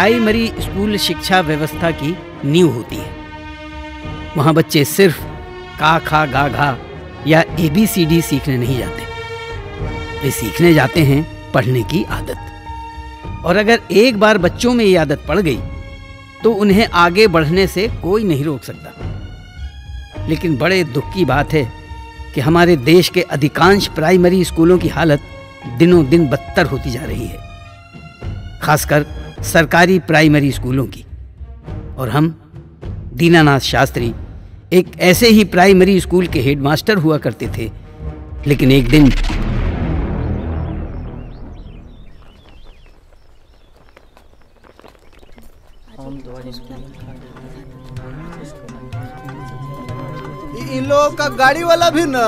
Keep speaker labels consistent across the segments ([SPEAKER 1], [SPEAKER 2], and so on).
[SPEAKER 1] Primary school शिक्षा व्यवस्था की नींव होती है। वहाँ बच्चे सिर्फ़ का, खा, गा, घा या ए बी सी डी सीखने नहीं जाते। वे सीखने जाते हैं पढ़ने की आदत। और अगर एक बार बच्चों में ये आदत पड़ गई तो उन्हें आगे बढ़ने से कोई नहीं रोक सकता। लेकिन बड़े दुख की बात है कि हमारे देश के अधिकांश प्राइमरी स्कूलों की हालत दिनों दिन बदतर होती जा रही है। खासकर सरकारी प्राइमरी स्कूलों की। और हम, दीनानाथ शास्त्री, एक ऐसे ही प्राइमरी स्कूल के हेडमास्टर हुआ करते थे, लेकिन एक दिन
[SPEAKER 2] इन लोगों का गाड़ी वाला भी ना,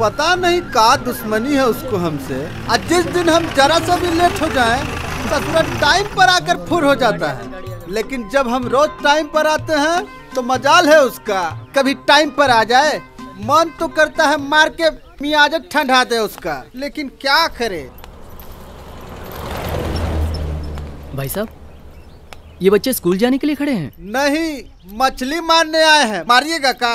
[SPEAKER 2] पता नहीं का दुश्मनी है उसको हमसे। जिस दिन हम जरा सा भी लेट हो जाए ससुरा टाइम पर आकर फुर हो जाता है। लेकिन जब हम रोज टाइम पर आते हैं तो मजाल है उसका। कभी टाइम पर आ जाए मन तो करता है मार के मियाज ठंडा दे उसका। लेकिन क्या करे?
[SPEAKER 3] भाई साहब ये बच्चे स्कूल जाने के लिए खड़े हैं।
[SPEAKER 2] नहीं मछली मारने आए हैं। मारिएगा का?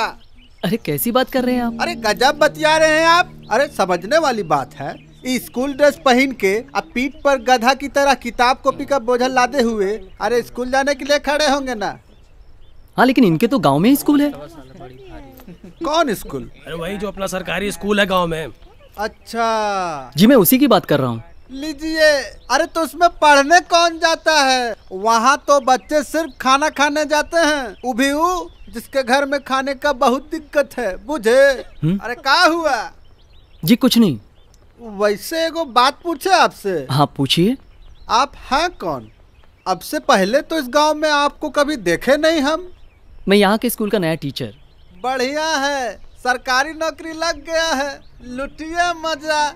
[SPEAKER 3] अरे कैसी बात कर रहे हैं आप?
[SPEAKER 2] अरे गजब बतिया रहे हैं आप। अरे समझने वाली बात है। स्कूल ड्रेस पहन के अब पीठ पर गधा की तरह किताब कॉपी का बोझा लादे हुए अरे स्कूल जाने के लिए खड़े होंगे ना।
[SPEAKER 3] हाँ लेकिन इनके तो गाँव में ही स्कूल है।
[SPEAKER 2] कौन स्कूल?
[SPEAKER 4] अरे वही जो अपना सरकारी स्कूल है गाँव में।
[SPEAKER 2] अच्छा।
[SPEAKER 3] जी मैं उसी की बात कर रहा हूँ।
[SPEAKER 2] लीजिए अरे तो उसमें पढ़ने कौन जाता है? वहाँ तो बच्चे सिर्फ़ खाना खाने जाते हैं। वो भी जिसके घर में खाने का बहुत दिक्कत है बुझे।
[SPEAKER 3] हम्म?
[SPEAKER 2] अरे का हुआ?
[SPEAKER 3] जी कुछ नहीं।
[SPEAKER 2] वैसे एगो बात पूछे आपसे।
[SPEAKER 3] हाँ पूछिए।
[SPEAKER 2] आप हैं कौन? अब से पहले तो इस गाँव में आपको कभी देखे नहीं हम।
[SPEAKER 3] मैं यहाँ के स्कूल का नया टीचर।
[SPEAKER 2] बढ़िया है सरकारी नौकरी लग गया है लुटिए मज़ा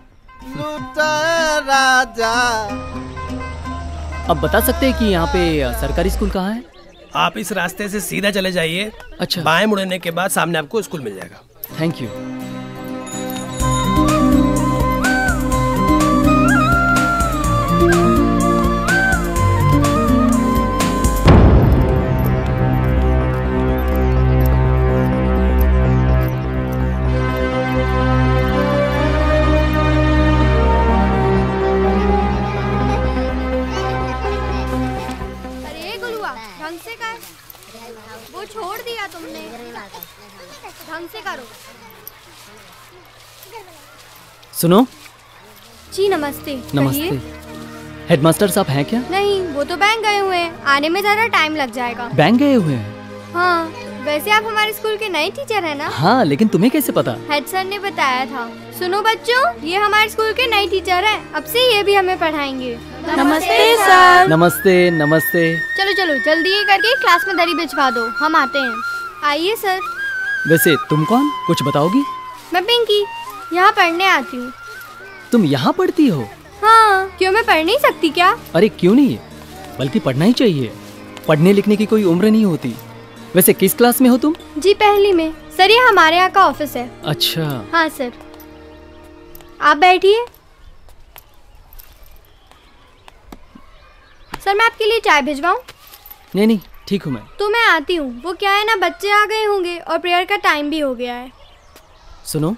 [SPEAKER 2] लुटाए राजा।
[SPEAKER 3] अब बता सकते हैं कि यहाँ पे सरकारी स्कूल कहाँ है?
[SPEAKER 4] आप इस रास्ते से सीधा चले जाइए।
[SPEAKER 3] अच्छा।
[SPEAKER 4] बाएँ मुड़ने के बाद सामने आपको स्कूल मिल जाएगा।
[SPEAKER 3] थैंक यू सुनो।
[SPEAKER 5] जी नमस्ते।
[SPEAKER 3] नमस्ते। हेडमास्टर साहब हैं क्या?
[SPEAKER 5] नहीं वो तो बैंक गए हुए हैं। आने में ज़्यादा टाइम लग जाएगा।
[SPEAKER 3] बैंक गए हुए हैं?
[SPEAKER 5] हाँ वैसे आप हमारे स्कूल के नए टीचर हैं ना?
[SPEAKER 3] हाँ लेकिन तुम्हें कैसे पता?
[SPEAKER 5] हेड सर ने बताया था। सुनो बच्चों ये हमारे स्कूल के नए टीचर हैं। अब से ये भी हमें पढ़ाएँगे। नमस्ते सर
[SPEAKER 3] नमस्ते नमस्ते।
[SPEAKER 5] चलो चलो जल्दी ये करके क्लास में दरी बिछवा दो। हम आते हैं। आइए सर
[SPEAKER 3] वैसे तुम कौन? कुछ बताओगी?
[SPEAKER 5] मैं पिंकी। यहाँ पढ़ने आती हूँ।
[SPEAKER 3] तुम यहाँ पढ़ती हो?
[SPEAKER 5] हाँ क्यों मैं पढ़ नहीं सकती क्या?
[SPEAKER 3] अरे क्यों नहीं? बल्कि पढ़ना ही चाहिए। पढ़ने लिखने की कोई उम्र नहीं होती। वैसे किस क्लास में हो तुम?
[SPEAKER 5] जी पहली में। सर ये हमारे यहाँ का ऑफ़िस है।
[SPEAKER 3] अच्छा।
[SPEAKER 5] हाँ सर। आप बैठिए। सर मैं आपके लिए चाय भिजवाऊँ?
[SPEAKER 3] नहीं नहीं ठीक हूँ मैं।
[SPEAKER 5] तो मैं आती हूँ। वो क्या है ना बच्चे आ गए होंगे और प्रेयर का टाइम भी हो गया है।
[SPEAKER 3] सुनो।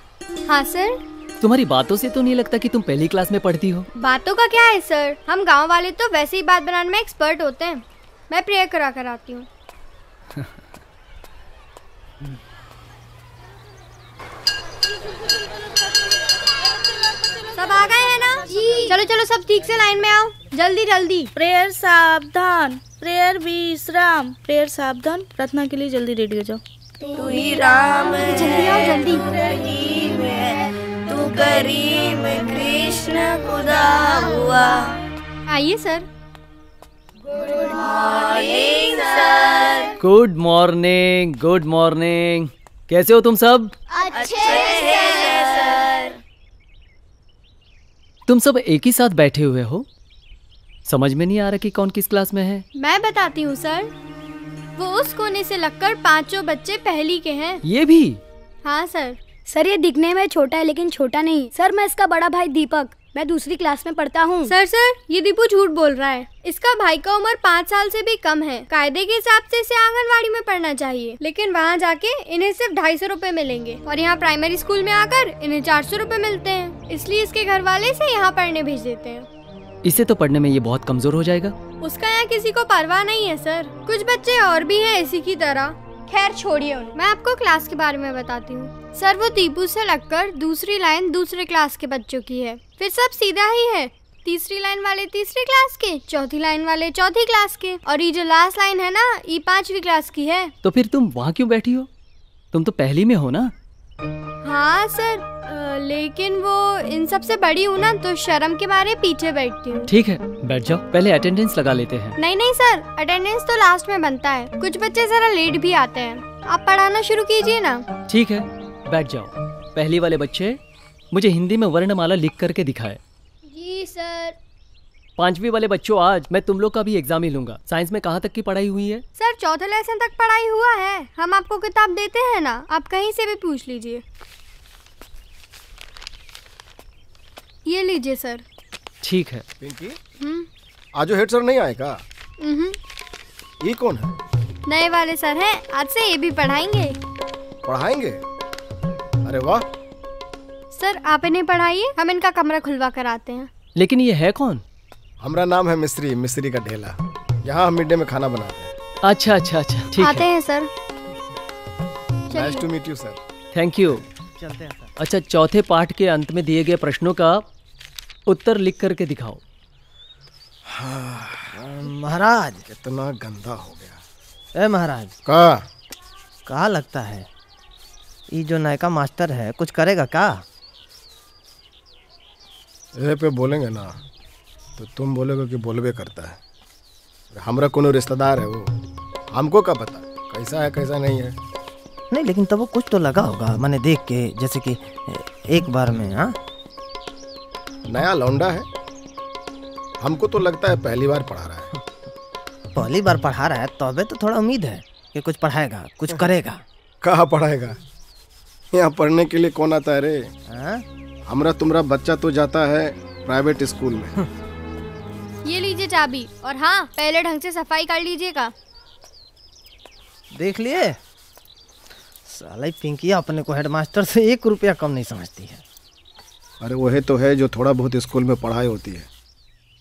[SPEAKER 5] हाँ सर?
[SPEAKER 3] तुम्हारी बातों से तो नहीं लगता कि तुम पहली क्लास में पढ़ती हो?
[SPEAKER 5] बातों का क्या है सर? हम गाँव वाले तो वैसे ही बात बनाने में एक्सपर्ट होते हैं। मैं प्रेयर करा कर आती हूँ। सब आ गए हैं ना? जी। चलो चलो सब ठीक से लाइन में आओ। जल्दी जल्दी।
[SPEAKER 6] प्रेयर सावधान। प्रेयर विश्राम प्रेयर सावधान। प्रार्थना के लिए जल्दी रेडी हो जाओ। तू ही राम
[SPEAKER 5] जल्दी आओ जल्दी
[SPEAKER 6] करीम कृष्ण खुदा हुआ।
[SPEAKER 5] आइए sir.
[SPEAKER 3] Good morning good morning कैसे हो तुम सब? अच्छे सर तुम सब एक ही साथ बैठे हुए हो? समझ में नहीं आ रहा कि कौन किस क्लास में है?
[SPEAKER 5] मैं बताती हूँ सर। वो उस कोने से लगकर पाँचों बच्चे पहली के हैं।
[SPEAKER 3] ये भी?
[SPEAKER 5] हाँ सर।
[SPEAKER 7] सर ये दिखने में छोटा है लेकिन छोटा नहीं। सर मैं इसका बड़ा भाई दीपक। मैं दूसरी क्लास में पढ़ता हूँ।
[SPEAKER 5] सर सर ये दीपू झूठ बोल रहा है। इसका भाई का उम्र पाँच साल से भी कम है। कायदे के हिसाब से इसे आंगनवाड़ी में पढ़ना चाहिए। लेकिन वहाँ जाके इन्हें सिर्फ़ ढाई सौ रूपए मिलेंगे। और यहाँ प्राइमरी स्कूल में आकर इन्हें चार सौ रूपए मिलते हैं। इसलिए इसके घर वाले इसे यहाँ पढ़ने भेज देते हैं।
[SPEAKER 3] इसे तो पढ़ने में ये बहुत कमज़ोर हो जाएगा।
[SPEAKER 5] उसका यहाँ किसी को परवाह नहीं है सर। कुछ बच्चे और भी हैं इसी की तरह। खैर छोड़िए मैं आपको क्लास के बारे में बताती हूँ। सर वो दीपू से लगकर दूसरी लाइन दूसरे क्लास के बच्चों की है। फिर सब सीधा ही है। तीसरी लाइन वाले तीसरी क्लास के चौथी लाइन वाले चौथी क्लास के। और ये जो लास्ट लाइन है ना ये पांचवी क्लास की है।
[SPEAKER 3] तो फिर तुम वहाँ क्यों बैठी हो? तुम तो पहली में हो ना?
[SPEAKER 5] हाँ सर अ, लेकिन वो इन सब सबसे बड़ी हूँ ना तो शर्म के मारे पीछे बैठती हूँ।
[SPEAKER 3] ठीक है बैठ जाओ। पहले अटेंडेंस लगा लेते हैं।
[SPEAKER 5] नहीं नहीं सर अटेंडेंस तो लास्ट में बनता है। कुछ बच्चे जरा लेट भी आते हैं। आप पढ़ाना शुरू कीजिए ना।
[SPEAKER 3] ठीक है बैठ जाओ। पहली वाले बच्चे मुझे हिंदी में वर्णमाला लिख करके दिखाए।
[SPEAKER 7] जी सर।
[SPEAKER 3] पांचवी वाले बच्चों आज मैं तुम लोग का भी एग्ज़ाम ही लूँगा। साइंस में कहाँ तक की पढ़ाई हुई है?
[SPEAKER 5] सर चौथे लेसन तक पढ़ाई हुआ है। हम आपको किताब देते हैं ना आप कहीं से भी पूछ लीजिए। ये लीजिए सर।
[SPEAKER 3] ठीक है।
[SPEAKER 8] पिंकी?
[SPEAKER 5] हम्म।
[SPEAKER 8] आज हेड सर नहीं आएगा
[SPEAKER 5] हम्म,
[SPEAKER 8] ये कौन है?
[SPEAKER 5] नए वाले सर हैं आज से ये भी पढ़ाएँगे।
[SPEAKER 8] पढ़ाएँगे? अरे वाह।
[SPEAKER 5] सर आप इन्हें पढ़ाइए हम इनका कमरा खुलवा कर आते हैं।
[SPEAKER 3] लेकिन ये है कौन?
[SPEAKER 8] हमारा नाम है मिस्त्री मिस्त्री का ढेला। यहाँ हम मिड डे में खाना बनाते हैं।
[SPEAKER 3] अच्छा अच्छा अच्छा ठीक
[SPEAKER 5] आते
[SPEAKER 3] है
[SPEAKER 5] हैं sir
[SPEAKER 8] nice to meet you sir
[SPEAKER 3] thank you
[SPEAKER 1] चलते हैं सर।
[SPEAKER 3] अच्छा चौथे पाठ के अंत में दिए गए प्रश्नों का उत्तर लिख करके दिखाओ।
[SPEAKER 9] महाराज।
[SPEAKER 8] कितना गंदा हो गया।
[SPEAKER 9] ए महाराज।
[SPEAKER 8] का
[SPEAKER 9] कहा लगता है? ये जो नायका मास्टर है कुछ करेगा क्या?
[SPEAKER 8] ए पे बोलेंगे ना तो तुम बोलोगे कि बोलबे करता है। हमरा कोनो रिश्तेदार है वो हमको क्या पता कैसा है कैसा नहीं है?
[SPEAKER 9] नहीं लेकिन तब वो कुछ तो लगा होगा मैंने देख के जैसे कि एक बार में हाँ?
[SPEAKER 8] नया लौंडा है हमको तो लगता है पहली बार पढ़ा रहा है।
[SPEAKER 9] पहली बार पढ़ा रहा है तबे तो थोड़ा उम्मीद है कि कुछ पढ़ाएगा कुछ करेगा।
[SPEAKER 8] कहाँ पढ़ाएगा? यहाँ पढ़ने के लिए कौन आता है रे?
[SPEAKER 9] हाँ?
[SPEAKER 8] हमरा तुम्हारा बच्चा तो जाता है प्राइवेट स्कूल में।
[SPEAKER 5] ये लीजिए चाबी और हाँ पहले ढंग से सफ़ाई कर लीजिएगा।
[SPEAKER 9] देख लिए? साला पिंकिया अपने को हेडमास्टर से एक रुपया कम नहीं समझती है।
[SPEAKER 8] अरे वही तो है जो थोड़ा बहुत स्कूल में पढ़ाई होती है।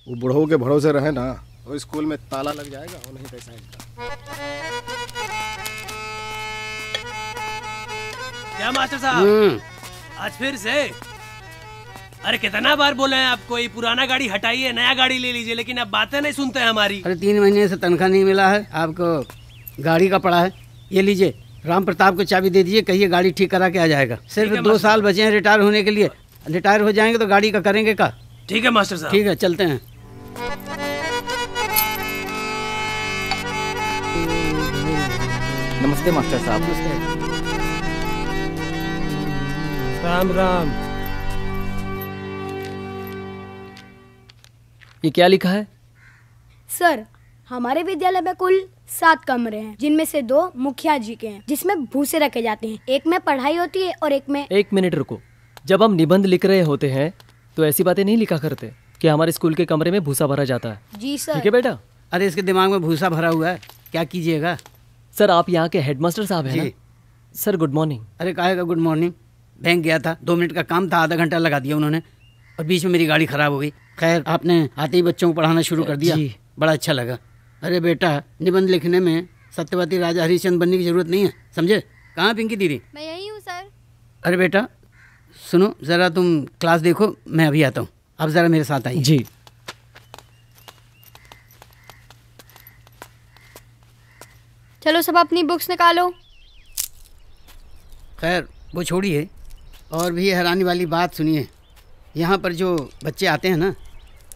[SPEAKER 8] वो बुढ़ों के भरोसे रहे ना वो स्कूल में ताला लग जाएगा वो नहीं पैसा
[SPEAKER 4] क्या मास्टर साहब? आज फिर से? अरे कितना बार बोले हैं आपको ये पुराना गाड़ी हटाइए नया गाड़ी ले लीजिए लेकिन आप बातें नहीं सुनते हैं हमारी।
[SPEAKER 1] अरे तीन महीने से तनख्वाह नहीं मिला है आपको गाड़ी का पड़ा है। ये लीजिए राम प्रताप को चाबी दे दीजिए कहिए गाड़ी ठीक करा के आ जाएगा। सिर्फ़ दो साल बचे हैं रिटायर होने के लिए। रिटायर हो जाएँगे तो गाड़ी का करेंगे का?
[SPEAKER 4] ठीक है मास्टर साहब।
[SPEAKER 1] ठीक है चलते हैं।
[SPEAKER 3] नमस्ते मास्टर साहब।
[SPEAKER 4] राम राम।
[SPEAKER 3] ये क्या लिखा है?
[SPEAKER 7] सर हमारे विद्यालय में कुल सात कमरे हैं जिनमें से दो मुखिया जी के हैं जिसमें भूसे रखे जाते हैं। एक में पढ़ाई होती है और एक में
[SPEAKER 3] एक मिनट रुको। जब हम निबंध लिख रहे होते हैं तो ऐसी बातें नहीं लिखा करते कि हमारे स्कूल के कमरे में भूसा भरा जाता है।
[SPEAKER 7] जी सर।
[SPEAKER 3] ठीक है बेटा?
[SPEAKER 1] अरे इसके दिमाग में भूसा भरा हुआ है क्या कीजिएगा?
[SPEAKER 3] सर आप यहाँ के हेडमास्टर साहब हैं सर गुड मॉर्निंग
[SPEAKER 1] अरे काहे का गुड मॉर्निंग बैंक गया था। दो मिनट का काम था आधा घंटा लगा दिया उन्होंने। और बीच में मेरी गाड़ी खराब हो गई। खैर आपने आते ही बच्चों को पढ़ाना शुरू कर दिया।
[SPEAKER 3] जी।
[SPEAKER 1] बड़ा अच्छा लगा। अरे बेटा निबंध लिखने में सत्यवती राजा हरिश्चंद्र बनने की ज़रूरत नहीं है समझे? कहाँ पिंकी दीदी?
[SPEAKER 5] मैं यही हूँ सर।
[SPEAKER 1] अरे बेटा सुनो ज़रा तुम क्लास देखो मैं अभी आता हूँ। आप ज़रा मेरे साथ आइए।
[SPEAKER 3] जी।
[SPEAKER 5] चलो सब अपनी बुक्स निकालो।
[SPEAKER 1] खैर वो छोड़िए। और भी हैरानी वाली बात सुनिए। यहाँ पर जो बच्चे आते हैं ना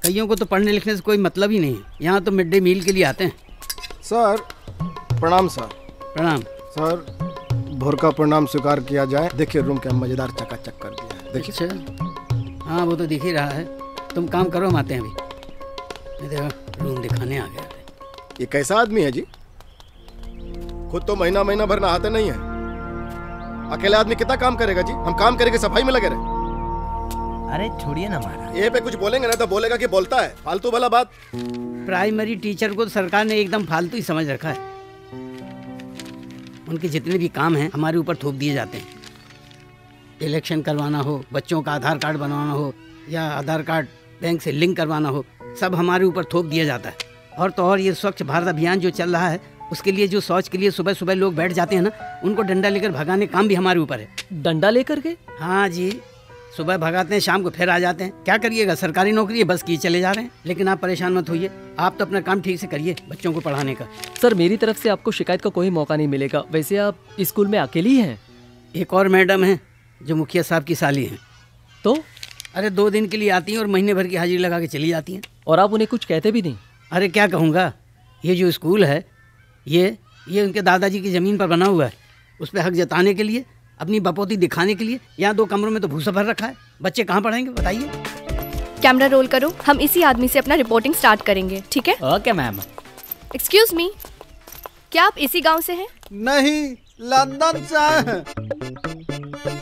[SPEAKER 1] कईयों को तो पढ़ने लिखने से कोई मतलब ही नहीं। है यहाँ तो मिड डे मील के लिए आते हैं।
[SPEAKER 8] सर प्रणाम सर।
[SPEAKER 1] प्रणाम।
[SPEAKER 8] सर भोर का प्रणाम स्वीकार किया जाए। देखिए रूम के मज़ेदार चकाचक कर दिया है। देखिए।
[SPEAKER 1] अच्छा। हाँ वो तो दिख ही रहा है। तुम काम करो हम आते हैं अभी। देखो रूम दिखाने आ गया
[SPEAKER 8] ये कैसा आदमी है जी? खुद तो महीना महीना भर नहाते नहीं है। अकेले आदमी कितना काम करेगा जी? हम काम करेंगे सफ़ाई में लगे रहे।
[SPEAKER 9] अरे छोड़िए ना महाराज।
[SPEAKER 8] ये पे कुछ बोलेंगे ना तो बोलेगा कि बोलता है। फालतू वाला बात।
[SPEAKER 1] प्राइमरी टीचर को तो सरकार ने एकदम फालतू ही समझ रखा है। उनके जितने भी काम हैं हमारे ऊपर थोप दिए जाते हैं। इलेक्शन करवाना हो बच्चों का आधार कार्ड बनवाना हो या आधार कार्ड बैंक से लिंक करवाना हो सब हमारे ऊपर थोप दिया जाता है। और तो और ये स्वच्छ भारत अभियान जो चल रहा है उसके लिए जो शौच के लिए सुबह सुबह लोग बैठ जाते हैं ना उनको डंडा लेकर भगाने काम भी हमारे ऊपर है।
[SPEAKER 3] डंडा लेकर के?
[SPEAKER 1] हाँ जी। सुबह भगाते हैं शाम को फिर आ जाते हैं। क्या करिएगा? सरकारी नौकरी है बस किए चले जा रहे हैं। लेकिन आप परेशान मत होइए। आप तो अपना काम ठीक से करिए बच्चों को पढ़ाने का।
[SPEAKER 3] सर मेरी तरफ़ से आपको शिकायत का कोई मौका नहीं मिलेगा। वैसे आप स्कूल में अकेली हैं?
[SPEAKER 1] एक और मैडम है जो मुखिया साहब की साली हैं।
[SPEAKER 3] तो?
[SPEAKER 1] अरे दो दिन के लिए आती हैं और महीने भर की हाजिरी लगा के चली जाती हैं।
[SPEAKER 3] और आप उन्हें कुछ कहते भी नहीं?
[SPEAKER 1] अरे क्या कहूँगा? ये जो स्कूल है ये ये उनके दादाजी की ज़मीन पर बना हुआ है। उस पर हक जताने के लिए अपनी बपोती दिखाने के लिए यहाँ दो कमरों में तो भूसा भर रखा है। बच्चे कहाँ पढ़ेंगे बताइए।
[SPEAKER 10] कैमरा रोल करो हम इसी आदमी से अपना रिपोर्टिंग स्टार्ट करेंगे ठीक है?
[SPEAKER 3] Okay ma'am.
[SPEAKER 10] एक्सक्यूज मी क्या आप इसी गाँव से हैं?
[SPEAKER 2] नहीं लंदन से हैं।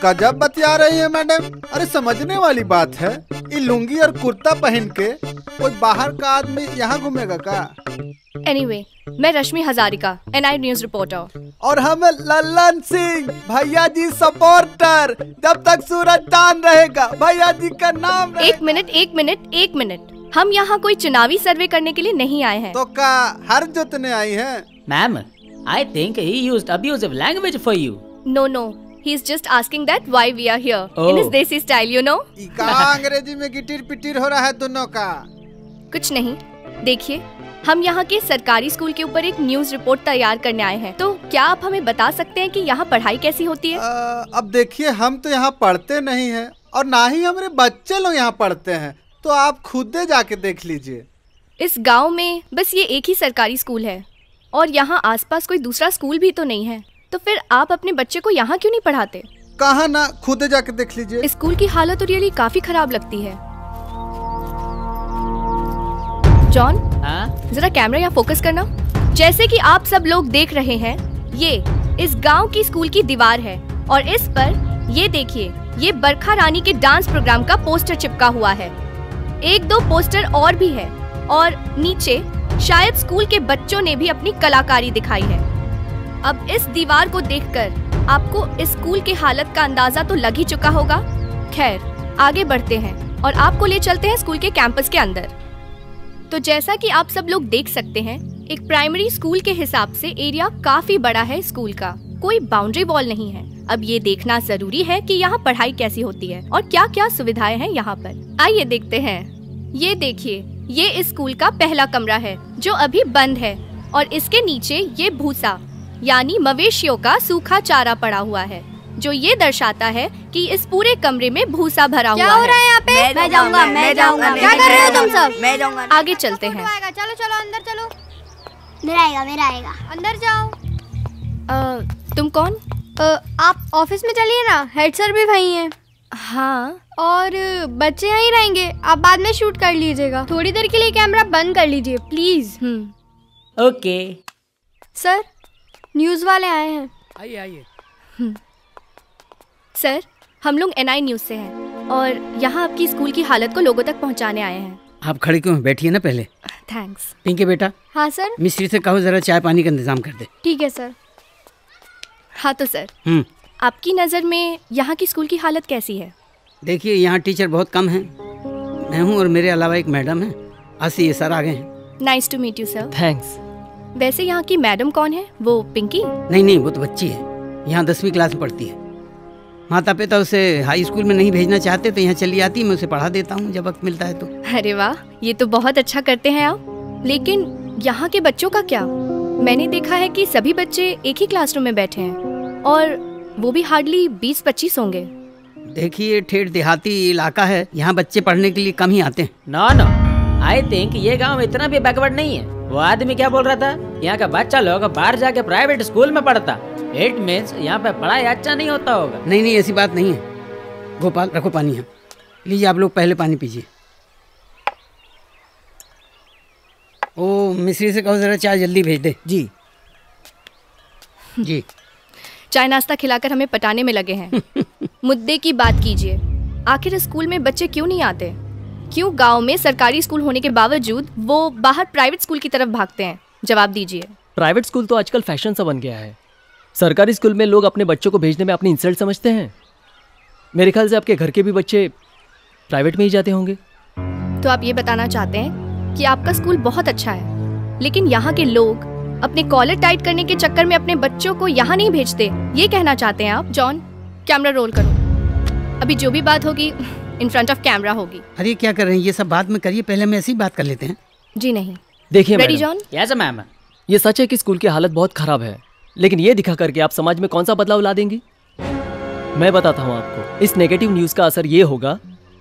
[SPEAKER 2] गजब बतिया रही है मैडम। अरे समझने वाली बात है ये लुंगी और कुर्ता पहन के कोई बाहर का आदमी यहाँ घूमेगा का
[SPEAKER 10] एनीवे anyway, मैं Rashmi Hazarika ANI news reporter
[SPEAKER 2] और हम लल्लन सिंह भैया जी सपोर्टर जब तक सूरज चाँद रहेगा भैया जी का नाम
[SPEAKER 10] एक मिनट एक मिनट एक मिनट। हम यहाँ कोई चुनावी सर्वे करने के लिए नहीं आए हैं।
[SPEAKER 2] तो का हर जोतने आई हैं?
[SPEAKER 11] Ma'am I think he used abusive language for you
[SPEAKER 10] no no he is just asking that why we are here. Oh. in his desi style you know?
[SPEAKER 2] का अंग्रेज़ी में गिटिर पिटिर हो रहा है दोनों का।
[SPEAKER 10] कुछ नहीं। देखिए हम यहाँ के सरकारी स्कूल के ऊपर एक न्यूज़ रिपोर्ट तैयार करने आए हैं। तो क्या आप हमें बता सकते हैं कि यहाँ पढ़ाई कैसी होती है?
[SPEAKER 2] आ, अब देखिए हम तो यहाँ पढ़ते नहीं हैं और ना ही हमारे बच्चे लोग यहाँ पढ़ते हैं। तो आप खुद जाके देख लीजिए।
[SPEAKER 10] इस गाँव में बस ये एक ही सरकारी स्कूल है और यहाँ आसपास कोई दूसरा स्कूल भी तो नहीं है। तो फिर आप अपने बच्चे को यहाँ क्यों नहीं पढ़ाते?
[SPEAKER 2] कहा ना खुद जाके देख लीजिए।
[SPEAKER 10] स्कूल की हालत तो रियली काफ़ी खराब लगती है। जॉन जरा कैमरा यहाँ फोकस करना। जैसे कि आप सब लोग देख रहे हैं ये इस गाँव की स्कूल की दीवार है और इस पर ये देखिए ये बरखा रानी के डांस प्रोग्राम का पोस्टर चिपका हुआ है। एक दो पोस्टर और भी है और नीचे शायद स्कूल के बच्चों ने भी अपनी कलाकारी दिखाई है। अब इस दीवार को देखकर आपको इस स्कूल की हालत का अंदाज़ा तो लग ही चुका होगा। खैर, आगे बढ़ते हैं और आपको ले चलते हैं स्कूल के कैंपस के अंदर। तो जैसा कि आप सब लोग देख सकते हैं, एक प्राइमरी स्कूल के हिसाब से एरिया काफ़ी बड़ा है स्कूल का। कोई बाउंड्री वॉल नहीं है। अब ये देखना ज़रूरी है कि यहाँ पढ़ाई कैसी होती है और क्या क्या सुविधाएँ हैं यहाँ पर। आइए देखते हैं। ये देखिए, ये इस स्कूल का पहला कमरा है, जो अभी बंद है और इसके नीचे ये भूसा। यानी मवेशियों का सूखा चारा पड़ा हुआ है जो ये दर्शाता है कि इस पूरे कमरे में भूसा भरा
[SPEAKER 5] क्या
[SPEAKER 10] हुआ
[SPEAKER 5] हो रहा है। यहाँ पे?
[SPEAKER 10] मैं जाऊँगा मैं जाऊँगा
[SPEAKER 5] क्या कर रहे हो तुम सब?
[SPEAKER 10] मैं जाऊँगा। आगे चलते हैं।
[SPEAKER 5] चलो चलो अंदर चलो।
[SPEAKER 7] मेरा आएगा मेरा आएगा।
[SPEAKER 5] अंदर जाओ।
[SPEAKER 10] तुम कौन?
[SPEAKER 5] आप ऑफ़िस में चलिए ना हेड सर भी वही हैं।
[SPEAKER 10] हाँ।
[SPEAKER 5] और बच्चे यहीं रहेंगे आप बाद में शूट कर लीजिएगा। थोड़ी देर के लिए कैमरा बंद कर लीजिए प्लीज़।
[SPEAKER 11] ओके।
[SPEAKER 5] सर न्यूज़ वाले आए हैं।
[SPEAKER 1] आइए आइए।
[SPEAKER 10] सर हम लोग एनआई न्यूज़ से हैं और यहाँ आपकी स्कूल की हालत को लोगों तक पहुँचाने आए हैं।
[SPEAKER 1] आप खड़े क्यों बैठिए ना पहले।
[SPEAKER 10] थैंक्स
[SPEAKER 1] पिंकी बेटा।
[SPEAKER 5] हाँ सर।
[SPEAKER 1] मिस्त्री से कहो जरा चाय पानी का इंतज़ाम कर दे।
[SPEAKER 5] ठीक है सर।
[SPEAKER 10] हाँ तो सर।
[SPEAKER 1] हम्म।
[SPEAKER 10] आपकी नज़र में यहाँ की स्कूल की हालत कैसी है?
[SPEAKER 1] देखिए यहाँ टीचर बहुत कम हैं। मैं हूँ और मेरे अलावा एक मैडम है। अस्सी ये सर आ गए हैं।
[SPEAKER 10] Nice to meet you sir
[SPEAKER 3] thanks
[SPEAKER 10] वैसे यहाँ की मैडम कौन है? वो पिंकी?
[SPEAKER 1] नहीं नहीं वो तो बच्ची है। यहाँ दसवीं क्लास में पढ़ती है। माता पिता उसे हाई स्कूल में नहीं भेजना चाहते तो यहाँ चली आती मैं उसे पढ़ा देता हूँ जब वक्त मिलता है तो।
[SPEAKER 10] अरे वाह ये तो बहुत अच्छा करते हैं आप। लेकिन यहाँ के बच्चों का क्या? मैंने देखा है कि सभी बच्चे एक ही क्लासरूम में बैठे हैं और वो भी हार्डली बीस पच्चीस होंगे।
[SPEAKER 1] देखिए ठेठ देहाती इलाका है। यहाँ बच्चे पढ़ने के लिए कम ही आते हैं।
[SPEAKER 11] No no. आई थिंक ये गाँव इतना भी बैकवर्ड नहीं है। वो आदमी क्या बोल रहा था? यहाँ का बच्चा लोग बाहर जाके प्राइवेट स्कूल में पढ़ता। इट मीन्स यहाँ पे पढ़ाई अच्छा नहीं होता होगा।
[SPEAKER 1] नहीं नहीं ऐसी बात नहीं है। गोपाल रखो पानी यहाँ। लीजिए आप लोग पहले पानी पीजिए। ओ मिश्री से कहो जरा चाय जल्दी भेज दे।
[SPEAKER 9] जी।
[SPEAKER 1] जी।
[SPEAKER 10] चाय नाश्ता खिलाकर हमें पटाने में लगे हैं। मुद्दे की बात कीजिए। आखिर स्कूल में बच्चे क्यों नहीं आते? क्यों गाँव में सरकारी स्कूल होने के बावजूद वो बाहर प्राइवेट स्कूल की तरफ़ भागते हैं? जवाब दीजिए।
[SPEAKER 3] प्राइवेट स्कूल तो आजकल फ़ैशन सा बन गया है। सरकारी स्कूल में लोग अपने बच्चों को भेजने में अपनी इंसल्ट समझते हैं। मेरे ख्याल से आपके घर के भी बच्चे प्राइवेट में ही जाते होंगे।
[SPEAKER 10] तो आप ये बताना चाहते हैं कि आपका स्कूल बहुत अच्छा है लेकिन यहाँ के लोग अपने कॉलर टाइट करने के चक्कर में अपने बच्चों को यहाँ नहीं भेजते ये कहना चाहते हैं आप? जॉन कैमरा रोल करो। अभी जो भी बात होगी इन फ्रंट ऑफ़ कैमरा होगी।
[SPEAKER 1] अरे क्या कर रहे हैं? ये सब बाद में करिए पहले हम ऐसी बात कर लेते हैं।
[SPEAKER 10] जी नहीं।
[SPEAKER 3] देखिए
[SPEAKER 10] ready
[SPEAKER 3] madam.
[SPEAKER 10] John
[SPEAKER 11] yes ma'am
[SPEAKER 3] ये सच है कि स्कूल की हालत बहुत खराब है लेकिन ये दिखा करके आप समाज में कौन सा बदलाव ला देंगी? मैं बताता हूँ आपको इस नेगेटिव न्यूज़ का असर ये होगा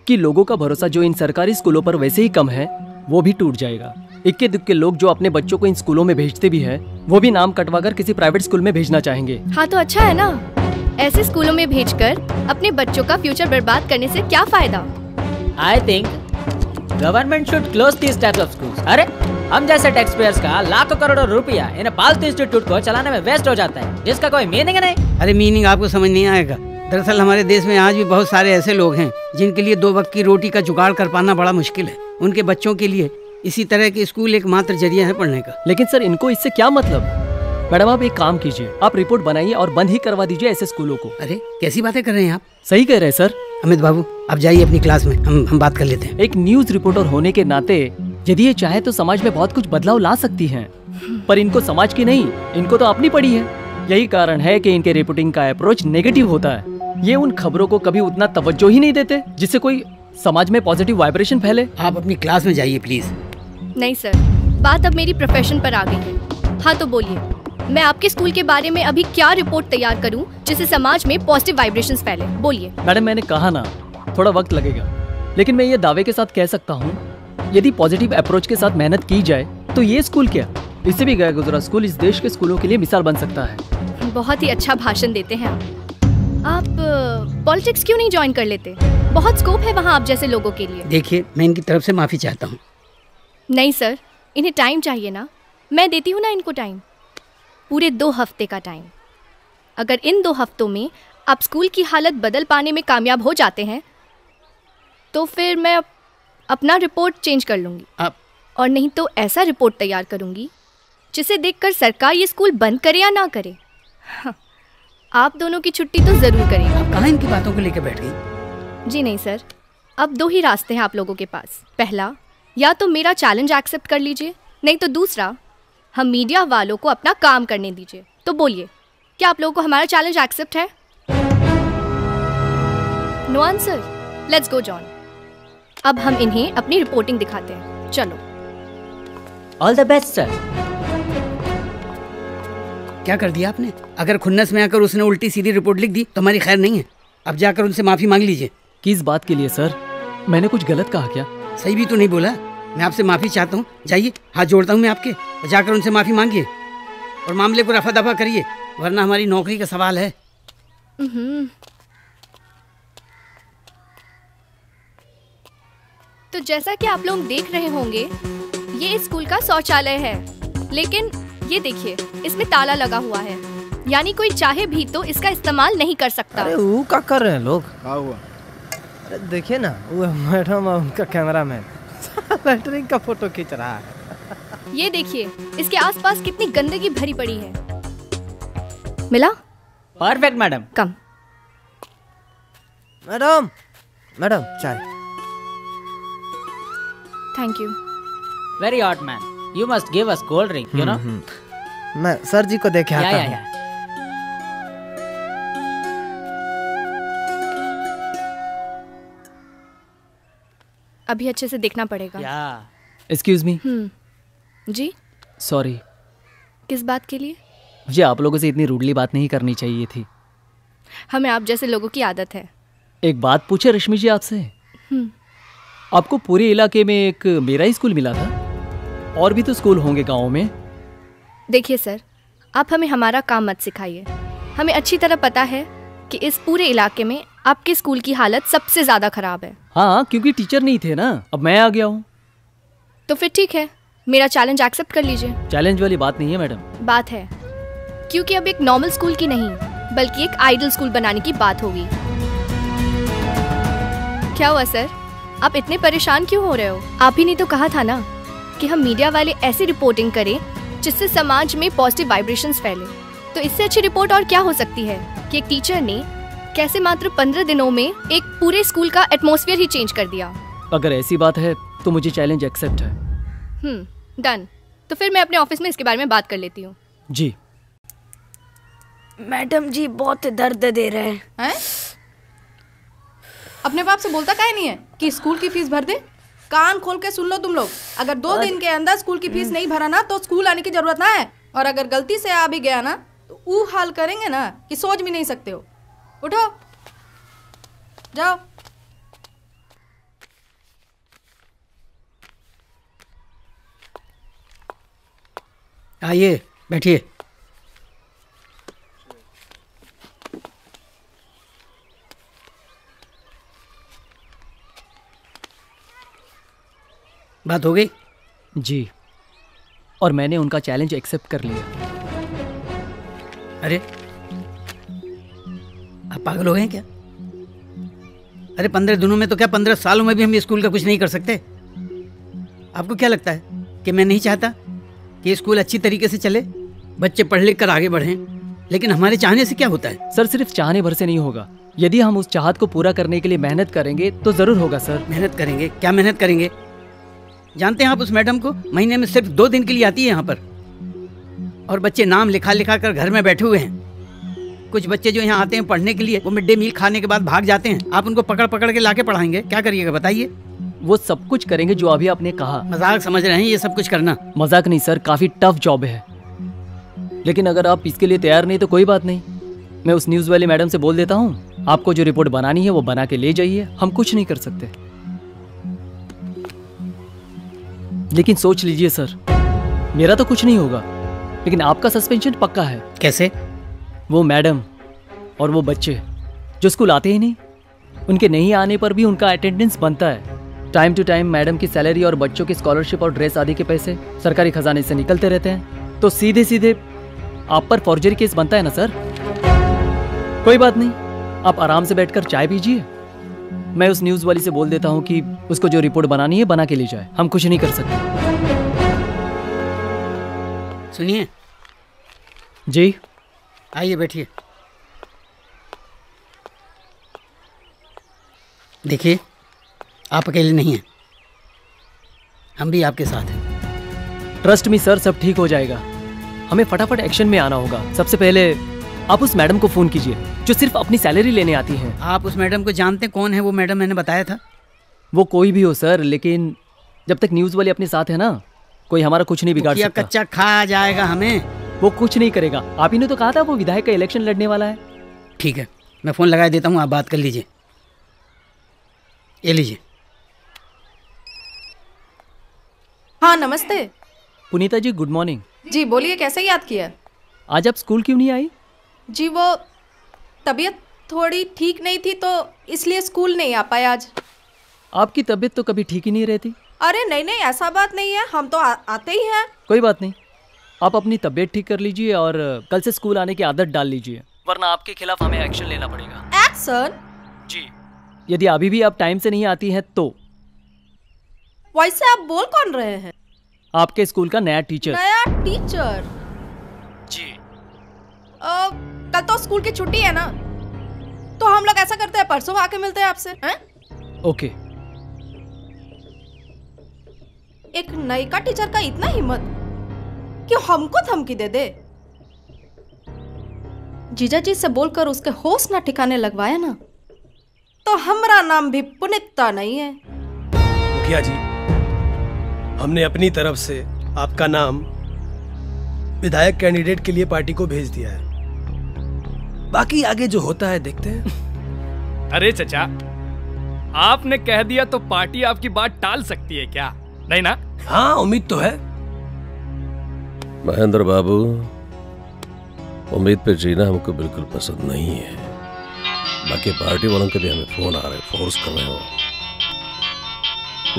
[SPEAKER 3] कि लोगों का भरोसा जो इन सरकारी स्कूलों पर वैसे ही कम है वो भी टूट जाएगा। इक्के दुक्के लोग जो अपने बच्चों को इन स्कूलों में भेजते भी हैं वो भी नाम कटवाकर किसी प्राइवेट स्कूल में भेजना चाहेंगे।
[SPEAKER 10] हाँ तो अच्छा है ना। ऐसे स्कूलों में भेजकर अपने बच्चों का फ्यूचर बर्बाद करने से क्या फ़ायदा?
[SPEAKER 11] I think government should close this types of schools अरे हम जैसे टैक्स पेयर्स का लाखों करोड़ों रुपया इन पालतू इंस्टीट्यूट को चलाने में वेस्ट हो जाता है जिसका कोई मीनिंग नहीं।
[SPEAKER 1] अरे मीनिंग आपको समझ नहीं आएगा। दरअसल हमारे देश में आज भी बहुत सारे ऐसे लोग हैं जिनके लिए दो वक्त की रोटी का जुगाड़ कर पाना बड़ा मुश्किल है। उनके बच्चों के लिए इसी तरह के स्कूल एक मात्र ज़रिया है पढ़ने का।
[SPEAKER 3] लेकिन सर इनको इससे क्या मतलब? मैडम आप एक काम कीजिए। आप रिपोर्ट बनाइए और बंद ही करवा दीजिए ऐसे स्कूलों को।
[SPEAKER 1] अरे कैसी बातें कर रहे हैं आप?
[SPEAKER 3] सही कह रहे हैं सर।
[SPEAKER 1] अमित बाबू आप जाइए अपनी क्लास में हम हम बात कर लेते हैं।
[SPEAKER 3] एक न्यूज़ रिपोर्टर होने के नाते यदि ये चाहे तो समाज में बहुत कुछ बदलाव ला सकती है। पर इनको समाज की नहीं इनको तो अपनी पड़ी है। यही कारण है कि इनके रिपोर्टिंग का अप्रोच नेगेटिव होता है। ये उन खबरों को कभी उतना तवज्जो ही नहीं देते जिससे कोई समाज में पॉजिटिव वाइब्रेशन फैले।
[SPEAKER 1] आप अपनी क्लास में जाइए प्लीज़
[SPEAKER 10] नहीं सर। बात अब मेरी प्रोफेशन पर आ गई है। हाँ तो बोलिए। मैं आपके स्कूल के बारे में अभी क्या रिपोर्ट तैयार करूँ जिससे समाज में पॉजिटिव वाइब्रेशंस फैले? बोलिए।
[SPEAKER 3] मैडम मैंने कहा ना थोड़ा वक्त लगेगा। लेकिन मैं ये दावे के साथ कह सकता हूँ यदि पॉजिटिव अप्रोच के साथ मेहनत की जाए तो ये स्कूल क्या? इससे भी गया गुजरा स्कूल इस देश के स्कूलों के लिए मिसाल बन सकता है।
[SPEAKER 10] बहुत ही अच्छा भाषण देते हैं आप। आप पॉलिटिक्स क्यों नहीं ज्वाइन कर लेते? बहुत स्कोप है वहाँ आप जैसे लोगों के लिए।
[SPEAKER 1] देखिए मैं इनकी तरफ़ से माफ़ी चाहता हूँ।
[SPEAKER 10] नहीं सर इन्हें टाइम चाहिए ना। मैं देती हूँ ना इनको टाइम पूरे दो हफ़्ते का टाइम अगर इन दो हफ्तों में आप स्कूल की हालत बदल पाने में कामयाब हो जाते हैं तो फिर मैं अप, अपना रिपोर्ट चेंज कर लूँगी.
[SPEAKER 1] आप
[SPEAKER 10] और नहीं तो ऐसा रिपोर्ट तैयार करूँगी जिसे देखकर सरकार ये स्कूल बंद करे या ना करे. हाँ, आप दोनों की छुट्टी तो ज़रूर करेगी.
[SPEAKER 1] आप कहाँ इनकी बातों को लेकर बैठ गई?
[SPEAKER 10] जी नहीं सर. अब दो ही रास्ते हैं आप लोगों के पास. पहला या तो मेरा चैलेंज एक्सेप्ट कर लीजिए नहीं तो दूसरा हम मीडिया वालों को अपना काम करने दीजिए। तो बोलिए क्या आप लोगों को हमारा चैलेंज एक्सेप्ट है? No answer let's go John अब हम इन्हें अपनी रिपोर्टिंग दिखाते हैं। चलो।
[SPEAKER 11] ऑल द बेस्ट सर
[SPEAKER 1] क्या कर दिया आपने? अगर खुन्नस में आकर उसने उल्टी सीधी रिपोर्ट लिख दी तो हमारी खैर नहीं है। अब जाकर उनसे माफ़ी मांग लीजिए।
[SPEAKER 3] किस बात के लिए सर मैंने कुछ गलत कहा क्या?
[SPEAKER 1] सही भी तो नहीं बोला। मैं आपसे माफ़ी चाहता हूँ। जाइए हाथ जोड़ता हूँ मैं आपके। और जाकर उनसे माफ़ी मांगिए। और मामले को रफा दफ़ा करिए वरना हमारी नौकरी का सवाल है।
[SPEAKER 10] हम्म। तो जैसा कि आप लोग देख रहे होंगे ये स्कूल का शौचालय है। लेकिन ये देखिए इसमें ताला लगा हुआ है। यानी कोई चाहे भी तो इसका इस्तेमाल नहीं कर सकता।
[SPEAKER 9] अरे वो क्या कर रहे हैं लोग?
[SPEAKER 8] क्या हुआ?
[SPEAKER 9] अरे देखिए ना वो मैडम उनका कैमरा मैन
[SPEAKER 1] लेटरिन का फ़ोटो खींच रहा है।
[SPEAKER 10] ये देखिए इसके आसपास कितनी गंदगी भरी पड़ी है। मिला?
[SPEAKER 11] Perfect madam
[SPEAKER 10] come.
[SPEAKER 9] Madam madam चाय।
[SPEAKER 10] Thank you
[SPEAKER 11] very hot man you must give us cold drink you know
[SPEAKER 9] मैं सर जी को देखे
[SPEAKER 11] या
[SPEAKER 9] आता
[SPEAKER 11] या
[SPEAKER 9] हूँ।
[SPEAKER 10] अभी अच्छे से देखना पड़ेगा।
[SPEAKER 11] या।
[SPEAKER 3] एक्सक्यूज मी
[SPEAKER 10] हम्म। जी?
[SPEAKER 3] सॉरी
[SPEAKER 10] किस बात के लिए?
[SPEAKER 3] मुझे आप लोगों से इतनी रूडली बात नहीं करनी चाहिए थी।
[SPEAKER 10] हमें आप जैसे लोगों की आदत है।
[SPEAKER 3] एक बात पूछे रश्मि जी आपसे।
[SPEAKER 10] हम्म।
[SPEAKER 3] आपको पूरे इलाके में एक मेरा ही स्कूल मिला था? और भी तो स्कूल होंगे गाँव में।
[SPEAKER 10] देखिए सर आप हमें हमारा काम मत सिखाइए। हमें अच्छी तरह पता है कि इस पूरे इलाके में आपके स्कूल की हालत सबसे ज़्यादा खराब है।
[SPEAKER 3] हाँ क्योंकि टीचर नहीं थे ना। अब मैं आ गया हूँ।
[SPEAKER 10] तो फिर ठीक है। मेरा चैलेंज एक्सेप्ट कर लीजिए।
[SPEAKER 3] चैलेंज वाली बात नहीं है मैडम।
[SPEAKER 10] बात है। क्योंकि अब एक नॉर्मल स्कूल की नहीं बल्कि एक आइडल स्कूल बनाने की बात होगी। क्या हुआ सर आप इतने परेशान क्यों हो रहे हो? आप ही ने तो कहा था ना कि हम मीडिया वाले ऐसी रिपोर्टिंग करें जिससे समाज में पॉजिटिव वाइब्रेशंस फैले। तो इससे अच्छी रिपोर्ट और क्या हो सकती है कि एक टीचर ने कैसे मात्र पंद्रह दिनों में एक पूरे स्कूल का एटमोसफियर ही चेंज कर दिया?
[SPEAKER 3] अगर ऐसी बात है तो मुझे चैलेंज एक्सेप्ट है।
[SPEAKER 10] हम्म डन तो फिर मैं अपने ऑफ़िस में इसके बारे में बात कर लेती हूँ।
[SPEAKER 3] जी।
[SPEAKER 7] मैडम जी बहुत दर्द दे रहे हैं।
[SPEAKER 12] हैं? अपने बाप से बोलता काहे नहीं है कि स्कूल की फ़ीस भर दे? कान खोल के सुन लो तुम लोग। अगर दो दिन के अंदर स्कूल की फ़ीस नहीं भरा ना तो स्कूल आने की ज़रूरत ना है। और अगर गलती से आ भी गया ना तो ऊ हाल करेंगे ना कि सोच भी नहीं सकते हो। उठो। जाओ।
[SPEAKER 1] आइए बैठिए। बात हो गई?
[SPEAKER 3] जी। और मैंने उनका चैलेंज एक्सेप्ट कर लिया।
[SPEAKER 1] अरे आप पागल हो गए क्या? अरे पंद्रह दिनों में तो क्या पंद्रह सालों में भी हम स्कूल का कुछ नहीं कर सकते? आपको क्या लगता है कि मैं नहीं चाहता कि स्कूल अच्छी तरीके से चले बच्चे पढ़ लिख कर आगे बढ़ें? लेकिन हमारे चाहने से क्या होता है?
[SPEAKER 3] सर सिर्फ़ चाहने भर से नहीं होगा। यदि हम उस चाहत को पूरा करने के लिए मेहनत करेंगे तो ज़रूर होगा सर।
[SPEAKER 1] मेहनत करेंगे? क्या मेहनत करेंगे? जानते हैं आप उस मैडम को? महीने में सिर्फ़ दो दिन के लिए आती है यहाँ पर। और बच्चे नाम लिखा लिखा कर घर में बैठे हुए हैं। कुछ बच्चे जो यहाँ आते हैं पढ़ने के लिए वो मिड डे मील खाने के बाद भाग जाते हैं। आप उनको पकड़ पकड़ के लाके पढ़ाएँगे। क्या करिएगा बताइए।
[SPEAKER 3] वो सब कुछ करेंगे जो अभी आपने कहा।
[SPEAKER 1] मज़ाक समझ रहे हैं ये सब कुछ करना।
[SPEAKER 3] मज़ाक नहीं सर काफ़ी टफ जॉब है। लेकिन अगर आप इसके लिए तैयार नहीं तो कोई बात नहीं। मैं उस न्यूज़ वाली मैडम से बोल देता हूँ आपको जो रिपोर्ट बनानी है वो बना के ले जाइए। हम कुछ नहीं कर सकते। लेकिन सोच लीजिए सर मेरा तो कुछ नहीं होगा। लेकिन आपका सस्पेंशन पक्का है।
[SPEAKER 1] कैसे?
[SPEAKER 3] वो मैडम और वो बच्चे जो स्कूल आते ही नहीं। उनके नहीं आने पर भी उनका अटेंडेंस बनता है। टाइम टू टाइम मैडम की सैलरी और बच्चों की स्कॉलरशिप और ड्रेस आदि के पैसे सरकारी खजाने से निकलते रहते हैं। तो सीधे सीधे आप पर फॉर्जरी केस बनता है ना सर कोई बात नहीं। आप आराम से बैठकर चाय पीजिए। मैं उस न्यूज़ वाली से बोल देता हूँ कि उसको जो रिपोर्ट बनानी है बना के ले जाए। हम कुछ नहीं कर सकते।
[SPEAKER 1] सुनिए।
[SPEAKER 3] जी?
[SPEAKER 1] आइए बैठिए। देखिए आप अकेले नहीं हैं। हम भी आपके साथ हैं।
[SPEAKER 3] ट्रस्ट मी सर सब ठीक हो जाएगा। हमें फटाफट एक्शन में आना होगा। सबसे पहले आप उस मैडम को फ़ोन कीजिए जो सिर्फ़ अपनी सैलरी लेने आती हैं।
[SPEAKER 1] आप उस मैडम को जानते कौन है? वो मैडम मैंने बताया था।
[SPEAKER 3] वो कोई भी हो सर लेकिन जब तक न्यूज़ वाले अपने साथ है ना कोई हमारा कुछ नहीं बिगाड़ सकता।
[SPEAKER 1] कच्चा खा जाएगा हमें।
[SPEAKER 3] वो कुछ नहीं करेगा। आप ही ने तो कहा था वो विधायक का इलेक्शन लड़ने वाला है।
[SPEAKER 1] ठीक है मैं फ़ोन लगा देता हूँ आप बात कर लीजिए। ये लीजिए।
[SPEAKER 12] हाँ नमस्ते।
[SPEAKER 3] पुनीता जी गुड मॉर्निंग
[SPEAKER 12] जी बोलिए कैसे याद किया?
[SPEAKER 3] आज आप स्कूल क्यों नहीं आई?
[SPEAKER 12] जी वो तबीयत थोड़ी ठीक नहीं थी तो इसलिए स्कूल नहीं आ पाए आज।
[SPEAKER 3] आपकी तबीयत तो कभी ठीक ही नहीं रहती।
[SPEAKER 12] अरे नहीं नहीं ऐसा बात नहीं है। हम तो आ, आते ही हैं।
[SPEAKER 3] कोई बात नहीं। आप अपनी तबीयत ठीक कर लीजिए और कल से स्कूल आने की आदत डाल लीजिए। वरना आपके खिलाफ हमें एक्शन लेना पड़ेगा।
[SPEAKER 12] एक्शन
[SPEAKER 3] जी। यदि अभी भी आप टाइम से नहीं आती हैं तो।
[SPEAKER 13] वैसे आप बोल कौन रहे हैं?
[SPEAKER 3] आपके स्कूल का नया टीचर
[SPEAKER 13] नया टीचर
[SPEAKER 3] जी।
[SPEAKER 13] आ, कल तो स्कूल की छुट्टी है ना? तो हम लोग ऐसा करते हैं परसों आके मिलते हैं आपसे हैं?
[SPEAKER 3] ओके
[SPEAKER 13] एक नयका टीचर का इतना हिम्मत। कि हमको धमकी दे दे। जीजा जी से बोलकर उसके होश ना ठिकाने लगवाया ना तो हमारा नाम भी पुनिता नहीं है।
[SPEAKER 4] मुखिया जी हमने अपनी तरफ़ से आपका नाम विधायक कैंडिडेट के लिए पार्टी को भेज दिया है। बाकी आगे जो होता है देखते हैं।
[SPEAKER 14] अरे चचा आपने कह दिया तो पार्टी आपकी बात टाल सकती है क्या? नहीं ना?
[SPEAKER 4] हाँ उम्मीद तो है।
[SPEAKER 15] महेंद्र बाबू उम्मीद पे जीना हमको बिल्कुल पसंद नहीं है। बाकी पार्टी वालों के भी हमें फ़ोन आ रहे फोर्स कर रहे हो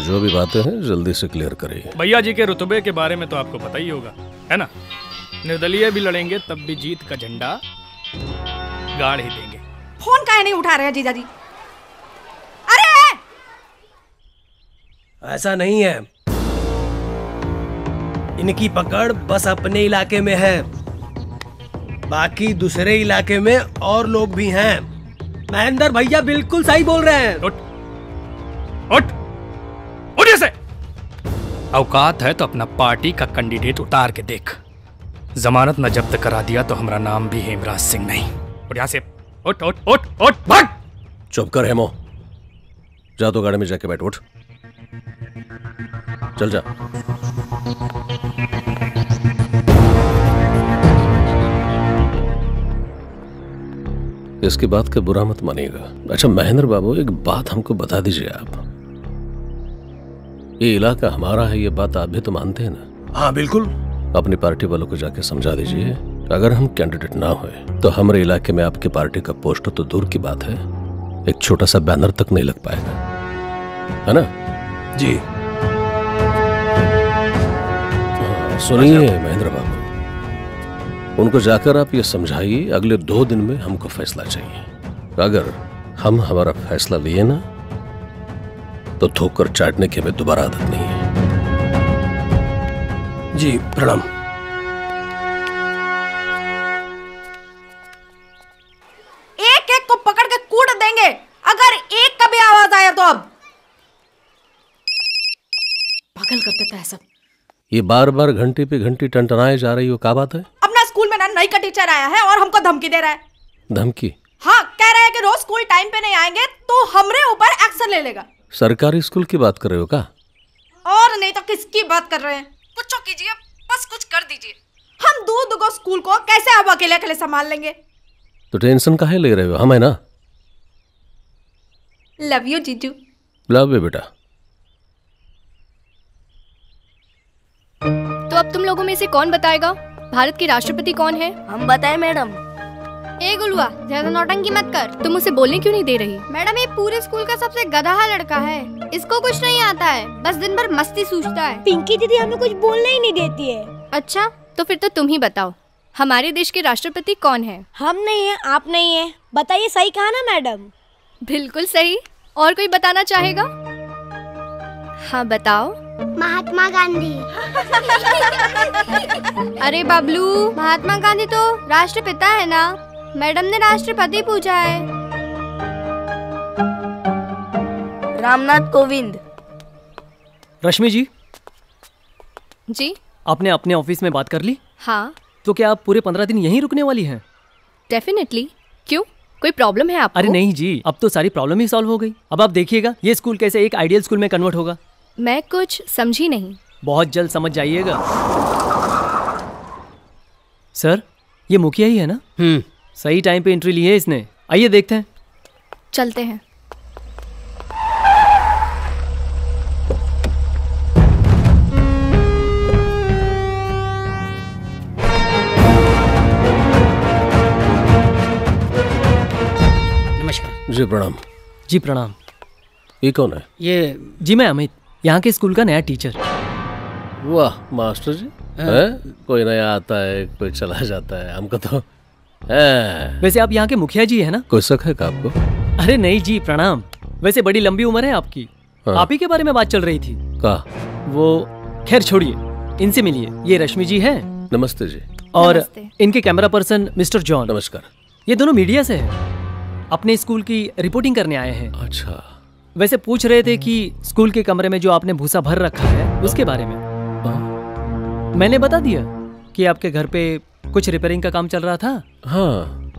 [SPEAKER 15] जो भी बातें हैं जल्दी से क्लियर करिए।
[SPEAKER 14] भैया जी के रुतबे के बारे में तो आपको पता ही होगा है ना? निर्दलीय भी लड़ेंगे तब भी जीत का झंडा गाड़ ही देंगे।
[SPEAKER 13] फ़ोन का नहीं उठा रहे जीजा जी? अरे!
[SPEAKER 4] ऐसा नहीं है। इनकी पकड़ बस अपने इलाके में है। बाकी दूसरे इलाके में और लोग भी हैं। महेंद्र भैया बिल्कुल सही बोल रहे हैं।
[SPEAKER 14] उठ। उठ। उठ से औकात है तो अपना पार्टी का कैंडिडेट उतार के देख। जमानत न जब्त करा दिया तो हमारा नाम भी हेमराज सिंह नहीं। और यहाँ से। उठ उठ उठ उठ भाग।
[SPEAKER 15] चुप कर हेमो। जा तो गाड़ी में जाके बैठ उठ। चल जा। इसकी बात का बुरा मत मानिएगा। अच्छा महेंद्र बाबू एक बात हमको बता दीजिए आप। ये इलाका हमारा है ये बात आप भी तो मानते हैं ना?
[SPEAKER 4] हाँ बिल्कुल।
[SPEAKER 15] अपनी पार्टी वालों को जाके समझा दीजिए। अगर हम कैंडिडेट ना हुए तो हमारे इलाके में आपकी पार्टी का पोस्टर तो दूर की बात है। एक छोटा सा बैनर तक नहीं लग पाएगा। है ना?
[SPEAKER 4] जी।
[SPEAKER 15] हाँ, सुनिए महेंद्र बाबू। उनको जाकर आप ये समझाइए अगले दो दिन में हमको फैसला चाहिए। अगर हम हमारा फैसला लिए ना तो थोकर चाटने की हमें दोबारा आदत नहीं है।
[SPEAKER 4] जी प्रणाम।
[SPEAKER 13] एक एक को पकड़ के कूट देंगे। अगर एक का भी आवाज़ आया तो अब। पागल करते थे सब।
[SPEAKER 15] ये बार बार घंटी पे घंटी टंटनाए जा रही हो क्या बात है?
[SPEAKER 13] ना नई का टीचर आया है और हमको धमकी दे रहा है।
[SPEAKER 15] धमकी?
[SPEAKER 13] हाँ कह रहा है कि रोज स्कूल टाइम पे नहीं आएँगे तो हमरे ऊपर एक्शन ले लेगा।
[SPEAKER 15] सरकारी स्कूल की बात कर रहे हो क्या?
[SPEAKER 13] और नहीं तो किसकी बात कर रहे हैं? कुछ तो कीजिए बस कुछ कर दीजिए। हम दूध गो स्कूल को कैसे अब अकेले अकेले संभाल लेंगे?
[SPEAKER 15] तो टेंशन काहे ले रहे हो? हम है ना?
[SPEAKER 13] लव यू जीजू
[SPEAKER 15] लव यू बेटा।
[SPEAKER 10] तो अब तुम लोगों में से कौन बताएगा? भारत के राष्ट्रपति कौन है?
[SPEAKER 16] हम बताएँ मैडम।
[SPEAKER 5] ए गुलुआ ज़्यादा नौटंकी मत कर।
[SPEAKER 10] तुम उसे बोलने क्यों नहीं दे रही?
[SPEAKER 5] मैडम ये पूरे स्कूल का सबसे गधा लड़का है। इसको कुछ नहीं आता है। बस दिन भर मस्ती सूझता है।
[SPEAKER 16] पिंकी दीदी हमें कुछ बोलने ही नहीं देती है।
[SPEAKER 10] अच्छा तो फिर तो तुम ही बताओ। हमारे देश के राष्ट्रपति कौन है?
[SPEAKER 16] हम नहीं है आप नहीं है। बताइए सही कहा ना मैडम?
[SPEAKER 10] बिल्कुल सही। और कोई बताना चाहेगा? हाँ बताओ।
[SPEAKER 5] महात्मा गांधी। अरे बबलू महात्मा गांधी तो राष्ट्रपिता है ना? मैडम ने राष्ट्रपति पूछा है।
[SPEAKER 6] रामनाथ कोविंद।
[SPEAKER 3] रश्मि जी
[SPEAKER 10] जी।
[SPEAKER 3] आपने अपने ऑफ़िस में बात कर ली?
[SPEAKER 10] हाँ।
[SPEAKER 3] तो क्या आप पूरे पंद्रह दिन यहीं रुकने वाली हैं?
[SPEAKER 10] डेफिनेटली क्यों? कोई प्रॉब्लम है आपको?
[SPEAKER 3] अरे नहीं जी अब तो सारी प्रॉब्लम ही सॉल्व हो गई। अब आप देखिएगा ये स्कूल कैसे एक आइडियल स्कूल में कन्वर्ट होगा।
[SPEAKER 10] मैं कुछ समझी नहीं।
[SPEAKER 3] बहुत जल्द समझ जाइएगा। सर ये मुखिया ही है ना?
[SPEAKER 1] हम्म।
[SPEAKER 3] सही टाइम पे एंट्री ली है इसने। आइए देखते हैं।
[SPEAKER 10] चलते हैं।
[SPEAKER 1] नमस्कार।
[SPEAKER 15] जी प्रणाम।
[SPEAKER 3] जी प्रणाम।
[SPEAKER 15] ये कौन है?
[SPEAKER 3] ये जी मैं अमित। यहाँ के स्कूल का नया टीचर।
[SPEAKER 15] वाह मास्टर जी। है। कोई नया आता है कोई चला जाता है हमको तो है?
[SPEAKER 3] वैसे आप यहाँ के मुखिया जी है ना?
[SPEAKER 15] कोई शक है का आपको?
[SPEAKER 3] अरे नहीं जी प्रणाम। वैसे बड़ी लंबी उम्र है आपकी।
[SPEAKER 15] हाँ।
[SPEAKER 3] आप ही के बारे में बात चल रही थी।
[SPEAKER 15] का?
[SPEAKER 3] वो खैर छोड़िए इनसे मिलिए। ये रश्मि जी है।
[SPEAKER 15] नमस्ते जी।
[SPEAKER 3] और
[SPEAKER 10] नमस्ते।
[SPEAKER 3] इनके कैमरा पर्सन मिस्टर जॉन।
[SPEAKER 15] नमस्कार।
[SPEAKER 3] ये दोनों मीडिया से है। अपने स्कूल की रिपोर्टिंग करने आए हैं।
[SPEAKER 15] अच्छा।
[SPEAKER 3] वैसे पूछ रहे थे कि स्कूल के कमरे में जो आपने भूसा भर रखा है उसके बारे में। मैंने बता दिया कि आपके घर पे कुछ रिपेयरिंग का काम चल रहा था?
[SPEAKER 15] हाँ।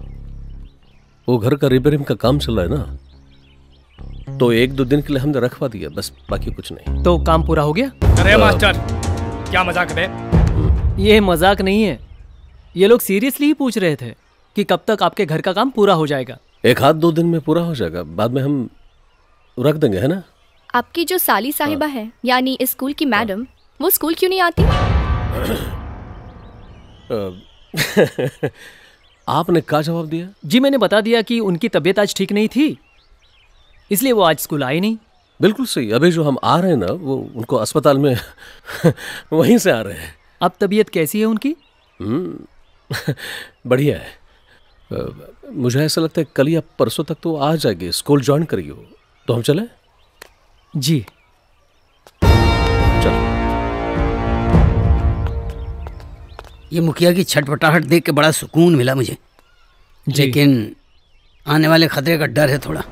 [SPEAKER 15] वो घर का रिपेयरिंग का काम चल रहा है ना? तो एक दो दिन के लिए हमने रखवा दिया बस बाकी कुछ नहीं।
[SPEAKER 3] तो काम पूरा हो गया?
[SPEAKER 14] अरे मास्टर क्या मज़ाक है?
[SPEAKER 3] ये मज़ाक नहीं है। ये लोग सीरियसली ही पूछ रहे थे कि कब तक आपके घर का काम पूरा हो जाएगा।
[SPEAKER 15] एक हाथ दो दिन में पूरा हो जाएगा बाद में हम रख देंगे है ना?
[SPEAKER 10] आपकी जो साली साहिबा है। यानी इस स्कूल की मैडम वो स्कूल क्यों नहीं आती?
[SPEAKER 15] आपने क्या जवाब दिया?
[SPEAKER 3] जी मैंने बता दिया कि उनकी तबीयत आज ठीक नहीं थी। इसलिए वो आज स्कूल आई नहीं।
[SPEAKER 15] बिल्कुल सही। अभी जो हम आ रहे हैं ना वो उनको अस्पताल में वहीं से आ रहे हैं।
[SPEAKER 3] अब तबीयत कैसी है उनकी?
[SPEAKER 15] हम्म, बढ़िया है। मुझे ऐसा लगता है कल या परसों तक तो आ जाएगी। स्कूल ज्वाइन करिए। तो हम चले?
[SPEAKER 3] जी।
[SPEAKER 1] ये मुखिया की छटपटाहट देख के बड़ा सुकून मिला मुझे। लेकिन आने वाले खतरे का डर है थोड़ा।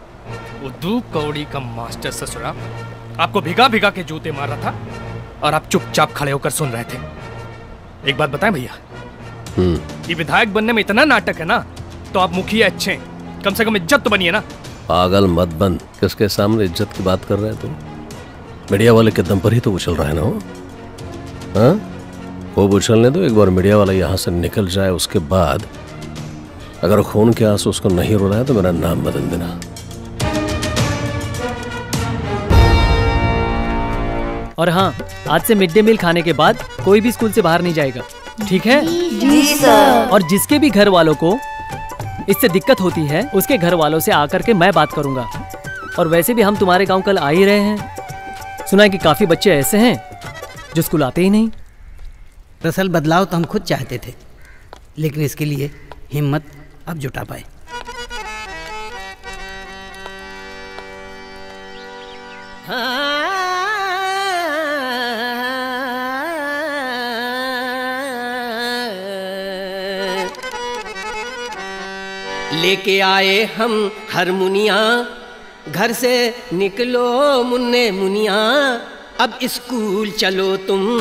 [SPEAKER 14] वो दू कौड़ी का मास्टर ससुरा आपको भिगा भिगा के जूते मार रहा था और आप चुपचाप खड़े होकर सुन रहे थे। एक बात बताएँ भैया? ये विधायक बनने में इतना नाटक है ना तो आप मुखिया अच्छे कम से कम इज़्ज़त तो बनिए ना।
[SPEAKER 15] पागल मत बन। किसके सामने इज़्ज़त की बात कर रहे हैं तुम? मीडिया वाले के दम पर ही तो उछल रहा है ना वो? हाँ? वो उछलने दो एक बार मीडिया वाला यहाँ से निकल जाए उसके बाद अगर खून के आँसू उसको नहीं रो रहा है तो मेरा नाम बदल देना।
[SPEAKER 3] और हाँ आज से मिड डे मील खाने के बाद कोई भी स्कूल से बाहर नहीं जाएगा। ठीक है?
[SPEAKER 6] जी, सर।
[SPEAKER 3] और जिसके भी घर वालों को इससे दिक्कत होती है उसके घर वालों से आकर के मैं बात करूँगा। और वैसे भी हम तुम्हारे गाँव कल आ ही रहे हैं। सुना है कि काफ़ी बच्चे ऐसे हैं जो स्कूल आते ही नहीं।
[SPEAKER 1] दरअसल बदलाव तो हम खुद चाहते थे लेकिन इसके लिए हिम्मत अब जुटा पाए।
[SPEAKER 17] लेके आए हम हारमोनिया घर से निकलो मुन्ने मुनिया। अब स्कूल चलो तुम।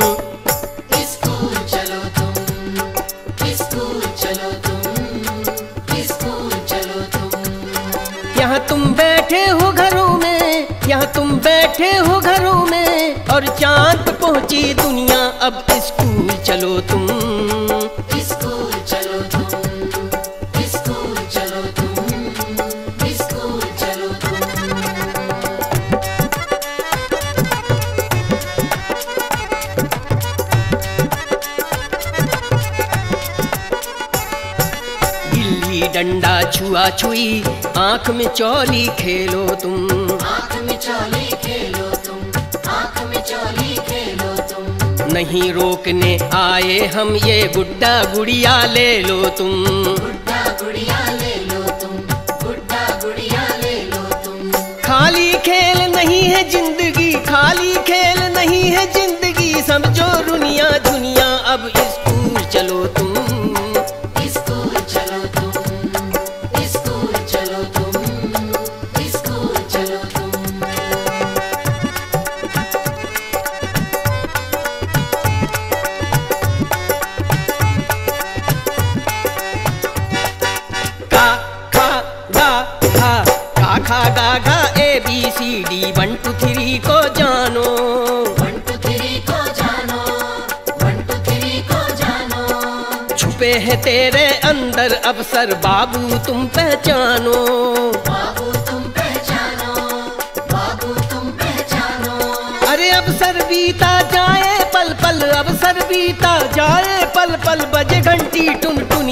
[SPEAKER 18] स्कूल चलो तुम। स्कूल चलो तुम। स्कूल चलो तुम।
[SPEAKER 17] यहाँ तुम बैठे हो घरों में। यहाँ तुम बैठे हो घरों में। और चाँद पहुँची दुनिया। अब स्कूल चलो तुम। छुआ छुई आँख में चौली खेलो तुम।
[SPEAKER 18] आँख में चोली खेलो तुम आँख में चोली खेलो तुम।
[SPEAKER 17] नहीं रोकने आए हम ये गुड्डा गुड़िया ले लो तुम।
[SPEAKER 18] गुड्डा गुड़िया ले लो तुम गुड्डा गुड़िया ले लो तुम।
[SPEAKER 17] खाली खेल नहीं है ज़िंदगी खाली खेल नहीं है ज़िंदगी। समझो दुनिया दुनिया अब स्कूल चलो तुम। तेरे अंदर अवसर बाबू तुम पहचानो।
[SPEAKER 18] बाबू तुम पहचानो बाबू तुम पहचानो।
[SPEAKER 17] अरे अवसर बीता जाए पल पल अवसर बीता जाए पल पल बजे घंटी टुन टुनिया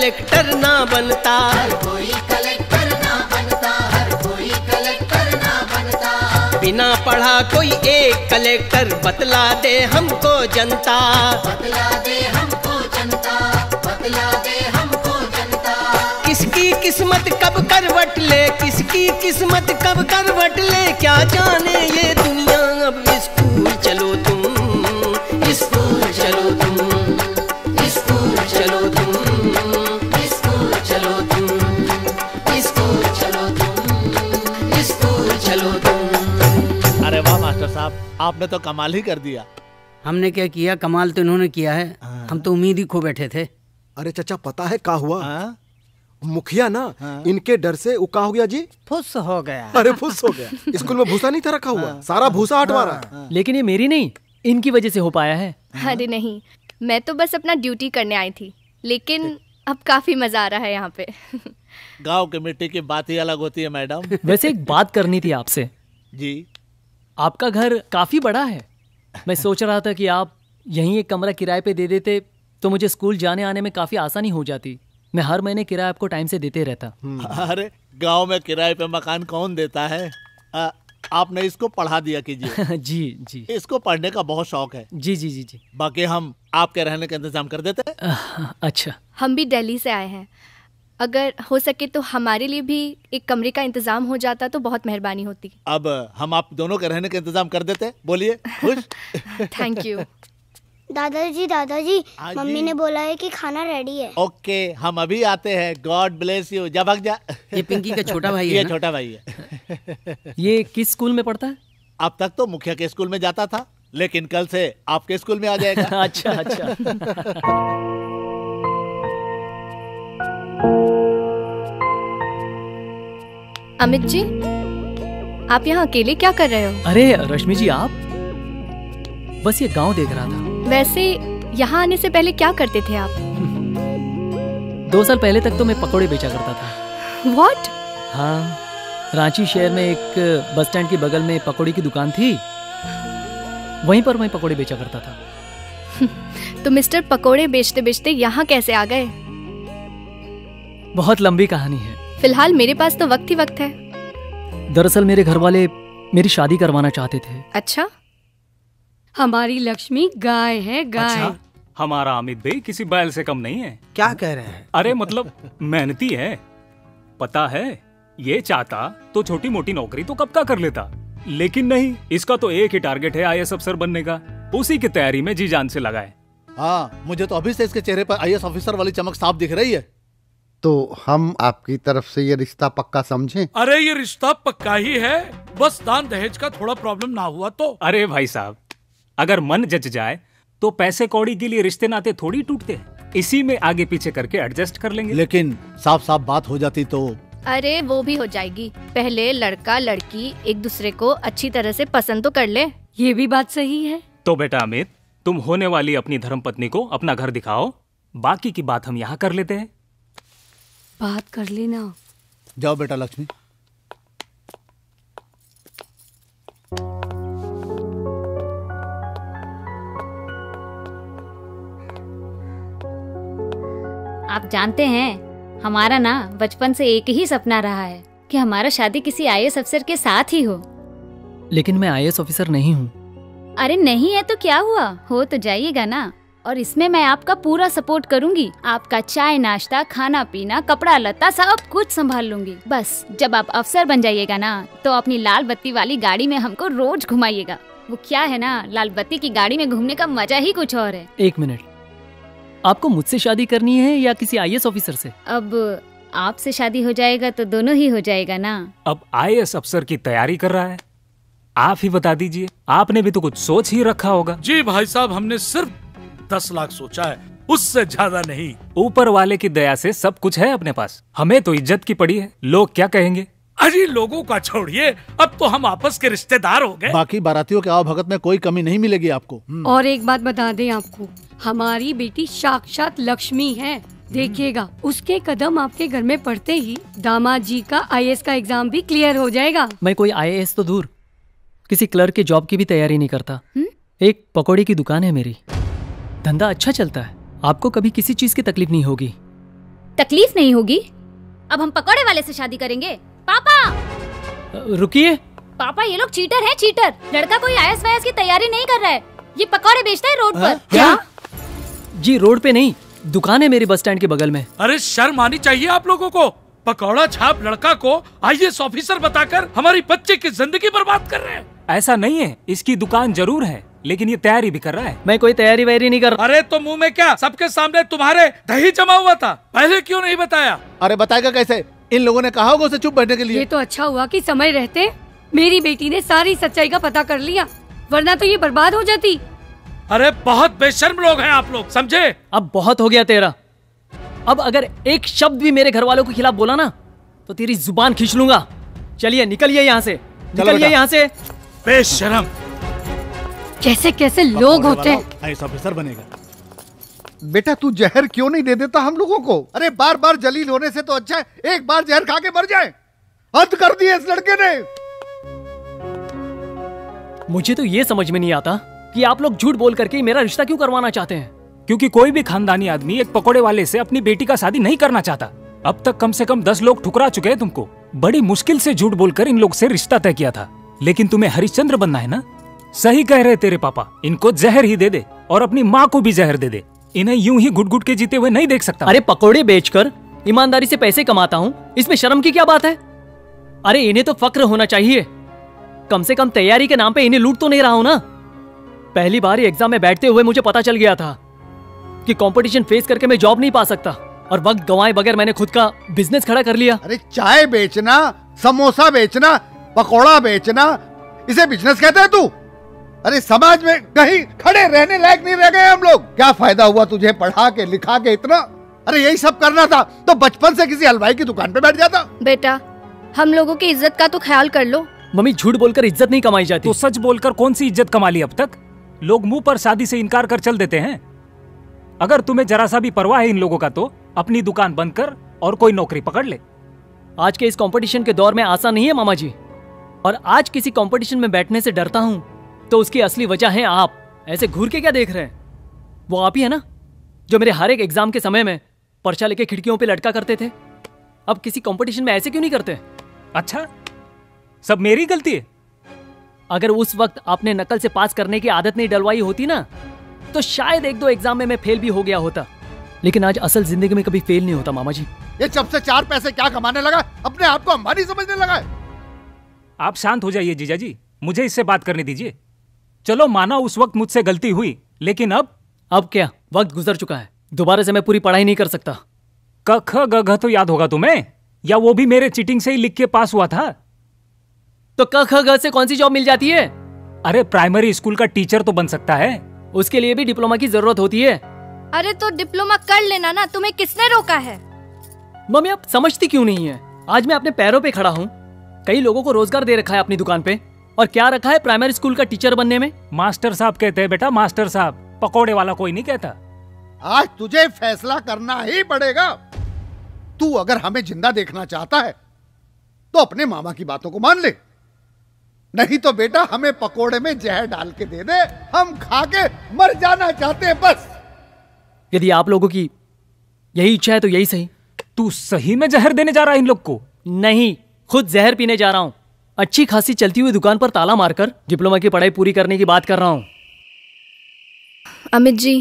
[SPEAKER 17] कलेक्टर ना बनता।
[SPEAKER 19] हर कोई कलेक्टर ना बनता हर कोई कलेक्टर ना बनता।
[SPEAKER 17] बिना पढ़ा कोई एक कलेक्टर बतला दे हमको जनता।
[SPEAKER 19] बतला दे हमको जनता बतला दे हमको जनता।
[SPEAKER 17] किसकी किस्मत कब करवट ले किसकी किस्मत कब करवट ले क्या जाने ये
[SPEAKER 20] आपने तो कमाल ही कर दिया।
[SPEAKER 1] हमने क्या किया? कमाल तो इन्होंने किया है। हम तो उम्मीद ही खो बैठे थे।
[SPEAKER 21] अरे चाचा पता है का हुआ? मुखिया ना इनके डर से वो का हो गया जी।
[SPEAKER 9] फुस हो गया।
[SPEAKER 21] अरे फुस हो गया। स्कूल में भूसा नहीं था रखा हुआ? सारा भूसा हटवा रहा। है।
[SPEAKER 3] लेकिन ये मेरी नहीं इनकी वजह से हो पाया है।
[SPEAKER 10] अरे नहीं मैं तो बस अपना ड्यूटी करने आई थी लेकिन अब काफ़ी मज़ा आ रहा है यहाँ पे।
[SPEAKER 20] गाँव की मिट्टी की बात ही अलग होती है मैडम।
[SPEAKER 3] वैसे एक बात करनी थी आपसे।
[SPEAKER 20] जी।
[SPEAKER 3] आपका घर काफ़ी बड़ा है। मैं सोच रहा था कि आप यहीं एक कमरा किराए पे दे देते तो मुझे स्कूल जाने आने में काफ़ी आसानी हो जाती। मैं हर महीने किराया आपको टाइम से देते रहता।
[SPEAKER 20] अरे गाँव में किराए पे मकान कौन देता है? आ, आपने इसको पढ़ा दिया कीजिए।
[SPEAKER 3] जी जी।
[SPEAKER 20] इसको पढ़ने का बहुत शौक है।
[SPEAKER 3] जी जी जी जी।
[SPEAKER 20] बाकी हम आपके रहने का इंतज़ाम कर देते हैं।
[SPEAKER 3] अच्छा।
[SPEAKER 10] हम भी दिल्ली से आए हैं। अगर हो सके तो हमारे लिए भी एक कमरे का इंतज़ाम हो जाता तो बहुत मेहरबानी होती।
[SPEAKER 20] अब हम आप दोनों के रहने का इंतज़ाम कर देते बोलिए खुश?
[SPEAKER 10] थैंक यू
[SPEAKER 22] दादाजी दादाजी
[SPEAKER 20] हाँ
[SPEAKER 22] मम्मी ने बोला है कि खाना रेडी है।
[SPEAKER 20] ओके हम अभी आते हैं। गॉड ब्लेस यू जा भाग जा।
[SPEAKER 1] ये पिंकी का छोटा भाई है
[SPEAKER 20] ये छोटा भाई है।
[SPEAKER 3] ये किस स्कूल में पढ़ता है?
[SPEAKER 20] अब तक तो मुखिया के स्कूल में जाता था लेकिन कल से आपके स्कूल में आ जाएगा।
[SPEAKER 3] अच्छा अच्छा।
[SPEAKER 10] अमित जी आप यहाँ अकेले क्या कर रहे हो?
[SPEAKER 3] अरे रश्मि जी आप? बस ये गाँव देख रहा था।
[SPEAKER 10] वैसे यहाँ आने से पहले क्या करते थे आप?
[SPEAKER 3] दो साल पहले तक तो मैं पकौड़े बेचा करता था।
[SPEAKER 10] व्हाट
[SPEAKER 3] हाँ रांची शहर में एक बस स्टैंड के बगल में पकौड़ी की दुकान थी। वहीं पर मैं पकौड़े बेचा करता था।
[SPEAKER 10] तो मिस्टर पकोड़े बेचते बेचते यहाँ कैसे आ गए?
[SPEAKER 3] बहुत लंबी कहानी है।
[SPEAKER 10] फ़िलहाल मेरे पास तो वक्त ही वक्त है।
[SPEAKER 3] दरअसल मेरे घर वाले मेरी शादी करवाना चाहते थे।
[SPEAKER 10] अच्छा?
[SPEAKER 23] हमारी लक्ष्मी गाय है गाय।
[SPEAKER 24] अच्छा हमारा अमित भाई किसी बैल से कम नहीं है।
[SPEAKER 9] क्या कह रहे हैं?
[SPEAKER 24] अरे मतलब मेहनती है। पता है ये चाहता तो छोटी मोटी नौकरी तो कब का कर लेता। लेकिन नहीं इसका तो एक ही टारगेट है आईएएस अफसर बनने का। उसी की तैयारी में जी जान से लगाए
[SPEAKER 20] हाँ। मुझे तो अभी से इसके चेहरे पर आईएएस ऑफिसर वाली चमक साफ़ दिख रही है।
[SPEAKER 25] तो हम आपकी तरफ़ से ये रिश्ता पक्का समझें?
[SPEAKER 26] अरे ये रिश्ता पक्का ही है। बस दान दहेज का थोड़ा प्रॉब्लम ना हुआ तो।
[SPEAKER 24] अरे भाई साहब अगर मन जच जाए तो पैसे कौड़ी के लिए रिश्ते नाते थोड़ी टूटते हैं। इसी में आगे पीछे करके एडजस्ट कर लेंगे।
[SPEAKER 20] लेकिन साफ़ साफ़ बात हो जाती तो।
[SPEAKER 10] अरे वो भी हो जाएगी। पहले लड़का लड़की एक दूसरे को अच्छी तरह से पसंद तो कर ले।
[SPEAKER 23] ये भी बात सही है।
[SPEAKER 24] तो बेटा अमित तुम होने वाली अपनी धर्मपत्नी को अपना घर दिखाओ। बाकी की बात हम यहाँ कर लेते हैं।
[SPEAKER 23] बात कर लेना
[SPEAKER 20] जाओ बेटा लक्ष्मी।
[SPEAKER 27] आप जानते हैं हमारा ना बचपन से एक ही सपना रहा है कि हमारा शादी किसी आईएएस अफसर के साथ ही हो।
[SPEAKER 3] लेकिन मैं आईएएस ऑफिसर नहीं हूँ।
[SPEAKER 27] अरे नहीं है तो क्या हुआ? हो तो जाइएगा ना। और इसमें मैं आपका पूरा सपोर्ट करूँगी। आपका चाय नाश्ता खाना पीना कपड़ा लत्ता सब कुछ संभाल लूँगी। बस जब आप अफसर बन जाइएगा ना तो अपनी लाल बत्ती वाली गाड़ी में हमको रोज घुमाइएगा। वो क्या है ना लाल बत्ती की गाड़ी में घूमने का मज़ा ही कुछ और है।
[SPEAKER 3] एक मिनट। आपको मुझसे शादी करनी है या किसी आईएएस ऑफिसर से?
[SPEAKER 27] अब आपसे शादी हो जाएगा तो दोनों ही हो जाएगा ना।
[SPEAKER 24] अब आईएएस अफसर की तैयारी कर रहा है। आप ही बता दीजिए आपने भी तो कुछ सोच ही रखा होगा।
[SPEAKER 26] जी भाई साहब हमने सिर्फ़ दस लाख सोचा है उससे ज़्यादा नहीं।
[SPEAKER 24] ऊपर वाले की दया से सब कुछ है अपने पास। हमें तो इज़्ज़त की पड़ी है। लोग क्या कहेंगे?
[SPEAKER 26] अरे लोगों का छोड़िए अब तो हम आपस के रिश्तेदार हो गए।
[SPEAKER 20] बाकी बारातियों के आवभगत में कोई कमी नहीं मिलेगी आपको।
[SPEAKER 23] और एक बात बता दें आपको हमारी बेटी साक्षात लक्ष्मी है। देखिएगा उसके कदम आपके घर में पड़ते ही दामाद जी का आईएएस का एग्ज़ाम भी क्लियर हो जाएगा।
[SPEAKER 3] मैं कोई आईएएस तो दूर किसी क्लर्क की जॉब की भी तैयारी नहीं करता। एक पकौड़ी की दुकान है मेरी। धंधा अच्छा चलता है। आपको कभी किसी चीज़ की तकलीफ़ नहीं होगी।
[SPEAKER 27] तकलीफ़ नहीं होगी? अब हम पकौड़े वाले से शादी करेंगे। पापा!
[SPEAKER 3] रुकिए।
[SPEAKER 27] पापा ये लोग चीटर हैं चीटर। लड़का कोई आयस वायस की तैयारी नहीं कर रहा है। ये पकौड़े बेचता है रोड पर।
[SPEAKER 3] क्या? जी रोड पे नहीं। दुकान है मेरे बस स्टैंड के बगल में।
[SPEAKER 26] अरे शर्म आनी चाहिए आप लोगों को। पकौड़ा छाप लड़का को आईएएस ऑफिसर बताकर हमारी बच्चे की ज़िंदगी बर्बाद कर रहे हैं।
[SPEAKER 24] ऐसा नहीं है। इसकी दुकान ज़रूर है। लेकिन ये तैयारी भी कर रहा है।
[SPEAKER 3] मैं कोई तैयारी वैयारी नहीं कर रहा।
[SPEAKER 26] अरे तो मुँह में क्या? सबके सामने तुम्हारे दही जमा हुआ था। पहले क्यों नहीं बताया?
[SPEAKER 20] अरे बताएगा कैसे? इन लोगों ने कहा होगा उसे चुप बैठने के लिए।
[SPEAKER 23] ये तो अच्छा हुआ कि समय रहते। मेरी बेटी ने सारी सच्चाई का पता कर लिया वरना तो ये बर्बाद हो जाती।
[SPEAKER 26] अरे बहुत बेशर्म लोग हैं आप लोग समझे?
[SPEAKER 3] अब बहुत हो गया तेरा। अब अगर एक शब्द भी मेरे घर वालों के खिलाफ बोला ना तो तेरी ज़ुबान खींच लूँगा। चलिए निकलिए यहाँ से। निकलिए यहाँ से।
[SPEAKER 26] बेशरम।
[SPEAKER 23] कैसे कैसे लोग होते हैं।
[SPEAKER 20] ऑफिसर बनेगा।
[SPEAKER 2] बेटा तू जहर क्यों नहीं दे देता हम लोगों को? अरे बार बार जलील होने से तो अच्छा है एक बार जहर खा के मर जाए। हद कर दिए इस लड़के ने।
[SPEAKER 3] मुझे तो ये समझ में नहीं आता कि आप लोग झूठ बोल करके मेरा रिश्ता क्यों करवाना चाहते हैं?
[SPEAKER 24] क्योंकि कोई भी खानदानी आदमी एक पकोड़े वाले से अपनी बेटी का शादी नहीं करना चाहता। अब तक कम से कम दस लोग ठुकरा चुके हैं तुमको। बड़ी मुश्किल से झूठ बोलकर इन लोग से रिश्ता तय किया था। लेकिन तुम्हें हरिश्चंद्र बनना है ना? सही कह रहे तेरे पापा। इनको जहर ही दे दे और अपनी माँ को भी जहर दे दे। इन्हें यूँ ही घुट घुट के जीते हुए नहीं देख सकता।
[SPEAKER 3] अरे पकोड़े बेचकर ईमानदारी से पैसे कमाता हूँ। इसमें शर्म की क्या बात है? अरे इन्हें तो फक्र होना चाहिए। कम से कम तैयारी के नाम पे इन्हें लूट तो नहीं रहा हूँ ना? पहली बार एग्ज़ाम में बैठते हुए मुझे पता चल गया था कि कंपटीशन फेस करके मैं जॉब नहीं पा सकता और वक्त गंवाए बगैर मैंने खुद का बिज़नेस खड़ा कर लिया।
[SPEAKER 2] अरे चाय बेचना समोसा बेचना पकौड़ा बेचना इसे बिज़नेस कहते हैं तू? अरे समाज में कहीं खड़े रहने लायक नहीं रह गए हम लोग। क्या फ़ायदा हुआ तुझे पढ़ा के लिखा के इतना? अरे यही सब करना था तो बचपन से किसी हलवाई की दुकान पे बैठ जाता।
[SPEAKER 10] बेटा हम लोगों की इज़्ज़त का तो ख्याल कर लो।
[SPEAKER 3] मम्मी झूठ बोलकर इज़्ज़त नहीं कमाई जाती।
[SPEAKER 24] तो सच बोलकर कौन सी इज़्ज़त कमा ली अब तक? लोग मुँह पर शादी से इनकार कर चल देते हैं। अगर तुम्हें जरा सा भी परवाह है इन लोगों का तो अपनी दुकान बंद कर और कोई नौकरी पकड़ ले।
[SPEAKER 3] आज के इस कंपटीशन के दौर में आसान नहीं है मामा जी। और आज किसी कंपटीशन में बैठने से डरता हूँ। तो उसकी असली वजह है आप। ऐसे घूर के क्या देख रहे हैं? वो आप ही है ना जो मेरे हर एक एग्ज़ाम के समय में पर्चा लेके खिड़कियों पे लटका करते थे। अब किसी कंपटीशन में ऐसे क्यों नहीं करते?
[SPEAKER 24] अच्छा सब मेरी गलती है।
[SPEAKER 3] अगर उस वक्त आपने नकल से पास करने की आदत नहीं डलवाई होती ना तो शायद एक दो एग्ज़ाम में मैं फेल भी हो गया होता। लेकिन आज असल ज़िंदगी में कभी फेल नहीं होता मामा जी
[SPEAKER 2] ये जब से चार पैसे क्या कमाने लगा अपने आप को अंबानी समझने लगा है।
[SPEAKER 24] आप शांत हो जाइए जीजा जी मुझे इससे बात करने दीजिए। चलो माना उस वक्त मुझसे गलती हुई लेकिन अब?
[SPEAKER 3] अब क्या? वक्त गुजर चुका है। दोबारा से मैं पूरी पढ़ाई नहीं कर सकता।
[SPEAKER 24] क ख ग तो याद होगा तुम्हें? या वो भी मेरे चीटिंग से ही लिख के पास हुआ था?
[SPEAKER 3] तो क ख ग से कौन सी जॉब मिल जाती है?
[SPEAKER 24] अरे प्राइमरी स्कूल का टीचर तो बन सकता है।
[SPEAKER 3] उसके लिए भी डिप्लोमा की ज़रूरत होती है।
[SPEAKER 10] अरे तो डिप्लोमा कर लेना ना तुम्हें किसने रोका है?
[SPEAKER 3] मम्मी आप समझती क्यों नहीं है? आज मैं अपने पैरों पे खड़ा हूँ। कई लोगों को रोज़गार दे रखा है अपनी दुकान पे। और क्या रखा है प्राइमरी स्कूल का टीचर बनने में?
[SPEAKER 24] मास्टर साहब कहते हैं बेटा मास्टर साहब पकौड़े वाला कोई नहीं कहता।
[SPEAKER 2] आज तुझे फैसला करना ही पड़ेगा। तू अगर हमें ज़िंदा देखना चाहता है तो अपने मामा की बातों को मान ले। नहीं तो बेटा हमें पकोड़े में जहर डाल के दे दे हम खा के मर जाना चाहते हैं बस।
[SPEAKER 3] यदि आप लोगों की यही इच्छा है तो यही सही।
[SPEAKER 24] तू सही में जहर देने जा रहा है इन लोग को?
[SPEAKER 3] नहीं खुद जहर पीने जा रहा हूँ। अच्छी खासी चलती हुई दुकान पर ताला मारकर डिप्लोमा की पढ़ाई पूरी करने की बात कर रहा हूँ।
[SPEAKER 10] Amit ji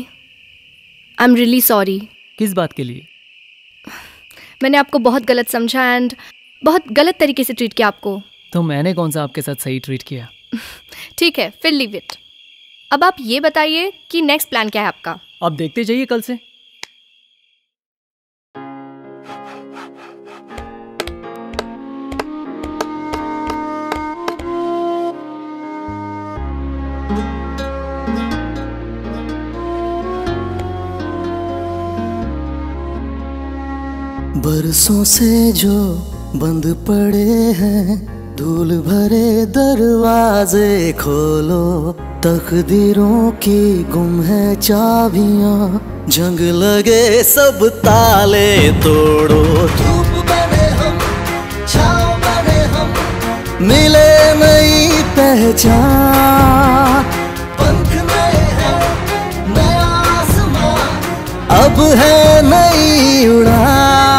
[SPEAKER 10] I am really sorry
[SPEAKER 3] किस बात के लिए?
[SPEAKER 10] मैंने आपको बहुत गलत समझा एंड बहुत गलत तरीके से ट्रीट किया आपको।
[SPEAKER 3] तो मैंने कौन सा आपके साथ सही ट्रीट किया?
[SPEAKER 10] ठीक है फिर लीव इट अब आप ये बताइए कि नेक्स्ट प्लान क्या है आपका?
[SPEAKER 3] अब देखते जाइए कल से।
[SPEAKER 28] बरसों से जो बंद पड़े हैं, धूल भरे दरवाजे खोलो। तकदीरों की गुम है चाबियाँ, जंग लगे सब ताले तोड़ो। धूप बने हम, छाँव बने हम, मिले नई पहचान। पंख नए हैं, नया आसमां अब है नई उड़ान।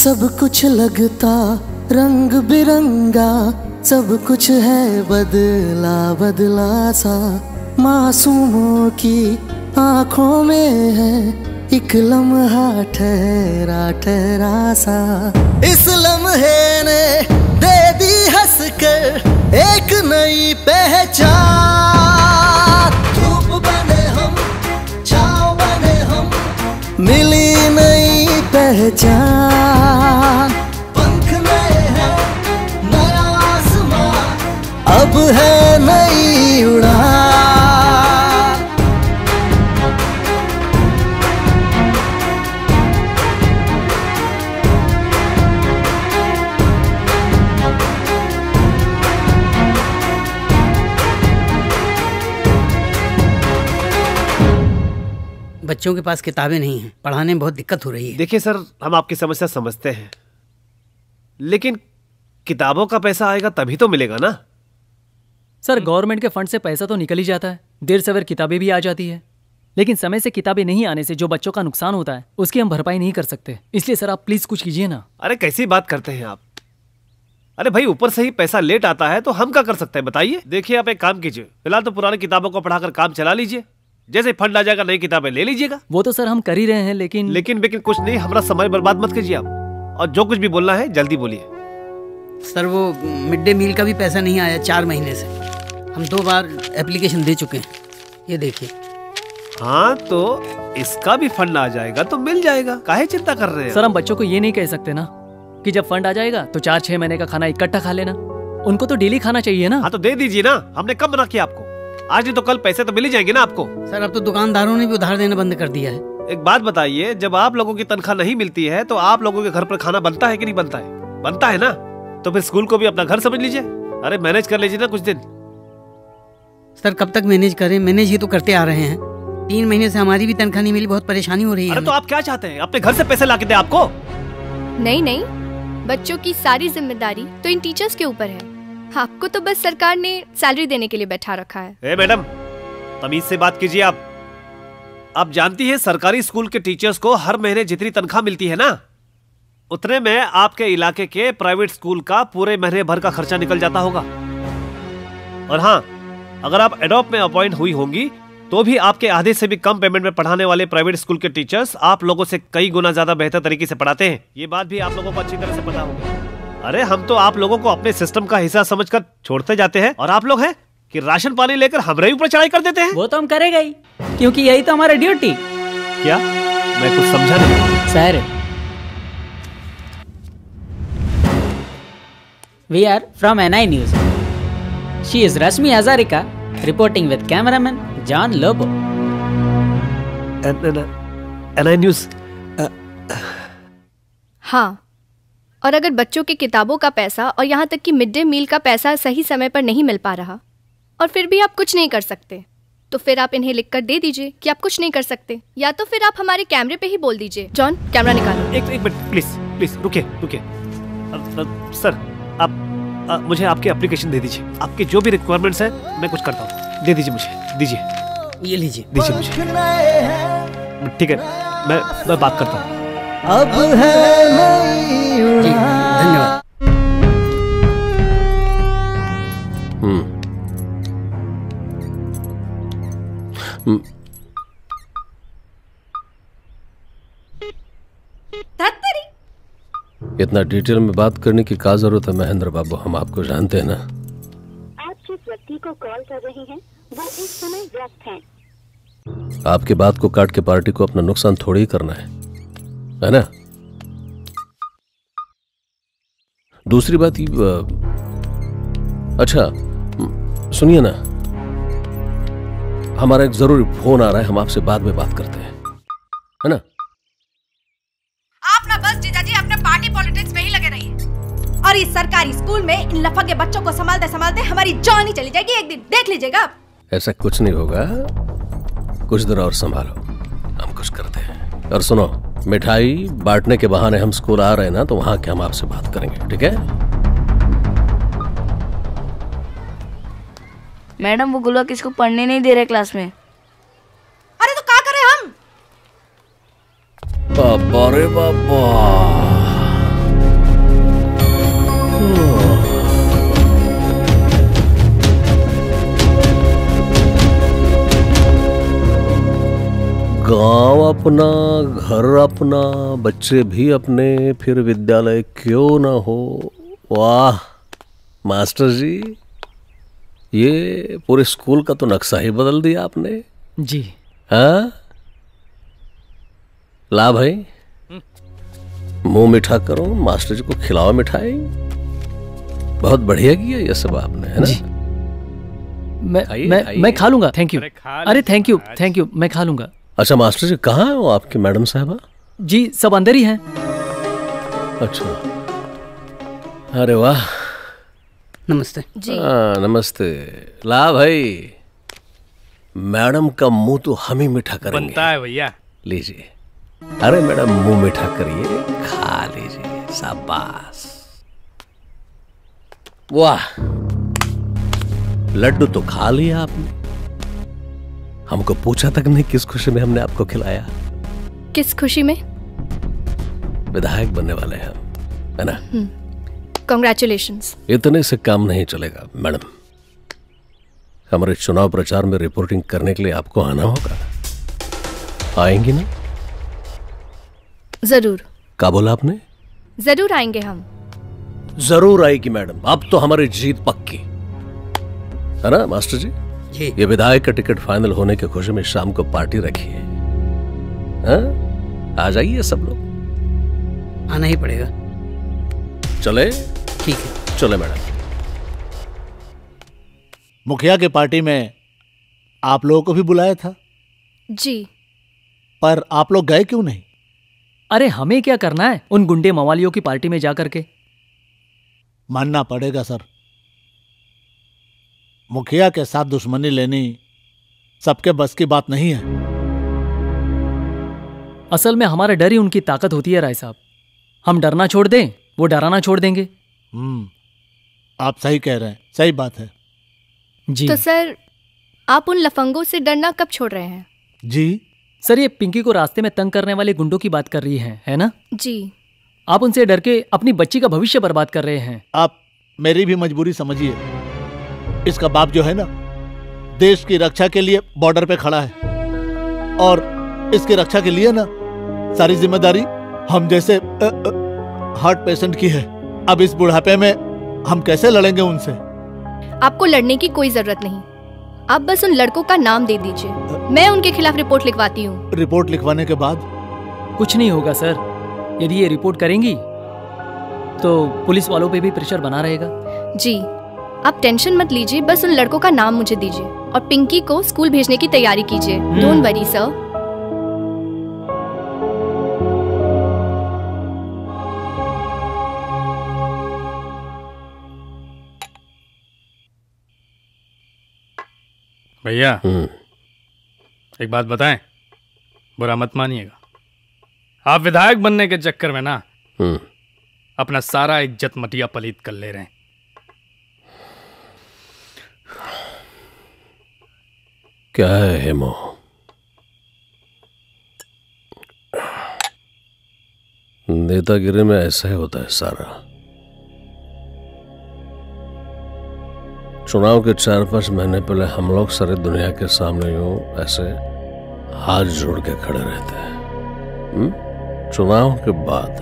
[SPEAKER 28] सब कुछ लगता, रंग बिरंगा, सब कुछ है बदला बदला सा। मासूमों की आँखों में है, एक लम्हा ठहरा ठहरा सा। इस लम्हे ने दे दी हंस कर एक नई पहचान। धूप बने हम, छाव बने हम, मिली नई पहचान। पंख नए है नया आसमान। अब है नई उड़ान।
[SPEAKER 1] बच्चों के पास किताबें नहीं हैं पढ़ाने में बहुत दिक्कत हो रही है।
[SPEAKER 29] देखिए सर हम आपकी समस्या समझते हैं। लेकिन किताबों का पैसा आएगा तभी तो मिलेगा ना।
[SPEAKER 3] सर गवर्नमेंट के फंड से पैसा तो निकल ही जाता है। देर सवेर किताबें भी आ जाती है। लेकिन समय से किताबें नहीं आने से जो बच्चों का नुकसान होता है उसकी हम भरपाई नहीं कर सकते। इसलिए सर आप प्लीज़ कुछ कीजिए ना।
[SPEAKER 29] अरे कैसी बात करते हैं आप? अरे भाई ऊपर से ही पैसा लेट आता है तो हम क्या कर सकते हैं बताइए। देखिए आप एक काम कीजिए। फ़िलहाल तो पुरानी किताबों को पढ़ाकर काम चला लीजिए। जैसे फंड आ जाएगा नई किताबें ले लीजिएगा।
[SPEAKER 3] वो तो सर हम कर ही रहे हैं लेकिन
[SPEAKER 29] लेकिन लेकिन कुछ नहीं हमारा समय बर्बाद मत कीजिए आप। और जो कुछ भी बोलना है जल्दी बोलिए।
[SPEAKER 1] सर वो मिड डे मील का भी पैसा नहीं आया चार महीने से। हम दो बार एप्लीकेशन दे चुके हैं। ये देखिए।
[SPEAKER 29] हाँ तो इसका भी फंड आ जाएगा तो मिल जाएगा। काहे चिंता कर रहे हैं
[SPEAKER 3] सर हम बच्चों को ये नहीं कह सकते ना कि जब फंड आ जाएगा तो चार छह महीने का खाना इकट्ठा खा लेना। उनको तो डेली खाना चाहिए ना।
[SPEAKER 29] हाँ तो दे दीजिए ना। हमने कब मना किया आपको? आज नहीं तो कल पैसे तो मिल ही जाएँगे ना आपको।
[SPEAKER 1] सर अब तो दुकानदारों ने भी उधार देना बंद कर दिया है।
[SPEAKER 29] एक बात बताइए जब आप लोगों की तनख्वाह नहीं मिलती है तो आप लोगों के घर पर खाना बनता है कि नहीं बनता है? बनता है ना? तो फिर स्कूल को भी अपना घर समझ लीजिए। अरे मैनेज कर लीजिए ना कुछ दिन।
[SPEAKER 1] सर कब तक मैनेज करें? मैनेज ही तो करते आ रहे हैं। तीन महीने से हमारी भी तनख्वाह नहीं मिली बहुत परेशानी हो रही है।
[SPEAKER 29] अरे तो आप क्या चाहते हैं? अपने घर से पैसे ला के दे आपको?
[SPEAKER 10] नहीं नहीं। बच्चों की सारी ज़िम्मेदारी तो इन टीचर्स के ऊपर है। आपको तो बस सरकार ने सैलरी देने के लिए बैठा रखा है।
[SPEAKER 29] ए, मैडम, तमीज से बात कीजिए आप। आप जानती है सरकारी स्कूल के टीचर्स को हर महीने जितनी तनख्वाह मिलती है ना? उतने में आपके इलाके के प्राइवेट स्कूल का पूरे महीने भर का खर्चा निकल जाता होगा। और हाँ अगर आप एडॉप में अपॉइंट हुई होंगी तो भी आपके आधे से भी कम पेमेंट में पढ़ाने वाले प्राइवेट स्कूल के टीचर्स आप लोगों से कई गुना ज़्यादा बेहतर तरीके से पढ़ाते हैं। ये बात भी आप लोगों को अच्छी तरह से पता होगी। अरे हम तो आप लोगों को अपने सिस्टम का हिस्सा समझकर छोड़ते जाते हैं और आप लोग हैं कि राशन पानी लेकर हमारे ऊपर चढ़ाई कर देते हैं।
[SPEAKER 30] वो तो हम करेगा ही क्योंकि यही तो हमारा ड्यूटी
[SPEAKER 29] क्या? मैं कुछ समझा नहीं।
[SPEAKER 30] Sir. We are from NI News. She is Rashmi Hazarika, reporting with cameraman John Lobo.
[SPEAKER 29] ANI news
[SPEAKER 10] हाँ और अगर बच्चों के किताबों का पैसा और यहाँ तक कि मिड डे मील का पैसा सही समय पर नहीं मिल पा रहा और फिर भी आप कुछ नहीं कर सकते तो फिर आप इन्हें लिखकर दे दीजिए कि आप कुछ नहीं कर सकते। या तो फिर आप हमारे कैमरे पे ही बोल दीजिए। जॉन कैमरा निकालो।
[SPEAKER 29] एक एक मिनट प्लीज़ प्लीज़ रुके रुकिए। अ, सर आप अ, मुझे आपकी एप्लीकेशन दे दीजिए। आपके जो भी रिक्वायरमेंट्स है मैं कुछ करता हूँ। दे दीजिए मुझे दीजिए।
[SPEAKER 1] ये लीजिए।
[SPEAKER 29] दीजिए मुझे। ठीक है मैं मैं बात करता हूँ।
[SPEAKER 28] अब है नई
[SPEAKER 1] धन्यवाद।
[SPEAKER 15] हम्म। हम्म, इतना डिटेल में बात करने की क्या ज़रूरत है महेंद्र बाबू? हम आपको जानते हैं ना?
[SPEAKER 31] आप जिस व्यक्ति को कॉल कर रहे हैं वो इस समय व्यस्त हैं।
[SPEAKER 15] आपकी बात को काट के पार्टी को अपना नुकसान थोड़ी ही करना है। है ना? दूसरी बात ये अच्छा सुनिए ना। हमारा एक ज़रूरी फ़ोन आ रहा है हम आपसे बाद में बात करते हैं। है ना?
[SPEAKER 13] आप ना बस जीजाजी अपने पार्टी पॉलिटिक्स में ही लगे रहिए। और इस सरकारी स्कूल में इन लफंगे बच्चों को संभालते संभालते हमारी जान ही चली जाएगी एक दिन। देख लीजिएगा आप।
[SPEAKER 15] ऐसा कुछ नहीं होगा। कुछ देर और संभालो। हम कुछ करते हैं। और सुनो मिठाई बांटने के बहाने हम स्कूल आ रहे हैं ना तो वहाँ के हम आपसे बात करेंगे ठीक है?
[SPEAKER 32] मैडम वो गुलवा किसको पढ़ने नहीं दे रहे क्लास में?
[SPEAKER 13] अरे तो क्या करें हम?
[SPEAKER 15] बाबा रे बाबा गाँव अपना घर अपना बच्चे भी अपने फिर विद्यालय क्यों ना हो? वाह मास्टर जी ये पूरे स्कूल का तो नक्शा ही बदल दिया आपने।
[SPEAKER 3] जी।
[SPEAKER 15] हाँ? ला भाई। मुँह मीठा करो मास्टर जी को खिलाओ मिठाई। बहुत बढ़िया किया ये सब आपने है ना?
[SPEAKER 3] मैं
[SPEAKER 15] खाइए,
[SPEAKER 3] मैं
[SPEAKER 15] खाइए।
[SPEAKER 3] मैं खा लूँगा थैंक यू
[SPEAKER 15] अरे
[SPEAKER 3] थैंक यू थैंक यू मैं खा लूँगा।
[SPEAKER 15] अच्छा मास्टर जी कहाँ है वो आपकी मैडम साहबा?
[SPEAKER 3] जी सब अंदर ही हैं।
[SPEAKER 15] अच्छा। अरे वाह।
[SPEAKER 1] नमस्ते।
[SPEAKER 10] जी।
[SPEAKER 15] हाँ, नमस्ते। ला भाई मैडम का मुँह तो हम ही मीठा करेंगे।
[SPEAKER 14] बनता है भैया।
[SPEAKER 15] लीजिए। अरे मैडम मुँह मीठा करिए खा लीजिए शाबाश। वाह। लड्डू तो खा लिया आपने। हमको पूछा तक नहीं किस खुशी में हमने आपको खिलाया।
[SPEAKER 10] किस खुशी में?
[SPEAKER 15] विधायक बनने वाले हैं है ना?
[SPEAKER 10] कॉन्ग्रेचुलेशन
[SPEAKER 15] इतने से काम नहीं चलेगा मैडम। हमारे चुनाव प्रचार में रिपोर्टिंग करने के लिए आपको आना होगा। आएँगी ना?
[SPEAKER 10] ज़रूर।
[SPEAKER 15] का बोला आपने?
[SPEAKER 10] ज़रूर आएँगे हम।
[SPEAKER 15] ज़रूर आएगी मैडम। अब तो हमारी जीत पक्की। है ना मास्टर जी?
[SPEAKER 1] जी।
[SPEAKER 15] ये विधायक का टिकट फाइनल होने की खुशी में शाम को पार्टी रखी है। हाँ? आ जाइए सब लोग।
[SPEAKER 1] आना ही पड़ेगा।
[SPEAKER 15] चले?
[SPEAKER 1] ठीक है।
[SPEAKER 15] चले मैडम।
[SPEAKER 20] मुखिया के पार्टी में आप लोगों को भी बुलाया था?
[SPEAKER 10] जी।
[SPEAKER 20] पर आप लोग गए क्यों नहीं?
[SPEAKER 3] अरे हमें क्या करना है उन गुंडे मवालियों की पार्टी में जा करके
[SPEAKER 20] मानना पड़ेगा सर। मुखिया के साथ दुश्मनी लेनी सबके बस की बात नहीं है।
[SPEAKER 3] असल में हमारा डर ही उनकी ताकत होती है राय साहब। हम डरना छोड़ दें वो डराना छोड़ देंगे।
[SPEAKER 20] हम्म आप सही कह रहे हैं सही बात है।
[SPEAKER 3] जी।
[SPEAKER 10] तो सर आप उन लफंगों से डरना कब छोड़ रहे हैं?
[SPEAKER 20] जी।
[SPEAKER 3] सर ये पिंकी को रास्ते में तंग करने वाले गुंडों की बात कर रही हैं है ना?
[SPEAKER 10] जी।
[SPEAKER 3] आप उनसे डर के अपनी बच्ची का भविष्य बर्बाद कर रहे हैं।
[SPEAKER 20] आप मेरी भी मजबूरी समझिए। इसका बाप जो है ना देश की रक्षा के लिए बॉर्डर पे खड़ा है। और इसकी रक्षा के लिए ना सारी ज़िम्मेदारी हम जैसे अ, अ, हार्ट पेशेंट की है। अब इस बुढ़ापे में हम कैसे लड़ेंगे उनसे?
[SPEAKER 10] आपको लड़ने की कोई ज़रूरत नहीं। आप बस उन लड़कों का नाम दे दीजिए। मैं उनके खिलाफ रिपोर्ट लिखवाती हूँ।
[SPEAKER 20] रिपोर्ट लिखवाने के बाद?
[SPEAKER 3] कुछ नहीं होगा सर। यदि ये रिपोर्ट करेंगी तो पुलिस वालों पे भी प्रेशर बना रहेगा।
[SPEAKER 10] जी। आप टेंशन मत लीजिए बस उन लड़कों का नाम मुझे दीजिए और पिंकी को स्कूल भेजने की तैयारी कीजिए। डोंट वरी सर
[SPEAKER 14] भैया। एक बात बताएँ बुरा मत मानिएगा। आप विधायक बनने के चक्कर में ना
[SPEAKER 15] हम्म।
[SPEAKER 14] अपना सारा इज़्ज़त मटिया पलीत कर ले रहे हैं।
[SPEAKER 15] क्या है हेमो? नेतागिरी में ऐसा ही होता है सारा। चुनाव के चार पाँच महीने पहले हम लोग सारी दुनिया के सामने यूँ ऐसे हाथ जोड़ के खड़े रहते हैं। हम्म? चुनाव के बाद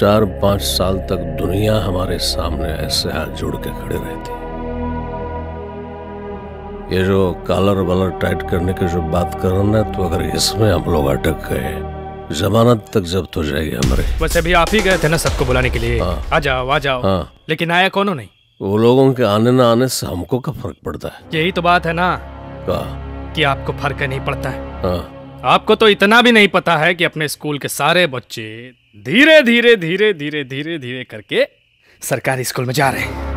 [SPEAKER 15] चार पाँच साल तक दुनिया हमारे सामने ऐसे हाथ जोड़ के खड़े रहती है। ये जो कॉलर वालर टाइट करने की जो बात कर रहे ना तो अगर इसमें हम लोग अटक गए जमानत तक जब्त हो जाएगी हमारे।
[SPEAKER 14] वैसे अभी आप ही गए थे ना सबको बुलाने के लिए। आ जाओ आ जाओ।
[SPEAKER 15] हाँ।
[SPEAKER 14] लेकिन आया कौन नहीं?
[SPEAKER 15] वो लोगों के आने ना आने से हमको क्या फ़र्क पड़ता है?
[SPEAKER 14] यही तो बात है ना
[SPEAKER 15] का
[SPEAKER 14] कि आपको फ़र्क नहीं पड़ता है।
[SPEAKER 15] हाँ।
[SPEAKER 14] आपको तो इतना भी नहीं पता है कि अपने स्कूल के सारे बच्चे धीरे धीरे धीरे धीरे धीरे धीरे करके सरकारी स्कूल में जा रहे हैं।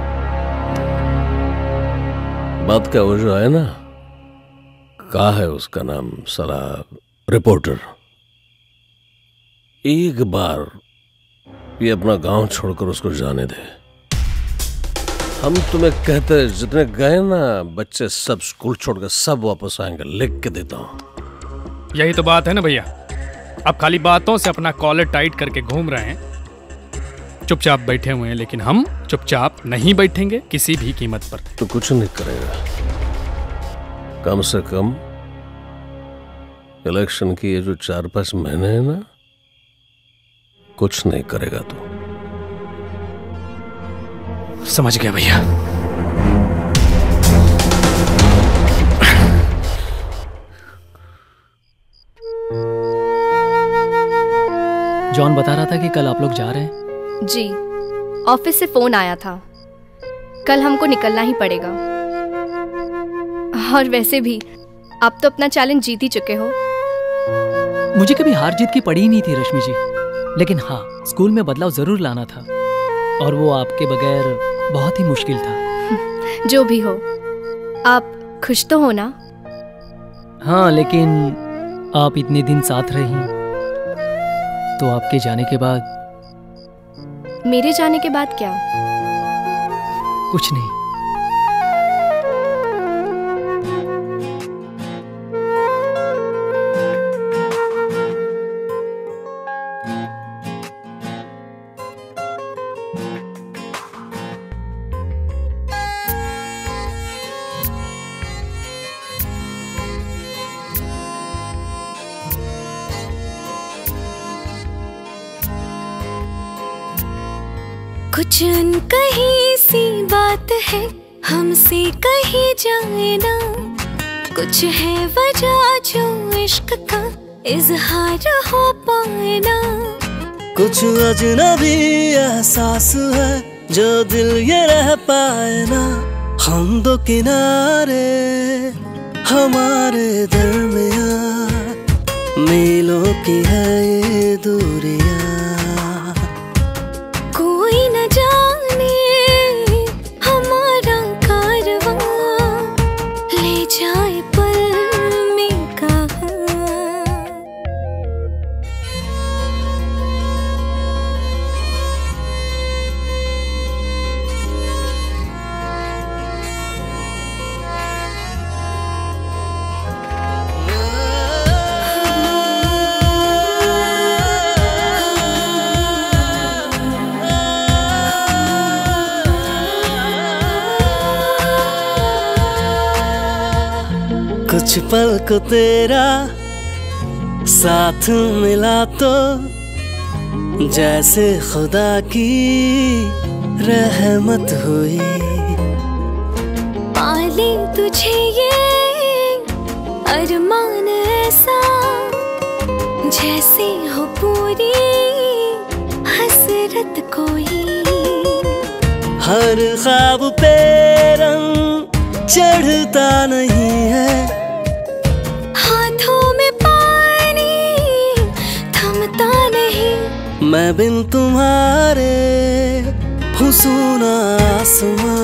[SPEAKER 15] बात क्या वो जो है ना? कहा है उसका नाम साला रिपोर्टर? एक बार ये अपना गाँव छोड़कर उसको जाने दे। हम तुम्हें कहते जितने गए ना, बच्चे सब स्कूल छोड़कर सब वापस आएँगे, लिख के देता हूँ।
[SPEAKER 14] यही तो बात है ना भैया। आप खाली बातों से अपना कॉलर टाइट करके घूम रहे हैं। चुपचाप बैठे हुए हैं लेकिन हम चुपचाप नहीं बैठेंगे किसी भी कीमत पर।
[SPEAKER 15] तो कुछ नहीं करेगा। कम से कम इलेक्शन की ये जो चार पाँच महीने हैं ना कुछ नहीं करेगा तू।
[SPEAKER 14] समझ गया भैया।
[SPEAKER 3] जॉन बता रहा था कि कल आप लोग जा रहे हैं।
[SPEAKER 10] जी ऑफ़िस से फ़ोन आया था। कल हमको निकलना ही पड़ेगा। और वैसे भी आप तो अपना चैलेंज जीत ही चुके हो।
[SPEAKER 3] मुझे कभी हार जीत की पड़ी ही नहीं थी रश्मि जी। लेकिन हाँ स्कूल में बदलाव ज़रूर लाना था। और वो आपके बगैर बहुत ही मुश्किल था।
[SPEAKER 10] जो भी हो। आप खुश तो हो ना?
[SPEAKER 3] हाँ लेकिन आप इतने दिन साथ रही तो आपके जाने के बाद
[SPEAKER 10] मेरे जाने के बाद क्या?
[SPEAKER 3] कुछ नहीं।
[SPEAKER 33] जाए ना। कुछ है वजह जो इश्क का इजहार हो पाए ना।
[SPEAKER 17] कुछ अजनबी एहसास है जो दिल ये रह पाए ना। हम दो किनारे, हमारे दरमिया मीलों की है ये दूरियाँ कुछ पल को तेरा साथ मिला तो जैसे खुदा की रहमत हुई।
[SPEAKER 33] पाले तुझे ये अरमान ऐसा जैसे हो पूरी हसरत कोई।
[SPEAKER 17] हर ख्वाब पे रंग चढ़ता नहीं है
[SPEAKER 33] मैं
[SPEAKER 17] बिन तुम्हारे हुसूना आसमां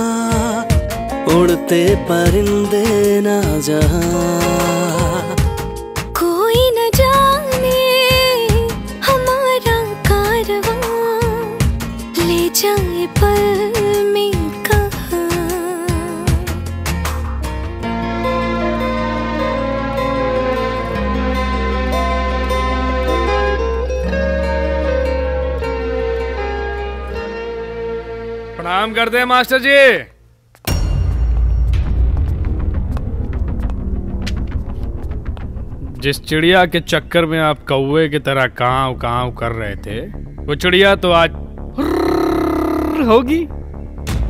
[SPEAKER 17] उड़ते परिंदे ना जहाँ।
[SPEAKER 33] कोई न जाने हमारा कारवां ले जाए पल
[SPEAKER 14] प्रणाम कर दे मास्टर जी। जिस चिड़िया के चक्कर में आप कौए की तरह काव काव कर रहे थे वो चिड़िया तो आज होगी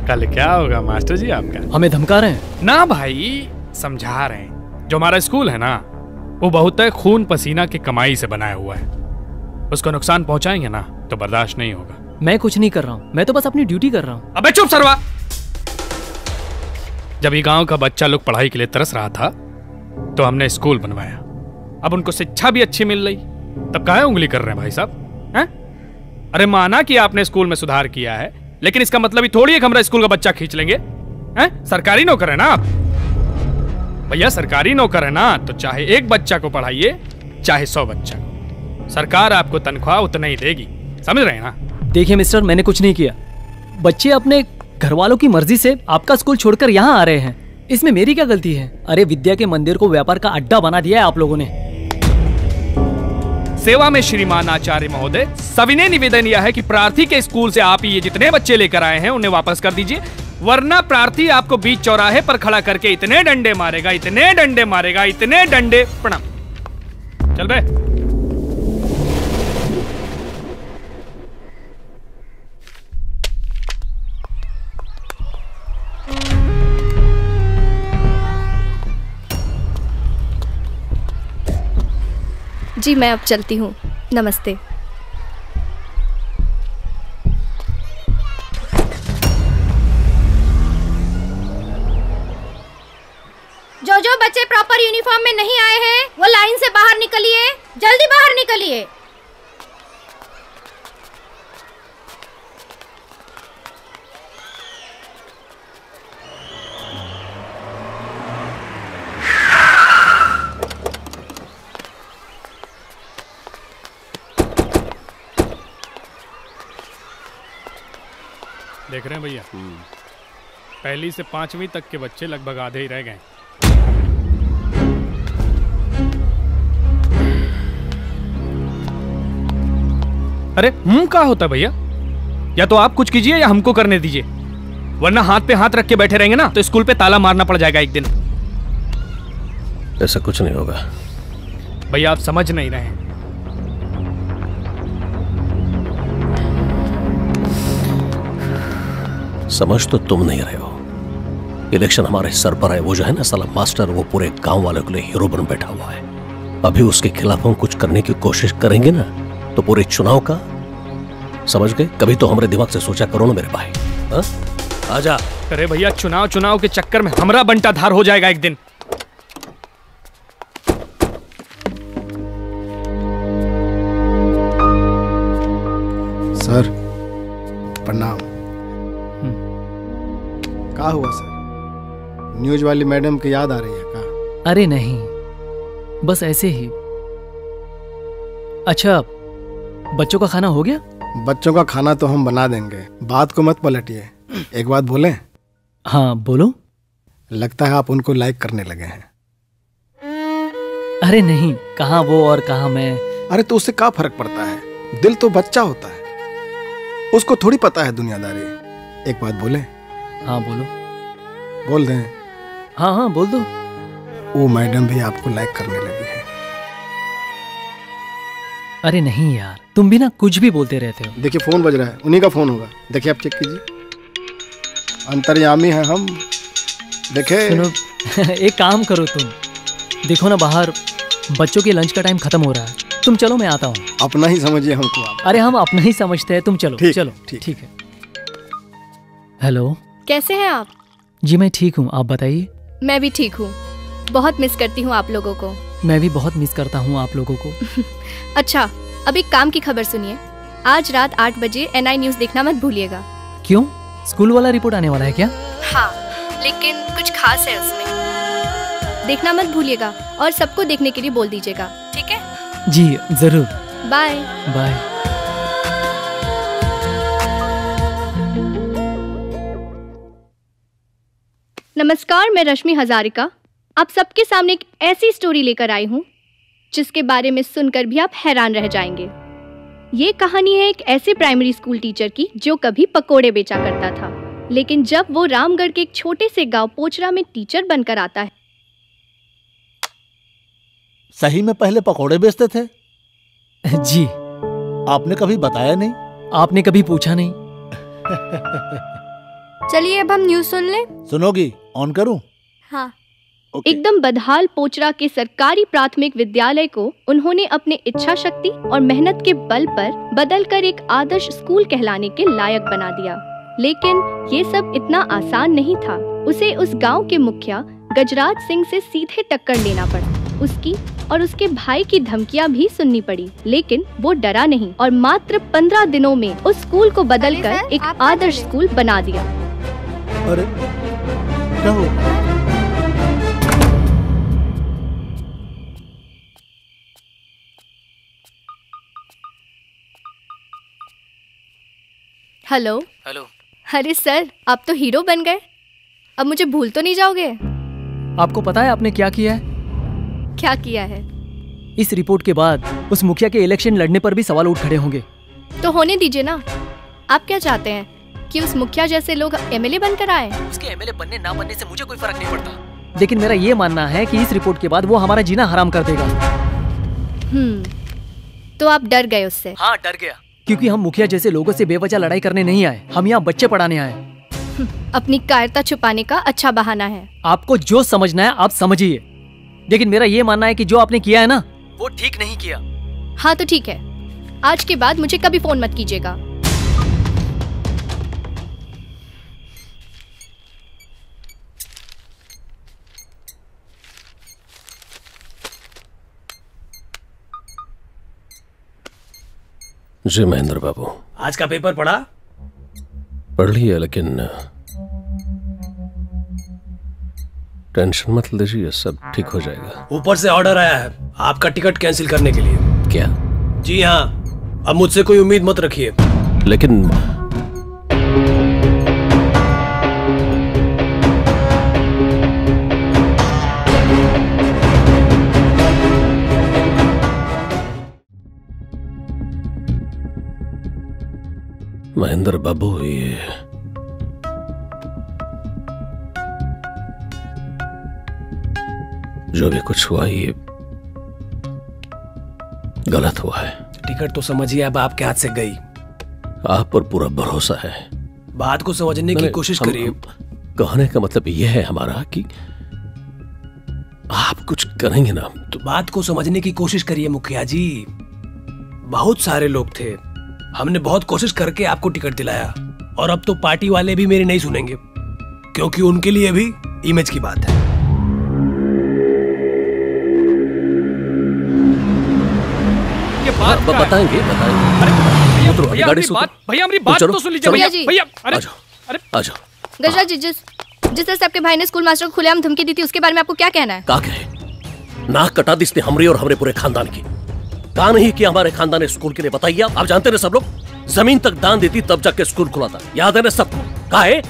[SPEAKER 14] कल क्या होगा मास्टर जी आपका?
[SPEAKER 3] हमें धमका रहे हैं।
[SPEAKER 14] ना भाई समझा रहे हैं। जो हमारा स्कूल है ना वो बहुत है खून पसीना की कमाई से बनाया हुआ है। उसको नुकसान पहुंचाएँगे ना तो बर्दाश्त नहीं होगा।
[SPEAKER 3] मैं कुछ नहीं कर रहा हूँ। मैं तो बस अपनी ड्यूटी कर रहा हूँ।
[SPEAKER 14] अबे चुप सरवा। जब ये गाँव का बच्चा लोग पढ़ाई के लिए तरस रहा था तो हमने स्कूल बनवाया। अब उनको शिक्षा भी अच्छी मिल रही। तब काहे उंगली कर रहे हैं भाई साहब? हैं? अरे माना कि आपने स्कूल में सुधार किया है, लेकिन इसका मतलब ही थोड़ी है हमारा स्कूल का बच्चा खींच लेंगे। हैं? सरकारी नौकर है ना आप? भैया, सरकारी नौकर है ना तो चाहे एक बच्चा को पढ़ाइए, चाहे सौ बच्चा को। सरकार आपको तनख्वाह उतना ही देगी। समझ रहे हैं ना?
[SPEAKER 3] देखिए मिस्टर, मैंने कुछ नहीं किया। बच्चे अपने घर वालों की मर्ज़ी से आपका स्कूल छोड़कर यहाँ आ रहे हैं। इसमें मेरी क्या गलती है? अरे, विद्या के मंदिर को व्यापार का अड्डा बना दिया है आप लोगों ने।
[SPEAKER 14] सेवा में श्रीमान आचार्य महोदय सविनय निवेदन यह है कि प्रार्थी के स्कूल से आप ये जितने बच्चे लेकर आए हैं, उन्हें वापस कर दीजिए। वरना प्रार्थी आपको बीच चौराहे पर खड़ा करके इतने डंडे मारेगा, इतने डंडे मारेगा, इतने डंडे, प्रणाम। चल बे
[SPEAKER 10] जी, मैं अब चलती हूँ। नमस्ते।
[SPEAKER 34] जो जो बच्चे प्रॉपर यूनिफॉर्म में नहीं आए हैं, वो लाइन से बाहर निकलिए। जल्दी बाहर निकलिए।
[SPEAKER 14] देख रहे हैं भैया। पहली से पांचवी तक के बच्चे लगभग आधे ही रह गए। अरे हम्म का होता है भैया? या तो आप कुछ कीजिए या हमको करने दीजिए। वरना हाथ पे हाथ रख के बैठे रहेंगे ना तो स्कूल पे ताला मारना पड़ जाएगा एक दिन।
[SPEAKER 15] ऐसा कुछ नहीं होगा।
[SPEAKER 14] भैया आप समझ नहीं रहे हैं।
[SPEAKER 15] समझ तो तुम नहीं रहे हो। इलेक्शन हमारे सर पर है वो जो है ना साला मास्टर वो पूरे गाँव वालों के लिए हीरो बन बैठा हुआ है। अभी उसके खिलाफ हम कुछ करने की कोशिश करेंगे ना तो पूरे चुनाव का समझ गए? कभी तो हमारे दिमाग से सोचा करो ना मेरे भाई हाँ? आजा।
[SPEAKER 14] अरे भैया चुनाव चुनाव के चक्कर में हमरा बंटा धार हो जाएगा एक दिन।
[SPEAKER 21] सर का हुआ सर? न्यूज़ वाली मैडम की याद आ रही है का
[SPEAKER 3] अरे नहीं बस ऐसे ही। अच्छा बच्चों का खाना हो गया?
[SPEAKER 21] बच्चों का खाना तो हम बना देंगे। बात को मत पलटिए। एक बात बोले?
[SPEAKER 3] हाँ बोलो।
[SPEAKER 21] लगता है आप उनको लाइक करने लगे हैं।
[SPEAKER 3] अरे नहीं कहा वो और कहा मैं?
[SPEAKER 21] अरे तो उससे क्या फ़र्क पड़ता है? दिल तो बच्चा होता है। उसको थोड़ी पता है दुनियादारी। एक बात बोले?
[SPEAKER 3] हाँ बोलो।
[SPEAKER 21] बोल दें
[SPEAKER 3] हाँ। हाँ बोल दो।
[SPEAKER 21] वो मैडम भी आपको लाइक करने लगी है।
[SPEAKER 3] अरे नहीं यार तुम भी ना कुछ भी बोलते रहते हो।
[SPEAKER 21] देखिए फ़ोन बज रहा है उन्हीं का फ़ोन होगा। देखिए आप चेक कीजिए। अंतर्यामी है हम। देखे।
[SPEAKER 3] सुनो एक काम करो तुम। देखो ना बाहर बच्चों के लंच का टाइम खत्म हो रहा है। तुम चलो मैं आता हूँ।
[SPEAKER 21] अपना ही समझिए हमको आप।
[SPEAKER 3] अरे हम अपना ही समझते हैं तुम चलो।
[SPEAKER 21] ठीक,
[SPEAKER 3] चलो ठीक है। हेलो?
[SPEAKER 10] कैसे हैं आप?
[SPEAKER 3] जी मैं ठीक हूँ। आप बताइए।
[SPEAKER 10] मैं भी ठीक हूँ। बहुत मिस करती हूँ आप लोगों को।
[SPEAKER 3] मैं भी बहुत मिस करता हूँ आप लोगों को।
[SPEAKER 10] अच्छा अब एक काम की खबर सुनिए। आज रात आठ बजे एनआई न्यूज़ देखना मत भूलिएगा।
[SPEAKER 3] क्यों? स्कूल वाला रिपोर्ट आने वाला है क्या?
[SPEAKER 10] हाँ लेकिन कुछ खास है उसमें। देखना मत भूलिएगा और सबको देखने के लिए बोल दीजिएगा ठीक है?
[SPEAKER 3] जी ज़रूर।
[SPEAKER 10] बाय
[SPEAKER 3] बाय
[SPEAKER 10] नमस्कार मैं रश्मि हजारिका। आप सबके सामने एक ऐसी स्टोरी लेकर आई हूँ जिसके बारे में सुनकर भी आप हैरान रह जाएँगे। ये कहानी है एक ऐसे प्राइमरी स्कूल टीचर की जो कभी पकोड़े बेचा करता था। लेकिन जब वो रामगढ़ के एक छोटे से गाँव पोचरा में टीचर बनकर आता है।
[SPEAKER 20] सही में पहले पकोड़े बेचते थे?
[SPEAKER 3] जी।
[SPEAKER 20] आपने कभी बताया नहीं?
[SPEAKER 3] आपने कभी पूछा नहीं?
[SPEAKER 34] चलिए अब हम न्यूज़ सुन ले।
[SPEAKER 20] सुनोगी? ऑन करूँ?
[SPEAKER 34] हाँ। Okay.
[SPEAKER 10] एकदम बदहाल पोचरा के सरकारी प्राथमिक विद्यालय को उन्होंने अपने इच्छा शक्ति और मेहनत के बल पर बदलकर एक आदर्श स्कूल कहलाने के लायक बना दिया। लेकिन ये सब इतना आसान नहीं था। उसे उस गाँव के मुखिया गजराज सिंह से सीधे टक्कर लेना पड़ा। उसकी और उसके भाई की धमकियाँ भी सुननी पड़ी। लेकिन वो डरा नहीं और मात्र पंद्रह दिनों में उस स्कूल को बदलकर एक आदर्श स्कूल बना दिया।
[SPEAKER 20] अरे क्या हो
[SPEAKER 10] हेलो
[SPEAKER 3] हेलो
[SPEAKER 10] अरे सर आप तो हीरो बन गए। अब मुझे भूल तो नहीं जाओगे?
[SPEAKER 3] आपको पता है आपने क्या किया है?
[SPEAKER 10] क्या किया है?
[SPEAKER 3] इस रिपोर्ट के बाद उस मुखिया के इलेक्शन लड़ने पर भी सवाल उठ खड़े होंगे।
[SPEAKER 10] तो होने दीजिए ना। आप क्या चाहते हैं? कि उस मुखिया जैसे लोग एमएलए बनकर आए?
[SPEAKER 3] उसके एमएलए बनने ना बनने से मुझे कोई फ़र्क नहीं पड़ता। लेकिन मेरा ये मानना है कि इस रिपोर्ट के बाद वो हमारा जीना हराम कर देगा।
[SPEAKER 10] हम्म तो आप डर गए उससे?
[SPEAKER 3] हाँ डर गया। क्योंकि हम मुखिया जैसे लोगों से बेवजह लड़ाई करने नहीं आए। हम यहाँ बच्चे पढ़ाने आए।
[SPEAKER 10] अपनी कायरता छुपाने का अच्छा बहाना है।
[SPEAKER 3] आपको जो समझना है आप समझिए। लेकिन मेरा ये मानना है कि जो आपने किया है ना वो ठीक नहीं किया।
[SPEAKER 10] हाँ तो ठीक है। आज के बाद मुझे कभी फ़ोन मत कीजिएगा।
[SPEAKER 15] जी महेंद्र बाबू।
[SPEAKER 35] आज का पेपर पढ़ा?
[SPEAKER 15] पढ़ लिया लेकिन टेंशन मत लीजिए सब ठीक हो जाएगा।
[SPEAKER 35] ऊपर से ऑर्डर आया है आपका टिकट कैंसिल करने के लिए।
[SPEAKER 15] क्या?
[SPEAKER 35] जी हाँ अब मुझसे कोई उम्मीद मत रखिए।
[SPEAKER 15] लेकिन महेंद्र बाबू ये जो भी कुछ हुआ ये गलत हुआ है।
[SPEAKER 35] टिकट तो समझिए अब आपके हाथ से गई।
[SPEAKER 15] आप पर पूरा भरोसा है।
[SPEAKER 35] बात को समझने की कोशिश करिए।
[SPEAKER 15] कहने का मतलब यह है हमारा कि आप कुछ करेंगे ना
[SPEAKER 35] तो बात को समझने की कोशिश करिए मुखिया जी। बहुत सारे लोग थे। हमने बहुत कोशिश करके आपको टिकट दिलाया। और अब तो पार्टी वाले भी मेरी नहीं सुनेंगे क्योंकि उनके लिए भी इमेज की बात है।
[SPEAKER 14] ये बात
[SPEAKER 15] ब- बताएँगे बताएँगे। उतरो,
[SPEAKER 14] भैया बात
[SPEAKER 15] चलो,
[SPEAKER 14] तो सुन लीजिए भैया
[SPEAKER 10] भैया।
[SPEAKER 14] अरे
[SPEAKER 15] आ जाओ आ जाओ।
[SPEAKER 10] गजराज जी जिस जिस तरह से आपके भाई ने स्कूल मास्टर को खुलेआम धमकी दी थी उसके बारे में आपको क्या कहना है?
[SPEAKER 15] कहे नाक कटा दी इसने हमरी और हमारे पूरे खानदान की। कहा नहीं किया हमारे खानदान ने स्कूल के लिए। बताइए आप जानते ना सब लोग? ज़मीन तक दान देती तब जाके स्कूल खुला था। याद है ना सबको कहा है?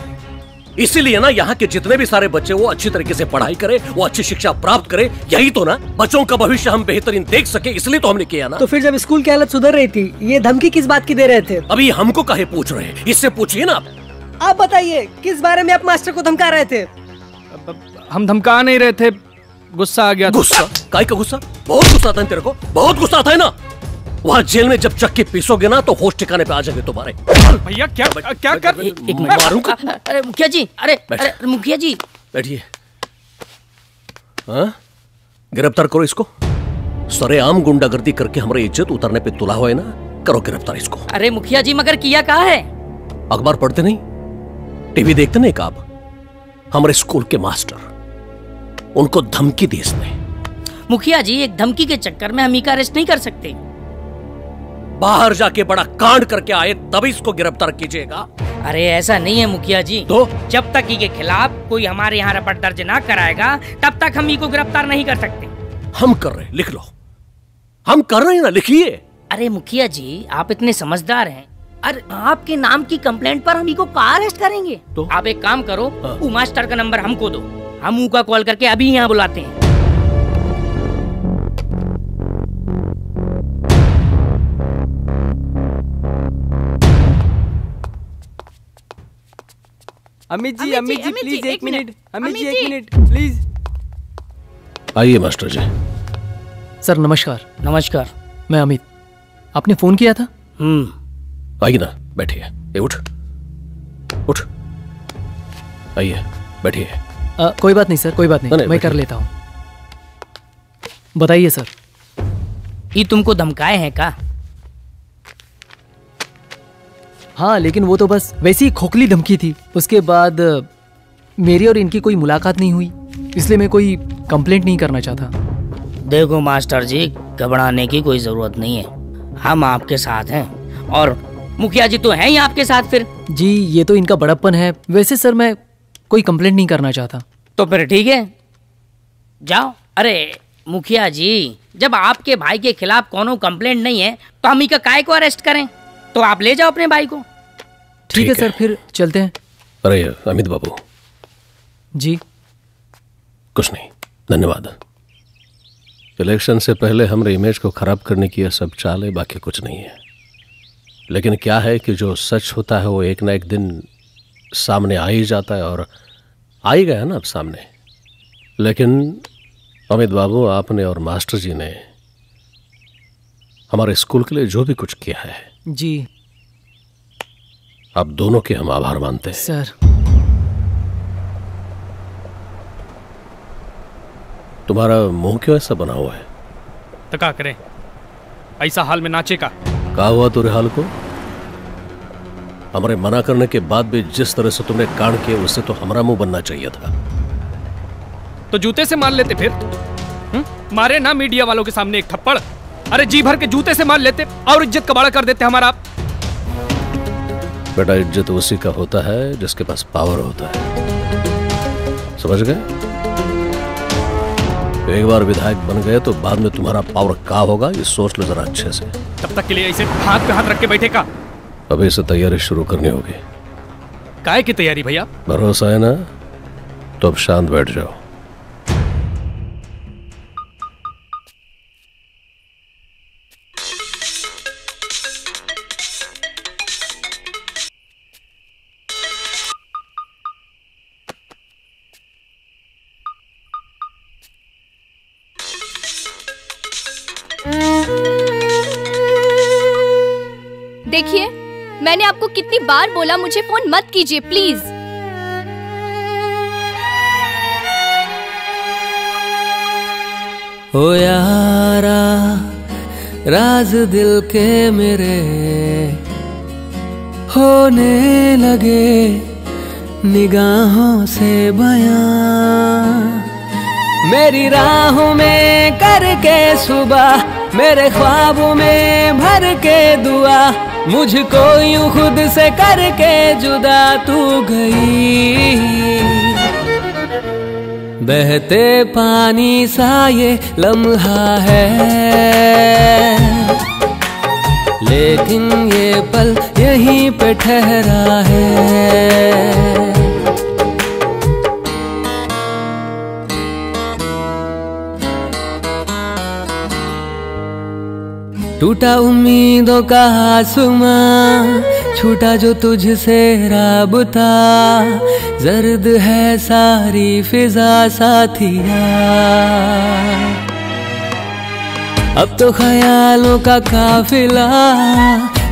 [SPEAKER 15] इसीलिए ना यहाँ के जितने भी सारे बच्चे वो अच्छी तरीके से पढ़ाई करे वो अच्छी शिक्षा प्राप्त करे। यही तो ना बच्चों का भविष्य हम बेहतरीन देख सके इसलिए तो हमने किया ना।
[SPEAKER 36] तो फिर जब स्कूल की हालत सुधर रही थी ये धमकी किस बात की दे रहे थे?
[SPEAKER 15] अभी हमको काहे पूछ रहे हैं। इससे पूछिए ना आप।
[SPEAKER 36] आप बताइए किस बारे में आप मास्टर को धमका रहे थे?
[SPEAKER 14] हम धमका नहीं रहे थे। गुस्सा आ गया
[SPEAKER 15] गुस्सा? काय का गुस्सा? बहुत गुस्सा आता है तेरे को? बहुत गुस्सा आता है ना? वहाँ जेल में जब चक्के पीसोगे ना तो होश ठिकाने पे आ जाएँगे तुम्हारे।
[SPEAKER 14] भैया क्या क्या कर
[SPEAKER 15] एक मिनट। मारूँगा?
[SPEAKER 30] अरे मुखिया जी अरे अरे मुखिया जी।
[SPEAKER 15] बैठिए। हाँ? गिरफ़्तार करो इसको। सरेआम गुंडागर्दी करके हमारी इज़्ज़त उतरने पे तुला हुआ है ना? करो गिरफ़्तार इसको।
[SPEAKER 30] अरे मुखिया जी मगर किया कहा है?
[SPEAKER 15] अखबार पढ़ते नहीं? टीवी देखते नहीं का आप? हमारे स्कूल के मास्टर। उनको धमकी दी इसने।
[SPEAKER 30] मुखिया जी एक धमकी के चक्कर में हम ही का अरेस्ट नहीं कर सकते।
[SPEAKER 15] बाहर जाके बड़ा कांड करके आए तभी इसको गिरफ़्तार कीजिएगा।
[SPEAKER 30] अरे ऐसा नहीं है मुखिया जी।
[SPEAKER 15] तो?
[SPEAKER 30] जब तक ही के खिलाफ कोई हमारे यहाँ रपट दर्ज ना कराएगा तब तक हम ही को गिरफ़्तार नहीं कर सकते।
[SPEAKER 15] हम कर रहे लिख लो। हम कर रहे हैं ना लिखिए।
[SPEAKER 30] अरे मुखिया जी आप इतने समझदार हैं। अरे आपके नाम की कंप्लेंट पर हम ही को कहाँ अरेस्ट करेंगे?
[SPEAKER 15] तो?
[SPEAKER 30] आप एक काम करो उ मास्टर का नंबर हमको दो। हम ऊ का कॉल करके अभी यहाँ बुलाते हैं।
[SPEAKER 36] अमित जी
[SPEAKER 30] अमित जी,
[SPEAKER 36] प्लीज़ एक मिनट। अमित जी एक मिनट प्लीज़।
[SPEAKER 15] आइए मास्टर जी।
[SPEAKER 3] सर नमस्कार
[SPEAKER 30] नमस्कार।
[SPEAKER 3] मैं अमित। आपने फ़ोन किया था?
[SPEAKER 15] हम्म। आइए ना बैठिए। उठ। उठ। आइए बैठिए।
[SPEAKER 3] अ, कोई बात नहीं सर कोई बात नहीं,
[SPEAKER 30] नहीं,
[SPEAKER 3] मैं कर लेता हूँ। बताइए सर।
[SPEAKER 30] ये तुमको धमकाए हैं का?
[SPEAKER 3] हाँ लेकिन वो तो बस वैसी ही खोखली धमकी थी। उसके बाद मेरी और इनकी कोई मुलाकात नहीं हुई इसलिए मैं कोई कंप्लेंट नहीं करना चाहता।
[SPEAKER 30] देखो मास्टर जी घबराने की कोई ज़रूरत नहीं है। हम आपके साथ हैं और मुखिया जी तो हैं ही आपके साथ फिर।
[SPEAKER 3] जी ये तो इनका बड़प्पन है। वैसे सर मैं कोई कंप्लेंट नहीं करना चाहता।
[SPEAKER 30] तो फिर ठीक है। जाओ। अरे मुखिया जी जब आपके भाई के खिलाफ कोनो कंप्लेंट नहीं है तो हम ही का काय को अरेस्ट करें? तो आप ले जाओ अपने भाई को।
[SPEAKER 3] ठीक है सर फिर चलते हैं।
[SPEAKER 15] अरे अमित बाबू।
[SPEAKER 3] जी।
[SPEAKER 15] कुछ नहीं। धन्यवाद। इलेक्शन से पहले हमारे इमेज को खराब करने की यह सब चाल है बाकी कुछ नहीं है। लेकिन क्या है कि जो सच होता है वो एक ना एक दिन सामने आ ही जाता है और आ ही गया ना अब सामने। लेकिन अमित बाबू आपने और मास्टर जी ने हमारे स्कूल के लिए जो भी कुछ किया है
[SPEAKER 3] जी।
[SPEAKER 15] आप दोनों के हम आभार मानते हैं।
[SPEAKER 3] सर।
[SPEAKER 15] तुम्हारा मुँह क्यों ऐसा बना हुआ है?
[SPEAKER 14] तो क्या करें। ऐसा हाल में नाचे का।
[SPEAKER 15] कहा हुआ तुरे हाल को? हमारे मना करने के बाद भी जिस तरह से तुमने कांड किया उससे तो हमारा मुँह बनना चाहिए था।
[SPEAKER 14] तो जूते से मार लेते फिर? हुँ? मारे ना मीडिया वालों के सामने एक थप्पड़? अरे जी भर के जूते से मार लेते और इज़्ज़त कबाड़ा कर देते हमारा आप।
[SPEAKER 15] बेटा इज़्ज़त उसी का होता है जिसके पास पावर होता है। समझ गए? एक बार विधायक बन गए तो बाद में तुम्हारा पावर का होगा ये सोच लो जरा अच्छे से।
[SPEAKER 14] तब तक के लिए ऐसे हाथ पे हाथ रख के बैठे का।
[SPEAKER 15] अभी से तैयारी शुरू करनी होगी।
[SPEAKER 14] काय की तैयारी भैया?
[SPEAKER 15] भरोसा है ना? तो अब शांत बैठ जाओ।
[SPEAKER 10] कितनी बार बोला मुझे, फ़ोन मत कीजिए प्लीज़
[SPEAKER 17] ओ यारा, राज दिल के मेरे, होने लगे निगाहों से बयां। मेरी राहों में करके सुबह, मेरे ख्वाबों में भर के दुआ। मुझको यूँ खुद से करके जुदा तू गई। बहते पानी सा ये लम्हा है। लेकिन ये पल यहीं पे ठहरा है। टूटा उम्मीदों का आसमां छूटा जो तुझसे राबता जर्द है सारी फिजा साथिया। अब तो ख्यालों का काफिला,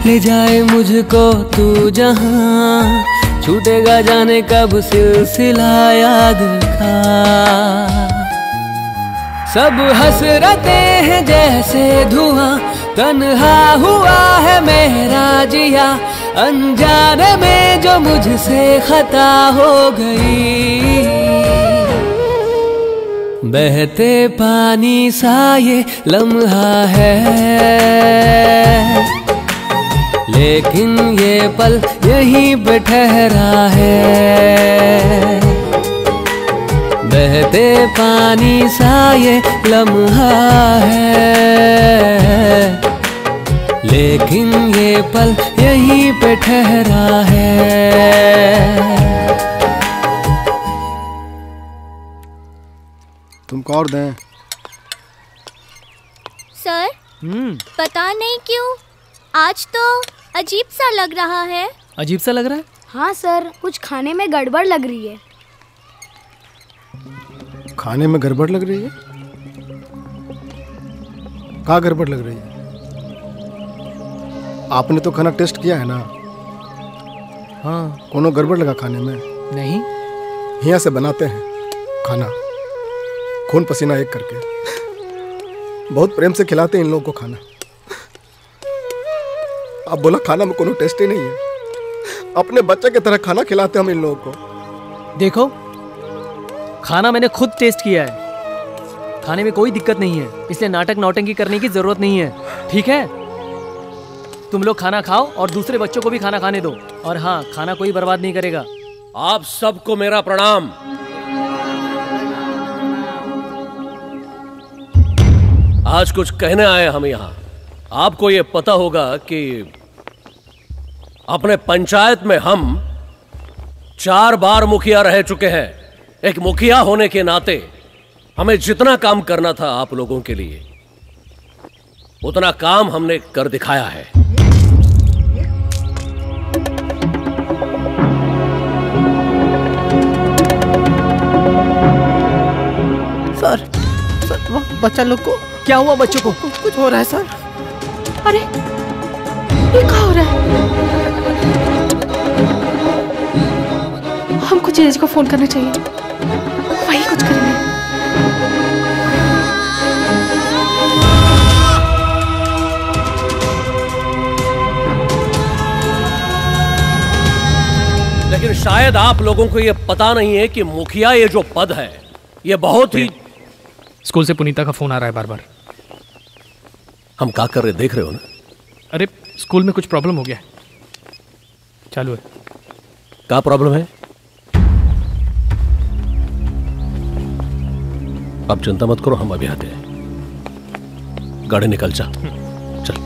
[SPEAKER 17] ले जाए मुझको तू जहाँ। छूटेगा जाने कब सिलसिला याद का। सब हसरतें हैं जैसे धुआँ तन्हा हुआ है मेरा जिया, अनजाने में जो मुझसे खता हो गई। बहते पानी सा ये लम्हा है। लेकिन ये पल यहीं पे है। बहते पानी सा ये लम्हा है। लेकिन ये पल यहीं पे ठहरा है।
[SPEAKER 21] तुमको और दें।
[SPEAKER 10] सर हम्म। पता नहीं क्यों आज तो अजीब सा लग रहा है।
[SPEAKER 3] अजीब सा लग रहा है?
[SPEAKER 7] हाँ सर कुछ खाने में गड़बड़ लग रही है।
[SPEAKER 21] खाने में गड़बड़ लग रही है? कहा गड़बड़ लग रही है? आपने तो खाना टेस्ट किया है ना?
[SPEAKER 3] हाँ।
[SPEAKER 21] कोनो गड़बड़ लगा खाने में?
[SPEAKER 3] नहीं।
[SPEAKER 21] यहाँ से बनाते हैं खाना। खून पसीना एक करके। बहुत प्रेम से खिलाते हैं इन लोगों को खाना। आप बोला खाना में कोनो टेस्ट ही नहीं है। अपने बच्चे की तरह खाना खिलाते हम इन लोगों को।
[SPEAKER 3] देखो खाना मैंने खुद टेस्ट किया है। खाने में कोई दिक्कत नहीं है। इसलिए नाटक नौटंकी करने की ज़रूरत नहीं है। ठीक है? तुम लोग खाना खाओ और दूसरे बच्चों को भी खाना खाने दो। और हाँ खाना कोई बर्बाद नहीं करेगा।
[SPEAKER 15] आप सबको मेरा प्रणाम। आज कुछ कहने आए हम यहाँ। आपको ये पता होगा कि अपने पंचायत में हम चार बार मुखिया रह चुके हैं। एक मुखिया होने के नाते हमें जितना काम करना था आप लोगों के लिए उतना काम हमने कर दिखाया है।
[SPEAKER 36] सर सर वो बच्चा लोग को
[SPEAKER 3] क्या हुआ बच्चों को?
[SPEAKER 36] कुछ हो रहा है सर।
[SPEAKER 34] अरे ये क्या हो रहा है? हमको जीजा जी को फ़ोन करना चाहिए। वही कुछ करेंगे
[SPEAKER 15] लेकिन शायद आप लोगों को यह पता नहीं है कि मुखिया ये जो पद है ये बहुत ही
[SPEAKER 14] स्कूल से पुनीता का फ़ोन आ रहा है बार बार
[SPEAKER 15] हम क्या कर रहे देख रहे हो ना?
[SPEAKER 14] अरे स्कूल में कुछ प्रॉब्लम हो गया है। चालू है।
[SPEAKER 15] क्या प्रॉब्लम है? आप चिंता मत करो, हम अभी आते हैं। गाड़ी निकल, चल। चल।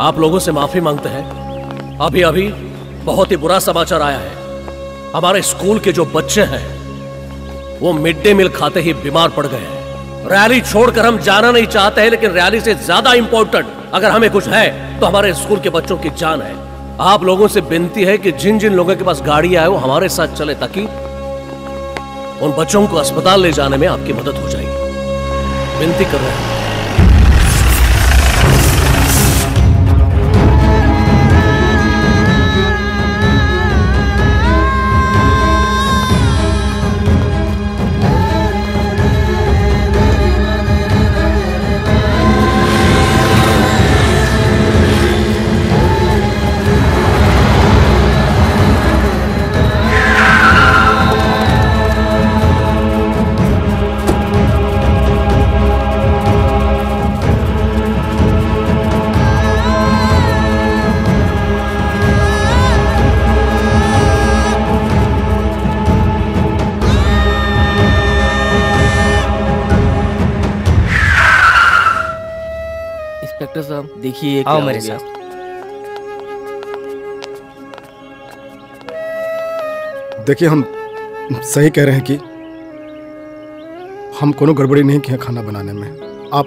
[SPEAKER 15] आप लोगों से माफ़ी मांगते हैं। अभी अभी बहुत ही बुरा समाचार आया है। हमारे स्कूल के जो बच्चे हैं, वो मिड डे मील खाते ही बीमार पड़ गए हैं। रैली छोड़कर हम जाना नहीं चाहते हैं, लेकिन रैली से ज़्यादा इंपॉर्टेंट अगर हमें कुछ है तो हमारे स्कूल के बच्चों की जान है। आप लोगों से विनती है कि जिन जिन लोगों के पास गाड़ी आए वो हमारे साथ चले, ताकि उन बच्चों को अस्पताल ले जाने में आपकी मदद हो जाएगी। विनती कर रहे हैं।
[SPEAKER 3] देखिए
[SPEAKER 30] आओ मेरे साथ।
[SPEAKER 21] देखिए हम सही कह रहे हैं कि हम कोनो गड़बड़ी नहीं किए खाना बनाने में। आप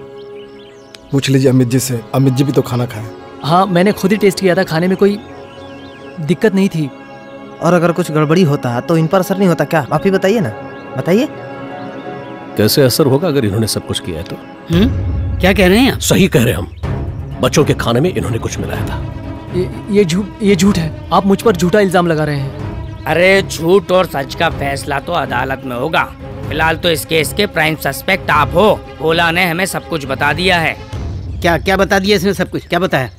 [SPEAKER 21] पूछ लीजिए अमित जी से। अमित जी भी तो खाना खाए।
[SPEAKER 3] हाँ मैंने खुद ही टेस्ट किया था खाने में कोई दिक्कत नहीं थी।
[SPEAKER 36] और अगर कुछ गड़बड़ी होता तो इन पर असर नहीं होता क्या? आप ही बताइए ना। बताइए।
[SPEAKER 15] कैसे असर होगा अगर इन्होंने सब कुछ किया है तो?
[SPEAKER 1] क्या कह रहे हैं आप?
[SPEAKER 15] सही कह रहे हैं हम। बच्चों के खाने में इन्होंने कुछ मिलाया था।
[SPEAKER 3] ये ये झूठ ये झूठ है। आप मुझ पर झूठा इल्ज़ाम लगा रहे हैं।
[SPEAKER 30] अरे झूठ और सच का फैसला तो अदालत में होगा। फ़िलहाल तो इस केस के प्राइम सस्पेक्ट आप हो। ओला ने हमें सब कुछ बता दिया है।
[SPEAKER 1] क्या क्या बता दिया इसने सब कुछ? क्या बताया?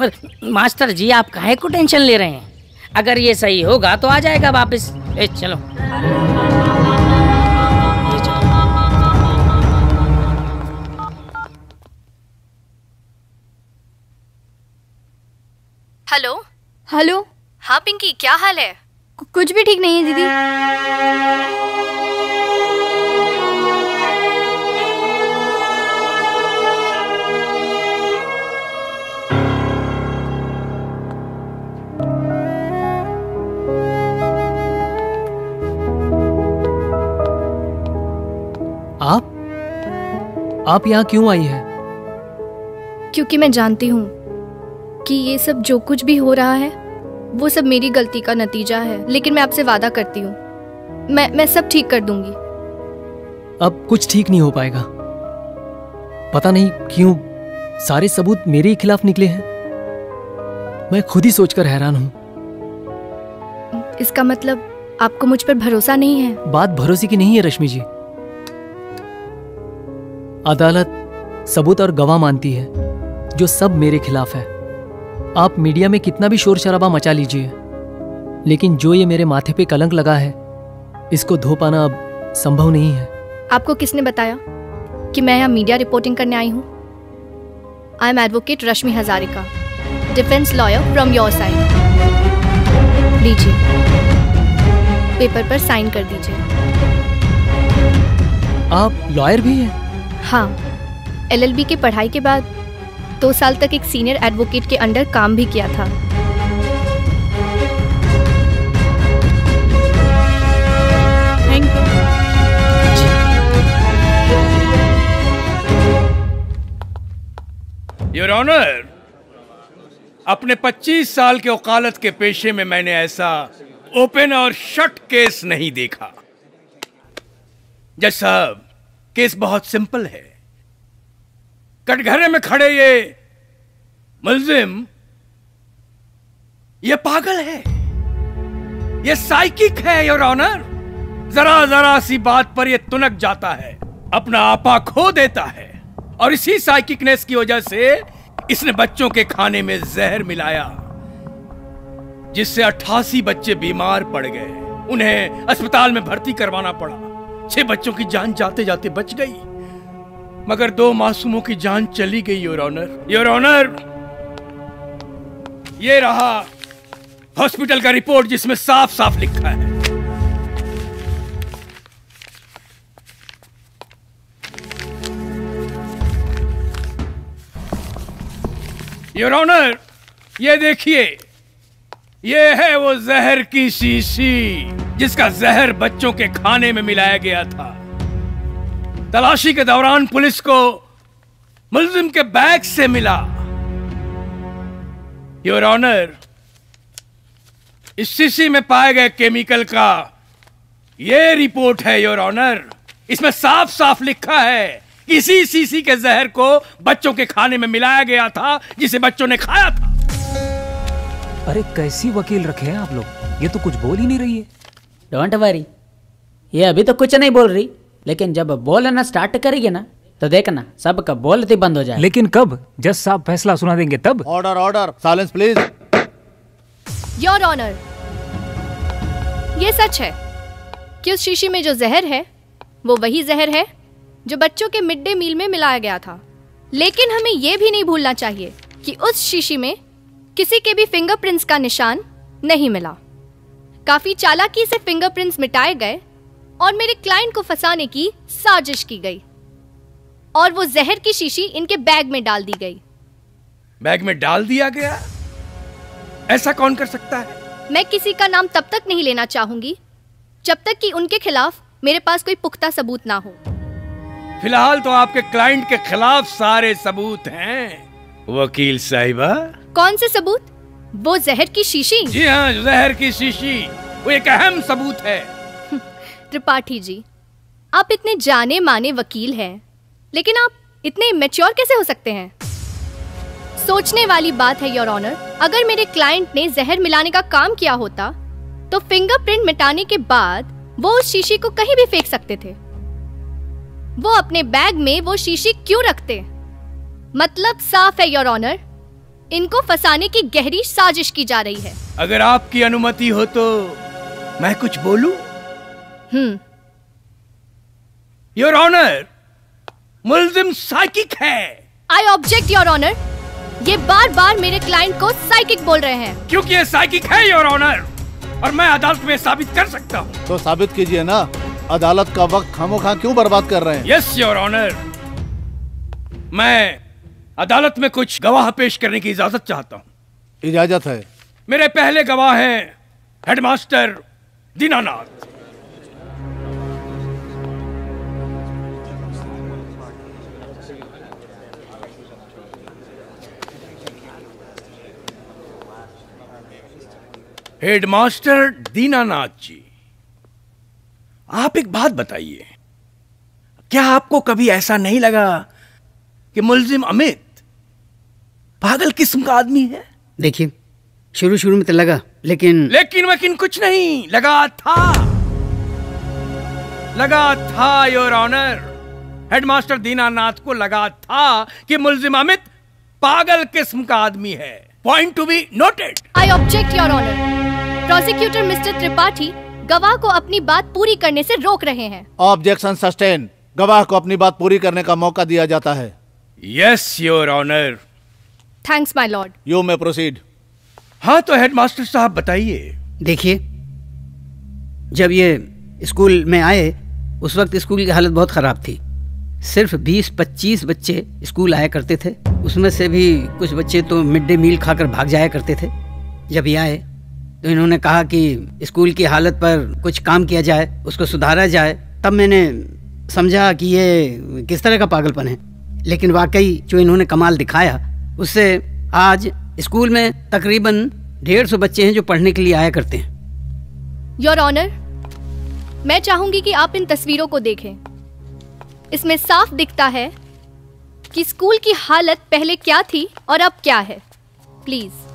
[SPEAKER 30] अरे, मास्टर जी आप काहे को टेंशन ले रहे हैं? अगर ये सही होगा तो आ जाएगा वापस। ए चलो।
[SPEAKER 10] हेलो?
[SPEAKER 34] हेलो?
[SPEAKER 10] हाँ पिंकी क्या हाल है?
[SPEAKER 34] कुछ भी ठीक नहीं है दीदी।
[SPEAKER 3] आप? आप यहाँ क्यों आई है?
[SPEAKER 10] क्योंकि मैं जानती हूँ। कि ये सब जो कुछ भी हो रहा है वो सब मेरी गलती का नतीजा है। लेकिन मैं आपसे वादा करती हूँ। मैं मैं सब ठीक कर दूँगी।
[SPEAKER 3] अब कुछ ठीक नहीं हो पाएगा। पता नहीं क्यों सारे सबूत मेरे ही खिलाफ निकले हैं। मैं खुद ही सोचकर हैरान हूँ।
[SPEAKER 10] इसका मतलब आपको मुझ पर भरोसा नहीं है?
[SPEAKER 3] बात भरोसे की नहीं है रश्मि जी। अदालत सबूत और गवाह मानती है जो सब मेरे खिलाफ है। आप मीडिया में कितना भी शोर शराबा मचा लीजिए। लेकिन जो ये मेरे माथे पे कलंक लगा है इसको धो पाना अब संभव नहीं है।
[SPEAKER 10] आपको किसने बताया कि मैं यहाँ मीडिया रिपोर्टिंग करने आई हूँ? I am advocate Rashmi Hazarika defence lawyer from your side. लीजिए पेपर पर साइन कर दीजिए।
[SPEAKER 3] आप लॉयर भी हैं?
[SPEAKER 10] हाँ एलएलबी की पढ़ाई के बाद दो साल तक एक सीनियर एडवोकेट के अंडर काम भी किया था।
[SPEAKER 37] थैंक यू
[SPEAKER 26] योर ऑनर अपने 25 साल के वकालत के पेशे में मैंने ऐसा ओपन और शट केस नहीं देखा। जज साहब केस बहुत सिंपल है। कटघरे में खड़े ये मुलजिम, ये पागल है, ये साइकिक है, योर ऑनर। जरा जरा सी बात पर ये तुनक जाता है, अपना आपा खो देता है। और इसी साइकिकनेस की वजह से इसने बच्चों के खाने में जहर मिलाया, जिससे अट्ठासी बच्चे बीमार पड़ गए। उन्हें अस्पताल में भर्ती करवाना पड़ा। छह बच्चों की जान जाते जाते बच गई। मगर दो मासूमों की जान चली गई, योर ऑनर। योर ऑनर, ये रहा हॉस्पिटल का रिपोर्ट जिसमें साफ़ साफ़ लिखा है। योर ऑनर, ये देखिए, ये है वो जहर की शीशी जिसका जहर बच्चों के खाने में मिलाया गया था। तलाशी के दौरान पुलिस को मुलजिम के बैग से मिला। योर ऑनर इस शीशी में पाए गए केमिकल का ये रिपोर्ट है योर ऑनर इसमें साफ़ साफ़ लिखा है कि इसी शीशी के जहर को बच्चों के खाने में मिलाया गया था जिसे बच्चों ने खाया था।
[SPEAKER 24] अरे कैसी वकील रखे हैं आप लोग? ये तो कुछ बोल ही नहीं रही है।
[SPEAKER 11] डोंट वरी ये अभी तो कुछ नहीं बोल रही। लेकिन जब बोलना स्टार्ट करेगी ना तो देखना सबका बोलती बंद हो जाए
[SPEAKER 24] लेकिन कब? जज साहब फैसला सुना देंगे तब।
[SPEAKER 20] Order order silence please
[SPEAKER 10] your honour ये सच है कि उस शीशी में जो जहर है वो वही जहर है जो बच्चों के मिड डे मील में मिलाया गया था। लेकिन हमें ये भी नहीं भूलना चाहिए कि उस शीशी में किसी के भी फिंगरप्रिंट्स का निशान नहीं मिला। काफ़ी चालाकी से फिंगरप्रिंट्स मिटाए गए और मेरे क्लाइंट को फंसाने की साजिश की गई। और वो जहर की शीशी इनके बैग में डाल दी गई।
[SPEAKER 26] बैग में डाल दिया गया? ऐसा कौन कर सकता है?
[SPEAKER 10] मैं किसी का नाम तब तक नहीं लेना चाहूँगी जब तक कि उनके खिलाफ मेरे पास कोई पुख्ता सबूत ना हो।
[SPEAKER 26] फ़िलहाल तो आपके क्लाइंट के खिलाफ सारे सबूत हैं। वकील साहिबा?
[SPEAKER 10] कौन से सबूत? वो जहर की शीशी?
[SPEAKER 26] जी हाँ जहर की शीशी। वो एक अहम सबूत है।
[SPEAKER 10] त्रिपाठी जी, आप इतने जाने माने वकील हैं, लेकिन आप इतने मेच्योर कैसे हो सकते हैं? सोचने वाली बात है योर ऑनर अगर मेरे क्लाइंट ने जहर मिलाने का काम किया होता तो फिंगरप्रिंट मिटाने के बाद वो उस शीशी को कहीं भी फेंक सकते थे। वो अपने बैग में वो शीशी क्यों रखते? मतलब साफ़ है योर ऑनर इनको फंसाने की गहरी साजिश की जा रही है।
[SPEAKER 26] अगर आपकी अनुमति हो तो मैं कुछ बोलूँ?
[SPEAKER 10] हम्म
[SPEAKER 26] योर ऑनर मुलजिम साइकिक है।
[SPEAKER 10] आई ऑब्जेक्ट योर ऑनर ये बार बार मेरे क्लाइंट को साइकिक बोल रहे हैं।
[SPEAKER 26] क्योंकि ये साइकिक है योर ऑनर और मैं अदालत में साबित कर सकता हूँ।
[SPEAKER 20] तो साबित कीजिए ना अदालत का वक्त खामोखा क्यों बर्बाद कर रहे हैं?
[SPEAKER 26] यस योर ऑनर मैं अदालत में कुछ गवाह पेश करने की इजाज़त चाहता हूँ।
[SPEAKER 20] इजाज़त है।
[SPEAKER 26] मेरे पहले गवाह हैं हेडमास्टर दीनानाथ। हेडमास्टर दीनानाथ जी। आप एक बात बताइए क्या आपको कभी ऐसा नहीं लगा कि मुलजिम अमित पागल किस्म का आदमी है?
[SPEAKER 1] देखिए शुरू शुरू में तो लगा लेकिन
[SPEAKER 26] लेकिन वकीन कुछ नहीं लगा था। लगा था योर ऑनर हेडमास्टर दीनानाथ को लगा था कि मुलजिम अमित पागल किस्म का आदमी है। Point to be noted
[SPEAKER 10] I object your honour prosecutor mister Tripathi गवाह को अपनी बात पूरी करने से रोक रहे हैं।
[SPEAKER 20] ऑब्जेक्शन सस्टेन गवाह को अपनी बात पूरी करने का मौका दिया जाता है।
[SPEAKER 26] Yes your honour
[SPEAKER 10] thanks my lord
[SPEAKER 20] you may proceed
[SPEAKER 26] हाँ तो हेडमास्टर साहब बताइए।
[SPEAKER 1] देखिए जब ये स्कूल में आए उस वक्त स्कूल की हालत बहुत ख़राब थी। सिर्फ़ 20-25 बच्चे स्कूल आया करते थे। उसमें से भी कुछ बच्चे तो मिड डे मील खाकर भाग जाया करते थे। जब ये आए तो इन्होंने कहा कि स्कूल की हालत पर कुछ काम किया जाए, उसको सुधारा जाए। तब मैंने समझा कि ये किस तरह का पागलपन है। लेकिन वाकई जो इन्होंने कमाल दिखाया, उससे आज स्कूल में तकरीबन डेढ़ सौ बच्चे हैं जो पढ़ने के लिए आया करते हैं।
[SPEAKER 10] योर ऑनर मैं चाहूँगी कि आप इन तस्वीरों को देखें। इसमें साफ़ दिखता है कि स्कूल की हालत पहले क्या थी और अब क्या है। प्लीज़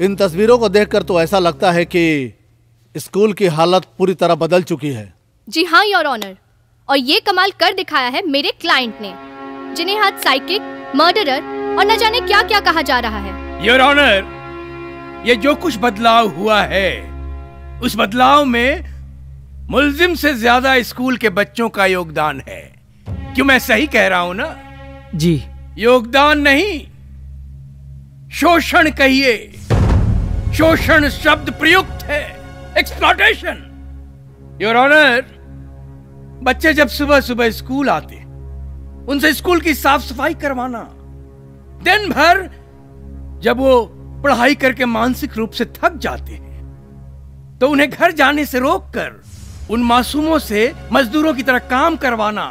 [SPEAKER 20] इन तस्वीरों को देखकर तो ऐसा लगता है कि स्कूल की हालत पूरी तरह बदल चुकी है।
[SPEAKER 10] जी हाँ योर ऑनर और ये कमाल कर दिखाया है मेरे क्लाइंट ने जिन्हें हाथ साइकिक मर्डरर और न जाने क्या क्या कहा जा रहा है।
[SPEAKER 26] योर ऑनर ये जो कुछ बदलाव हुआ है उस बदलाव में मुलजिम से ज़्यादा स्कूल के बच्चों का योगदान है। क्यों मैं सही कह रहा हूँ ना?
[SPEAKER 1] जी।
[SPEAKER 26] योगदान नहीं शोषण कहिए। शोषण शब्द प्रयुक्त है। एक्सप्लॉटेशन योर ऑनर बच्चे जब सुबह सुबह स्कूल आते, उनसे स्कूल की साफ़ सफ़ाई करवाना, दिन भर जब वो पढ़ाई करके मानसिक रूप से थक जाते हैं तो उन्हें घर जाने से रोककर, उन मासूमों से मजदूरों की तरह काम करवाना,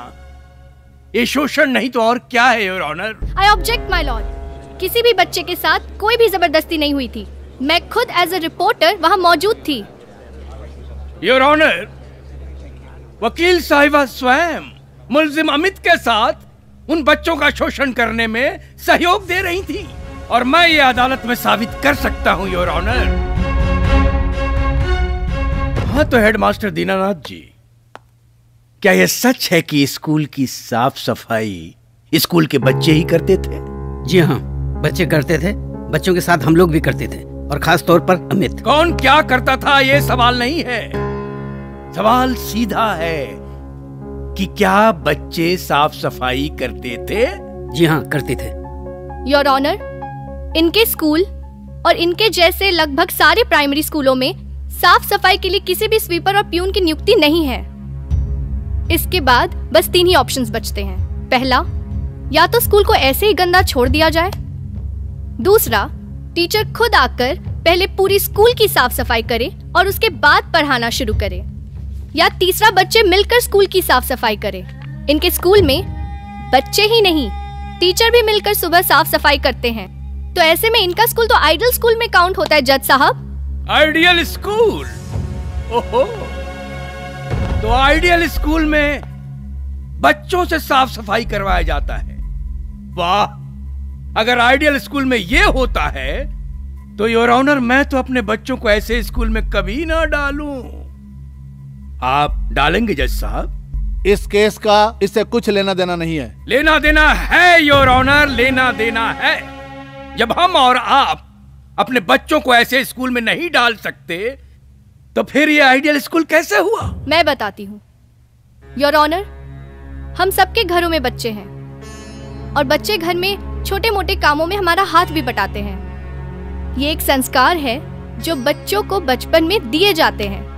[SPEAKER 26] ये शोषण नहीं तो और क्या है your honour
[SPEAKER 10] I object my lord किसी भी बच्चे के साथ कोई भी ज़बरदस्ती नहीं हुई थी। मैं खुद एज ए रिपोर्टर वहाँ मौजूद थी।
[SPEAKER 26] योर ऑनर वकील साहिबा स्वयं मुलजिम अमित के साथ उन बच्चों का शोषण करने में सहयोग दे रही थी। और मैं ये अदालत में साबित कर सकता हूँ योर ऑनर हाँ तो हेडमास्टर दीनानाथ जी क्या यह सच है कि स्कूल की साफ़ सफ़ाई स्कूल के बच्चे ही करते थे?
[SPEAKER 1] जी हाँ बच्चे करते थे बच्चों के साथ हम लोग भी करते थे। और खास तौर पर अमित।
[SPEAKER 26] कौन क्या करता था ये सवाल नहीं है। सवाल सीधा है कि क्या बच्चे साफ़ सफ़ाई करते थे?
[SPEAKER 1] जी हाँ करते थे।
[SPEAKER 10] योर ऑनर इनके स्कूल और इनके जैसे लगभग सारे प्राइमरी स्कूलों में साफ़ सफ़ाई के लिए किसी भी स्वीपर और प्यून की नियुक्ति नहीं है। इसके बाद बस तीन ही ऑप्शंस बचते हैं। पहला या तो स्कूल को ऐसे ही गंदा छोड़ दिया जाए। दूसरा टीचर खुद आकर पहले पूरी स्कूल की साफ़ सफ़ाई करे और उसके बाद पढ़ाना शुरू करे। या तीसरा बच्चे मिलकर स्कूल की साफ़ सफ़ाई करें। इनके स्कूल में बच्चे ही नहीं, टीचर भी मिलकर सुबह साफ़ सफ़ाई करते हैं। तो ऐसे में इनका स्कूल तो आइडियल स्कूल में काउंट होता है, जज साहब।
[SPEAKER 26] Ideal school? ओहो! तो आइडियल स्कूल में बच्चों से साफ़ सफ़ाई करवाया जाता है। वाह! अगर आइडियल स्कूल में ये होता है तो योर ऑनर मैं तो अपने बच्चों को ऐसे स्कूल में कभी ना डालूं। आप डालेंगे जज साहब?
[SPEAKER 20] इस केस का इससे कुछ लेना देना नहीं है।
[SPEAKER 26] लेना देना है योर ऑनर लेना देना है। जब हम और आप अपने बच्चों को ऐसे स्कूल में नहीं डाल सकते तो फिर ये आइडियल स्कूल कैसे हुआ?
[SPEAKER 10] मैं बताती हूँ। योर ऑनर हम सबके घरों में बच्चे हैं। और बच्चे घर में छोटे मोटे कामों में हमारा हाथ भी बटाते हैं। ये एक संस्कार है जो बच्चों को बचपन में दिए जाते हैं।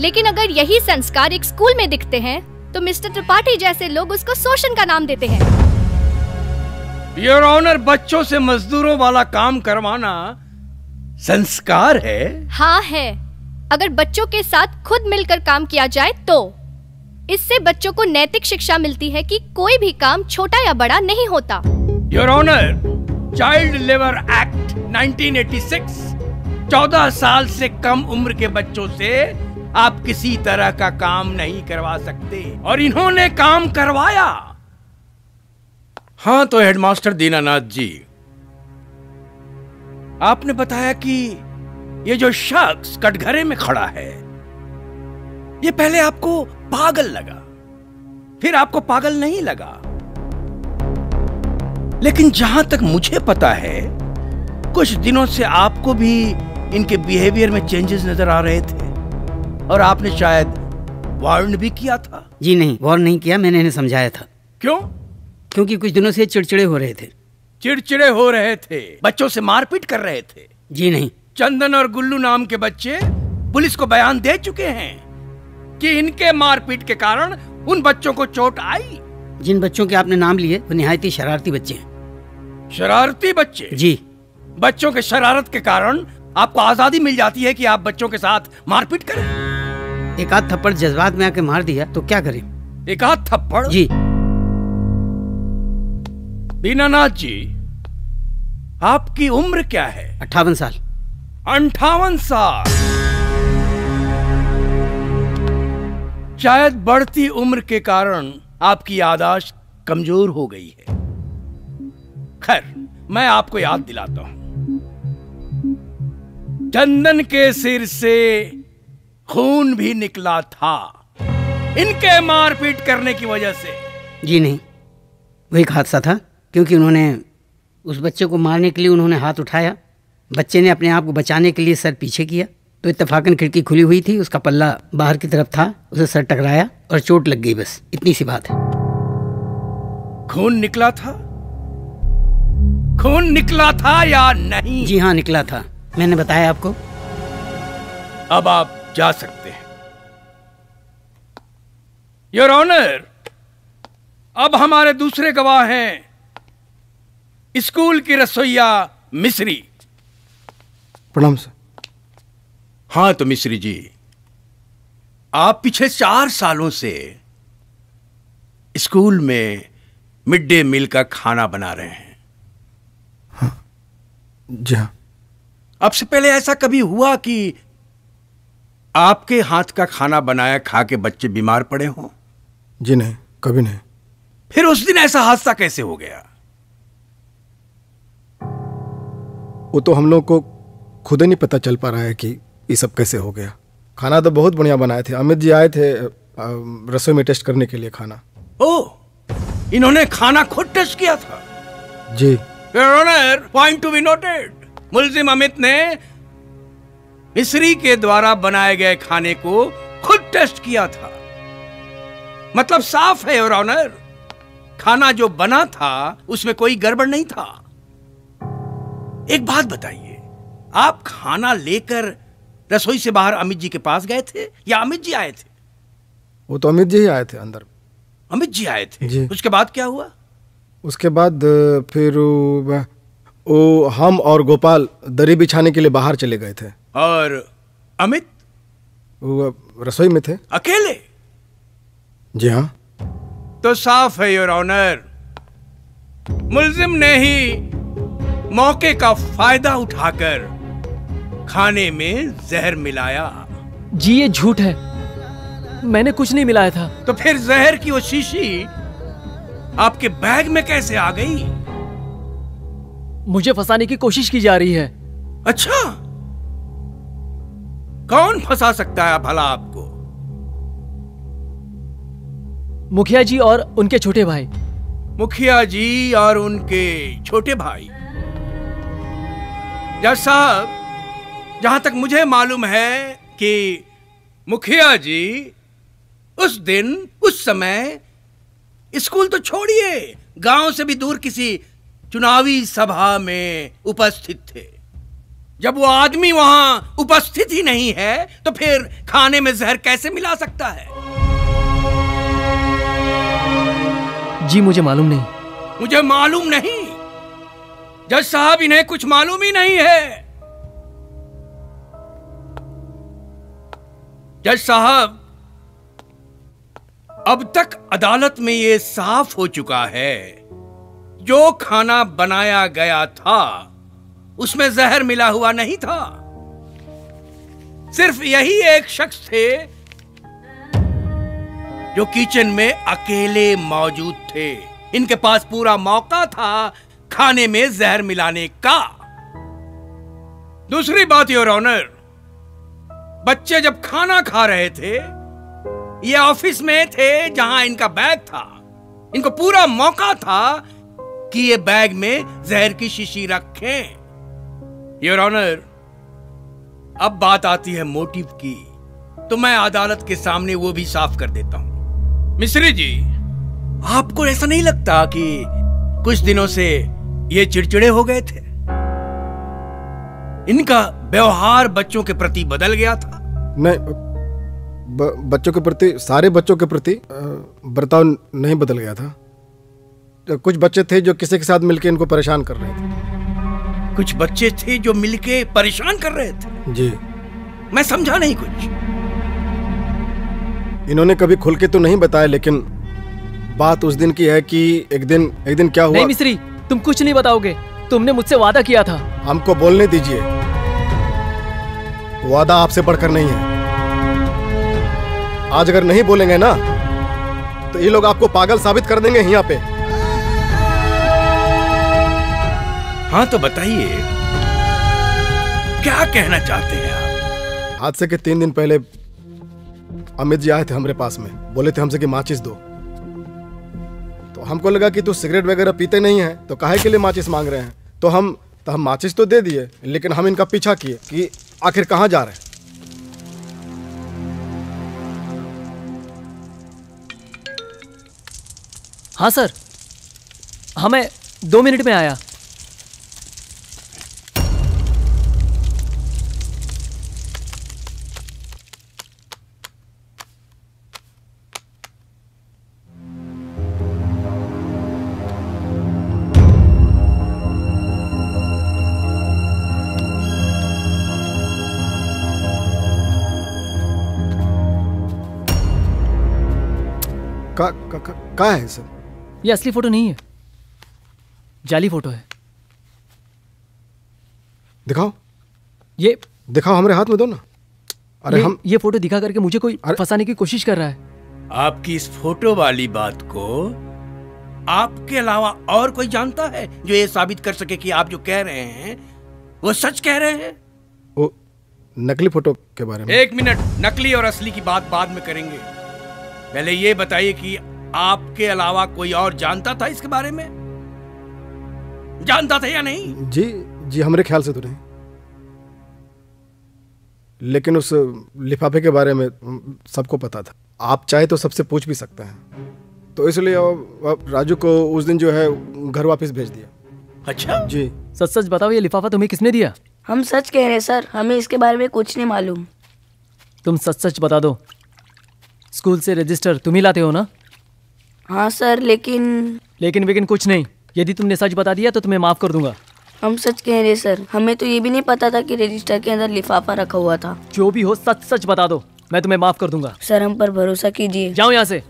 [SPEAKER 10] लेकिन अगर यही संस्कार एक स्कूल में दिखते हैं तो मिस्टर त्रिपाठी जैसे लोग उसको शोषण का नाम देते हैं।
[SPEAKER 26] योर ऑनर बच्चों से मजदूरों वाला काम करवाना संस्कार है?
[SPEAKER 10] हाँ है। अगर बच्चों के साथ खुद मिलकर काम किया जाए तो। इससे बच्चों को नैतिक शिक्षा मिलती है कि कोई भी काम छोटा या बड़ा नहीं होता।
[SPEAKER 26] Your honour child labour act 1986 चौदह साल से कम उम्र के बच्चों से आप किसी तरह का काम नहीं करवा सकते। और इन्होंने काम करवाया। हाँ तो हेडमास्टर दीनानाथ जी। आपने बताया कि ये जो शख्स कटघरे में खड़ा है, ये पहले आपको पागल लगा, फिर आपको पागल नहीं लगा। लेकिन जहाँ तक मुझे पता है कुछ दिनों से आपको भी इनके बिहेवियर में चेंजेस नज़र आ रहे थे। और आपने शायद वार्न भी किया था।
[SPEAKER 1] जी नहीं वॉर नहीं किया मैंने इन्हें समझाया था।
[SPEAKER 26] क्यों?
[SPEAKER 1] क्योंकि कुछ दिनों से चिड़चिड़े हो रहे थे।
[SPEAKER 26] चिड़चिड़े हो रहे थे। बच्चों से मारपीट कर रहे थे।
[SPEAKER 1] जी नहीं।
[SPEAKER 26] चंदन और गुल्लू नाम के बच्चे पुलिस को बयान दे चुके हैं कि इनके मारपीट के कारण उन बच्चों को चोट आई।
[SPEAKER 1] जिन बच्चों के आपने नाम लिए वो निहायत ही शरारती बच्चे हैं।
[SPEAKER 26] शरारती बच्चे?
[SPEAKER 1] जी।
[SPEAKER 26] बच्चों के शरारत के कारण आपको आज़ादी मिल जाती है कि आप बच्चों के साथ मारपीट करें।
[SPEAKER 1] एक आध थप्पड़ जज्बात में आके मार दिया तो क्या करें?
[SPEAKER 26] एक आध थप्पड़?
[SPEAKER 1] जी।
[SPEAKER 26] दीनानाथ जी आपकी उम्र क्या है?
[SPEAKER 1] अट्ठावन साल।
[SPEAKER 26] अंठावन साल। शायद बढ़ती उम्र के कारण आपकी यादाश्त कमज़ोर हो गई है। खैर, मैं आपको याद दिलाता हूँ। चंदन के सिर से खून भी निकला था। इनके मारपीट करने की वजह से।
[SPEAKER 1] जी नहीं वो एक हादसा था, क्योंकि उन्होंने उस बच्चे को मारने के लिए उन्होंने हाथ उठाया। बच्चे ने अपने आप को बचाने के लिए सर पीछे किया। तो इत्तेफाकन खिड़की खुली हुई थी उसका पल्ला बाहर की तरफ़ था उसे सर टकराया और चोट लग गई बस इतनी सी बात है।
[SPEAKER 26] खून निकला था? खून निकला था या नहीं?
[SPEAKER 1] जी हाँ निकला था। मैंने बताया आपको।
[SPEAKER 26] अब आप जा सकते हैं। योर ऑनर अब हमारे दूसरे गवाह हैं। स्कूल की रसोईया मिश्री।
[SPEAKER 21] प्रणाम सर।
[SPEAKER 26] हाँ तो मिश्री जी आप पिछले चार सालों से स्कूल में मिड डे मील का खाना बना रहे हैं।
[SPEAKER 21] जी हाँ।
[SPEAKER 26] अब से पहले ऐसा कभी हुआ कि आपके हाथ का खाना बनाया खा के बच्चे बीमार पड़े हों?
[SPEAKER 21] जी नहीं कभी नहीं।
[SPEAKER 26] फिर उस दिन ऐसा हादसा कैसे हो गया?
[SPEAKER 21] वो तो हम लोग को खुद ही नहीं पता चल पा रहा है कि ये सब कैसे हो गया? खाना तो बहुत बढ़िया बनाए थे। अमित जी आए थे रसोई में टेस्ट करने के लिए खाना।
[SPEAKER 26] ओ इन्होंने खाना खुद टेस्ट किया था।
[SPEAKER 21] जी।
[SPEAKER 26] पॉइंट टू बी नोटेड मुलजिम अमित ने मिस्री के द्वारा बनाए गए खाने को खुद टेस्ट किया था। मतलब साफ़ है योर ऑनर खाना जो बना था उसमें कोई गड़बड़ नहीं था। एक बात बताइए आप खाना लेकर रसोई से बाहर अमित जी के पास गए थे या अमित जी आए थे?
[SPEAKER 21] वो तो अमित जी ही आए थे अंदर।
[SPEAKER 26] अमित जी आए थे?
[SPEAKER 21] जी।
[SPEAKER 26] उसके बाद क्या हुआ?
[SPEAKER 21] उसके बाद फिर वो हम और गोपाल दरी बिछाने के लिए बाहर चले गए थे।
[SPEAKER 26] और अमित?
[SPEAKER 21] वो रसोई में थे।
[SPEAKER 26] अकेले?
[SPEAKER 21] जी हाँ।
[SPEAKER 26] तो साफ़ है योर ऑनर मुलजिम ने ही मौके का फ़ायदा उठाकर खाने में जहर मिलाया।
[SPEAKER 3] जी ये झूठ है। मैंने कुछ नहीं मिलाया था।
[SPEAKER 26] तो फिर जहर की वो शीशी आपके बैग में कैसे आ गई?
[SPEAKER 3] मुझे फंसाने की कोशिश की जा रही है।
[SPEAKER 26] अच्छा। कौन फंसा सकता है भला आपको?
[SPEAKER 3] मुखिया जी और उनके छोटे भाई।
[SPEAKER 26] मुखिया जी और उनके छोटे भाई। जज साहब जहाँ तक मुझे मालूम है कि मुखिया जी उस दिन उस समय स्कूल तो छोड़िए गाँव से भी दूर किसी चुनावी सभा में उपस्थित थे। जब वो आदमी वहाँ उपस्थित ही नहीं है तो फिर खाने में जहर कैसे मिला सकता है?
[SPEAKER 3] जी मुझे मालूम नहीं।
[SPEAKER 26] मुझे मालूम नहीं। जज साहब इन्हें कुछ मालूम ही नहीं है। जज साहब, अब तक अदालत में ये साफ़ हो चुका है। जो खाना बनाया गया था, उसमें जहर मिला हुआ नहीं था। सिर्फ़ यही एक शख्स थे, जो किचन में अकेले मौजूद थे। इनके पास पूरा मौका था खाने में जहर मिलाने का। दूसरी बात, योर ऑनर बच्चे जब खाना खा रहे थे, ये ऑफ़िस में थे जहाँ इनका बैग था। इनको पूरा मौका था कि ये बैग में जहर की शीशी रखें। योर ऑनर, अब बात आती है मोटिव की तो मैं अदालत के सामने वो भी साफ़ कर देता हूँ। मिश्री जी, आपको ऐसा नहीं लगता कि कुछ दिनों से ये चिड़चिड़े हो गए थे? इनका व्यवहार बच्चों के प्रति बदल गया था।
[SPEAKER 21] नहीं ब, बच्चों के प्रति सारे बच्चों के प्रति बर्ताव नहीं बदल गया था। कुछ बच्चे थे जो किसी के साथ मिलकर इनको परेशान कर रहे थे।
[SPEAKER 26] कुछ बच्चे थे जो मिलके परेशान कर रहे थे।
[SPEAKER 21] जी।
[SPEAKER 26] मैं समझा नहीं कुछ।
[SPEAKER 21] इन्होंने कभी खुल के तो नहीं बताया लेकिन बात उस दिन की है कि एक दिन एक दिन क्या हुआ?
[SPEAKER 3] नहीं मिश्री तुम कुछ नहीं बताओगे। तुमने मुझसे वादा किया था।
[SPEAKER 21] हमको बोलने दीजिए। वादा आपसे बढ़कर नहीं है। आज अगर नहीं बोलेंगे ना तो ये लोग आपको पागल साबित कर देंगे यहाँ पे।
[SPEAKER 26] हाँ तो बताइए क्या कहना चाहते हैं आप?
[SPEAKER 21] हादसे के तीन दिन पहले अमित जी आए थे हमारे पास में बोले थे हमसे कि माचिस दो। तो हमको लगा कि तू सिगरेट वगैरह पीते नहीं है तो काहे के लिए माचिस मांग रहे हैं? तो हम तो हम माचिस तो दे दिए लेकिन हम इनका पीछा किए कि आखिर कहाँ जा रहे हैं?
[SPEAKER 3] हाँ सर। हमें दो मिनट में आया।
[SPEAKER 21] का, का, का, का है सर?
[SPEAKER 3] ये असली फ़ोटो नहीं है। जाली फ़ोटो है।
[SPEAKER 21] दिखाओ।
[SPEAKER 3] ये
[SPEAKER 21] दिखाओ हमारे हाथ में दो ना। अरे
[SPEAKER 3] ये,
[SPEAKER 21] हम
[SPEAKER 3] ये फ़ोटो दिखा करके मुझे कोई फंसाने की कोशिश कर रहा है।
[SPEAKER 26] आपकी इस फ़ोटो वाली बात को आपके अलावा और कोई जानता है जो ये साबित कर सके कि आप जो कह रहे हैं वो सच कह रहे हैं?
[SPEAKER 21] वो नकली फ़ोटो के बारे में।
[SPEAKER 26] एक मिनट नकली और असली की बात बाद में करेंगे। पहले ये बताइए कि आपके अलावा कोई और जानता था इसके बारे में? जानता था या नहीं?
[SPEAKER 21] जी जी हमारे ख्याल से तो नहीं। लेकिन उस लिफाफे के बारे में सबको पता था। आप चाहे तो सबसे पूछ भी सकते हैं। तो इसलिए राजू को उस दिन जो है घर वापस भेज दिया।
[SPEAKER 26] अच्छा?
[SPEAKER 21] जी।
[SPEAKER 3] सच सच बताओ ये लिफाफा तुम्हें किसने दिया?
[SPEAKER 32] हम सच कह रहे हैं सर। हमें इसके बारे में कुछ नहीं मालूम।
[SPEAKER 3] तुम सच सच बता दो। स्कूल से रजिस्टर तुम ही लाते हो ना?
[SPEAKER 32] हाँ सर लेकिन
[SPEAKER 3] लेकिन वेकिन कुछ नहीं। यदि तुमने सच बता दिया तो तुम्हें माफ़ कर दूँगा।
[SPEAKER 32] हम सच कह रहे सर। हमें तो ये भी नहीं पता था कि रजिस्टर के अंदर लिफाफा रखा हुआ था।
[SPEAKER 3] जो भी हो सच सच बता दो। मैं तुम्हें माफ़ कर दूँगा।
[SPEAKER 32] सर हम पर भरोसा कीजिए।
[SPEAKER 3] जाओ यहाँ से।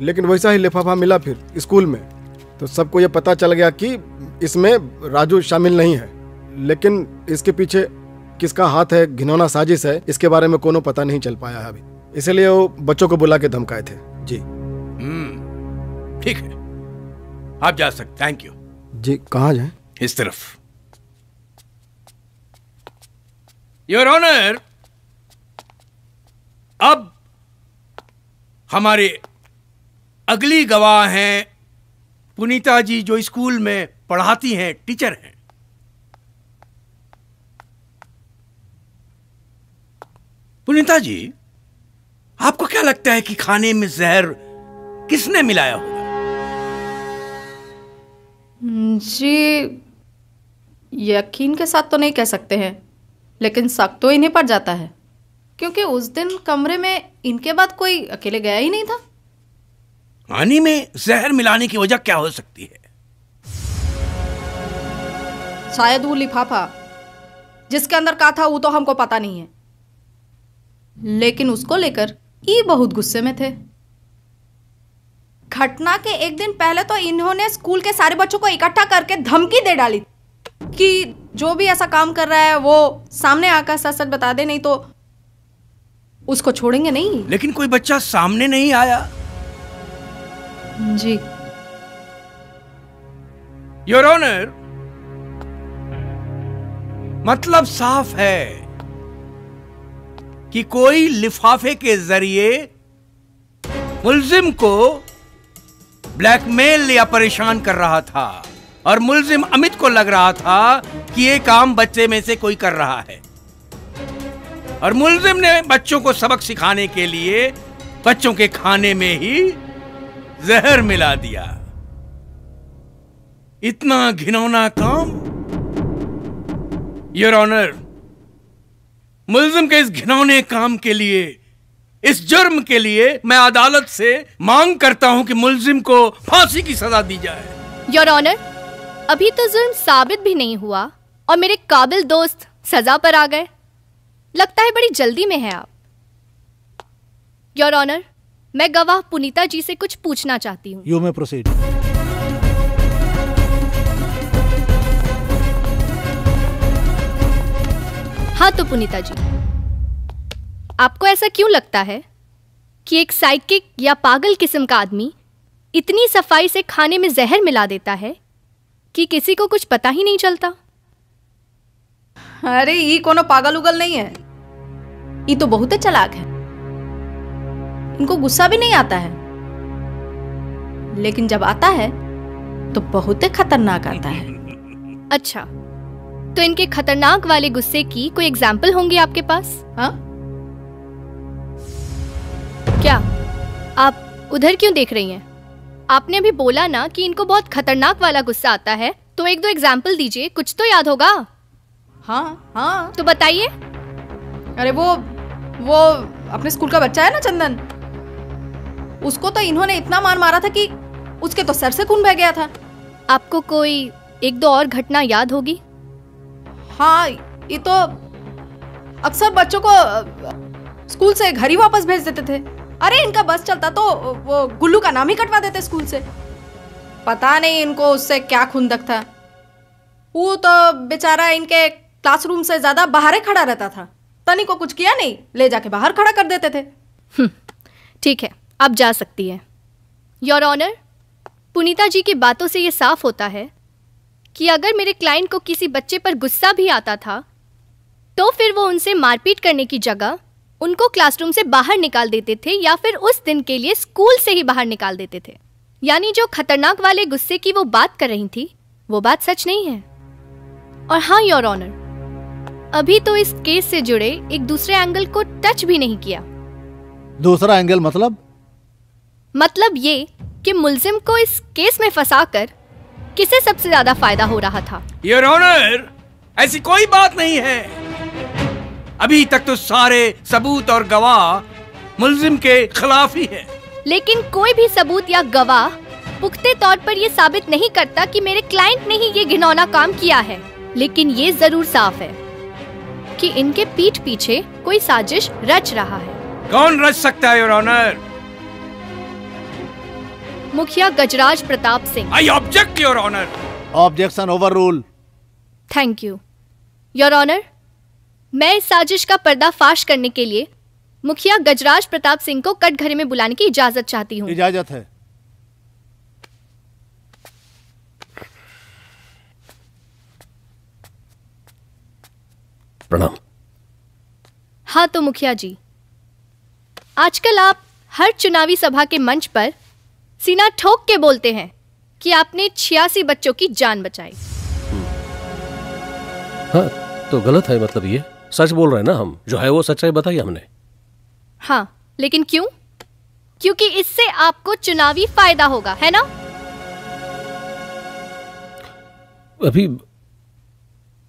[SPEAKER 21] लेकिन वैसा ही लिफाफा मिला फिर स्कूल में। तो सबको ये पता चल गया कि इसमें राजू शामिल नहीं है। लेकिन इसके पीछे किसका हाथ है घिनौना साजिश है इसके बारे में कोनो पता नहीं चल पाया है अभी। इसलिए वो बच्चों को बुला के धमकाए थे। जी।
[SPEAKER 26] ठीक है। आप जा सकते थैंक यू
[SPEAKER 21] जी कहाँ जाए?
[SPEAKER 26] इस तरफ़। योर ऑनर अब हमारे अगली गवाह हैं पुनीता जी जो स्कूल में पढ़ाती हैं टीचर हैं। पुनीता जी आपको क्या लगता है कि खाने में जहर किसने मिलाया होगा?
[SPEAKER 13] जी यकीन के साथ तो नहीं कह सकते हैं लेकिन शक तो इन्हीं पर जाता है। क्योंकि उस दिन कमरे में इनके बाद कोई अकेले गया ही नहीं था।
[SPEAKER 26] पानी में जहर मिलाने की वजह क्या हो सकती है?
[SPEAKER 13] शायद वो लिफाफा जिसके अंदर का था वो तो हमको पता नहीं है। लेकिन उसको लेकर ये बहुत गुस्से में थे। घटना के एक दिन पहले तो इन्होंने स्कूल के सारे बच्चों को इकट्ठा करके धमकी दे डाली कि जो भी ऐसा काम कर रहा है वो सामने आकर सच सच बता दे नहीं तो उसको छोड़ेंगे नहीं।
[SPEAKER 26] लेकिन कोई बच्चा सामने नहीं आया।
[SPEAKER 13] जी।
[SPEAKER 26] योर ऑनर मतलब साफ़ है कि कोई लिफाफे के ज़रिए मुलजिम को ब्लैकमेल या परेशान कर रहा था। और मुलजिम अमित को लग रहा था कि ये काम बच्चे में से कोई कर रहा है। और मुलजिम ने बच्चों को सबक सिखाने के लिए बच्चों के खाने में ही जहर मिला दिया। इतना घिनौना काम। योर ऑनर मुलजिम के इस घिनौने काम के लिए इस जुर्म के लिए मैं अदालत से मांग करता हूँ कि मुलजिम को फांसी की सजा दी जाए।
[SPEAKER 10] योर ऑनर अभी तो जुर्म साबित भी नहीं हुआ और मेरे काबिल दोस्त सजा पर आ गए। लगता है बड़ी जल्दी में है आप। योर ऑनर मैं गवाह पुनीता जी से कुछ पूछना चाहती हूँ।
[SPEAKER 20] यू में प्रोसीड
[SPEAKER 10] हाँ तो पुनीता जी आपको ऐसा क्यों लगता है कि एक साइकिक या पागल किस्म का आदमी इतनी सफ़ाई से खाने में जहर मिला देता है कि किसी को कुछ पता ही नहीं चलता?
[SPEAKER 13] अरे ये कोनो पागल उगल नहीं है। ये तो बहुत चालाक है। इनको गुस्सा भी नहीं आता है। लेकिन जब आता है तो बहुत खतरनाक आता है।
[SPEAKER 10] अच्छा तो इनके खतरनाक वाले गुस्से की कोई एग्ज़ाम्पल होंगी आपके पास?
[SPEAKER 13] हाँ?
[SPEAKER 10] क्या? आप उधर क्यों देख रही हैं? आपने अभी बोला ना कि इनको बहुत खतरनाक वाला गुस्सा आता है तो एक दो एग्ज़ाम्पल दीजिए कुछ तो याद होगा।
[SPEAKER 13] हाँ हाँ।
[SPEAKER 10] तो बताइए।
[SPEAKER 13] अरे वो वो अपने स्कूल का बच्चा है ना चंदन? उसको तो इन्होंने इतना मार मारा था कि उसके तो सर से खून बह गया था।
[SPEAKER 10] आपको कोई एक दो और घटना याद होगी?
[SPEAKER 13] हाँ ये तो अक्सर बच्चों को स्कूल से घर ही वापस भेज देते थे। अरे, इनका बस चलता तो वो गुल्लू का नाम ही कटवा देते स्कूल से। पता नहीं इनको उससे क्या खुंदक था वो तो बेचारा इनके क्लासरूम से ज़्यादा बाहर ही खड़ा रहता था। तनी को कुछ किया नहीं, ले जाके बाहर खड़ा कर देते थे।
[SPEAKER 10] ठीक है, अब जा सकती है। योर ऑनर पुनीता जी की बातों से ये साफ़ होता है कि अगर मेरे क्लाइंट को किसी बच्चे पर गुस्सा भी आता था तो फिर वो उनसे मारपीट करने की जगह उनको क्लासरूम से बाहर निकाल देते थे या फिर उस दिन के लिए स्कूल से ही बाहर निकाल देते थे। यानी जो खतरनाक वाले गुस्से की वो बात कर रही थी वो बात सच नहीं है। और हाँ योर ऑनर अभी तो इस केस से जुड़े एक दूसरे एंगल को टच भी नहीं किया।
[SPEAKER 20] दूसरा एंगल मतलब?
[SPEAKER 10] मतलब ये कि मुलजिम को इस केस में फंसाकर किसे सबसे ज़्यादा फ़ायदा हो रहा था?
[SPEAKER 26] योर ऑनर ऐसी कोई बात नहीं है। अभी तक तो सारे सबूत और गवाह मुलजिम के खिलाफ ही है।
[SPEAKER 10] लेकिन कोई भी सबूत या गवाह पुख्ते तौर पर ये साबित नहीं करता कि मेरे क्लाइंट ने ही ये घिनौना काम किया है। लेकिन ये ज़रूर साफ़ है कि इनके पीठ पीछे कोई साजिश रच रहा है।
[SPEAKER 26] कौन रच सकता है योर ऑनर
[SPEAKER 10] मुखिया Gajraj Pratap Singh.
[SPEAKER 26] I object your honour
[SPEAKER 20] objection overrule
[SPEAKER 10] thank you your honour मैं इस साजिश का पर्दाफाश करने के लिए मुखिया गजराज प्रताप सिंह को कटघरे में बुलाने की इजाज़त चाहती हूँ।
[SPEAKER 20] इजाज़त है।
[SPEAKER 15] प्रणाम।
[SPEAKER 10] हाँ तो मुखिया जी आजकल आप हर चुनावी सभा के मंच पर सीना ठोक के बोलते हैं कि आपने छियासी बच्चों की जान बचाई।
[SPEAKER 15] हाँ तो गलत है मतलब ये। सच बोल रहे हैं ना हम? जो है वो सच्चाई बताई हमने।
[SPEAKER 10] हाँ लेकिन क्यों? क्योंकि इससे आपको चुनावी फ़ायदा होगा है ना?
[SPEAKER 15] अभी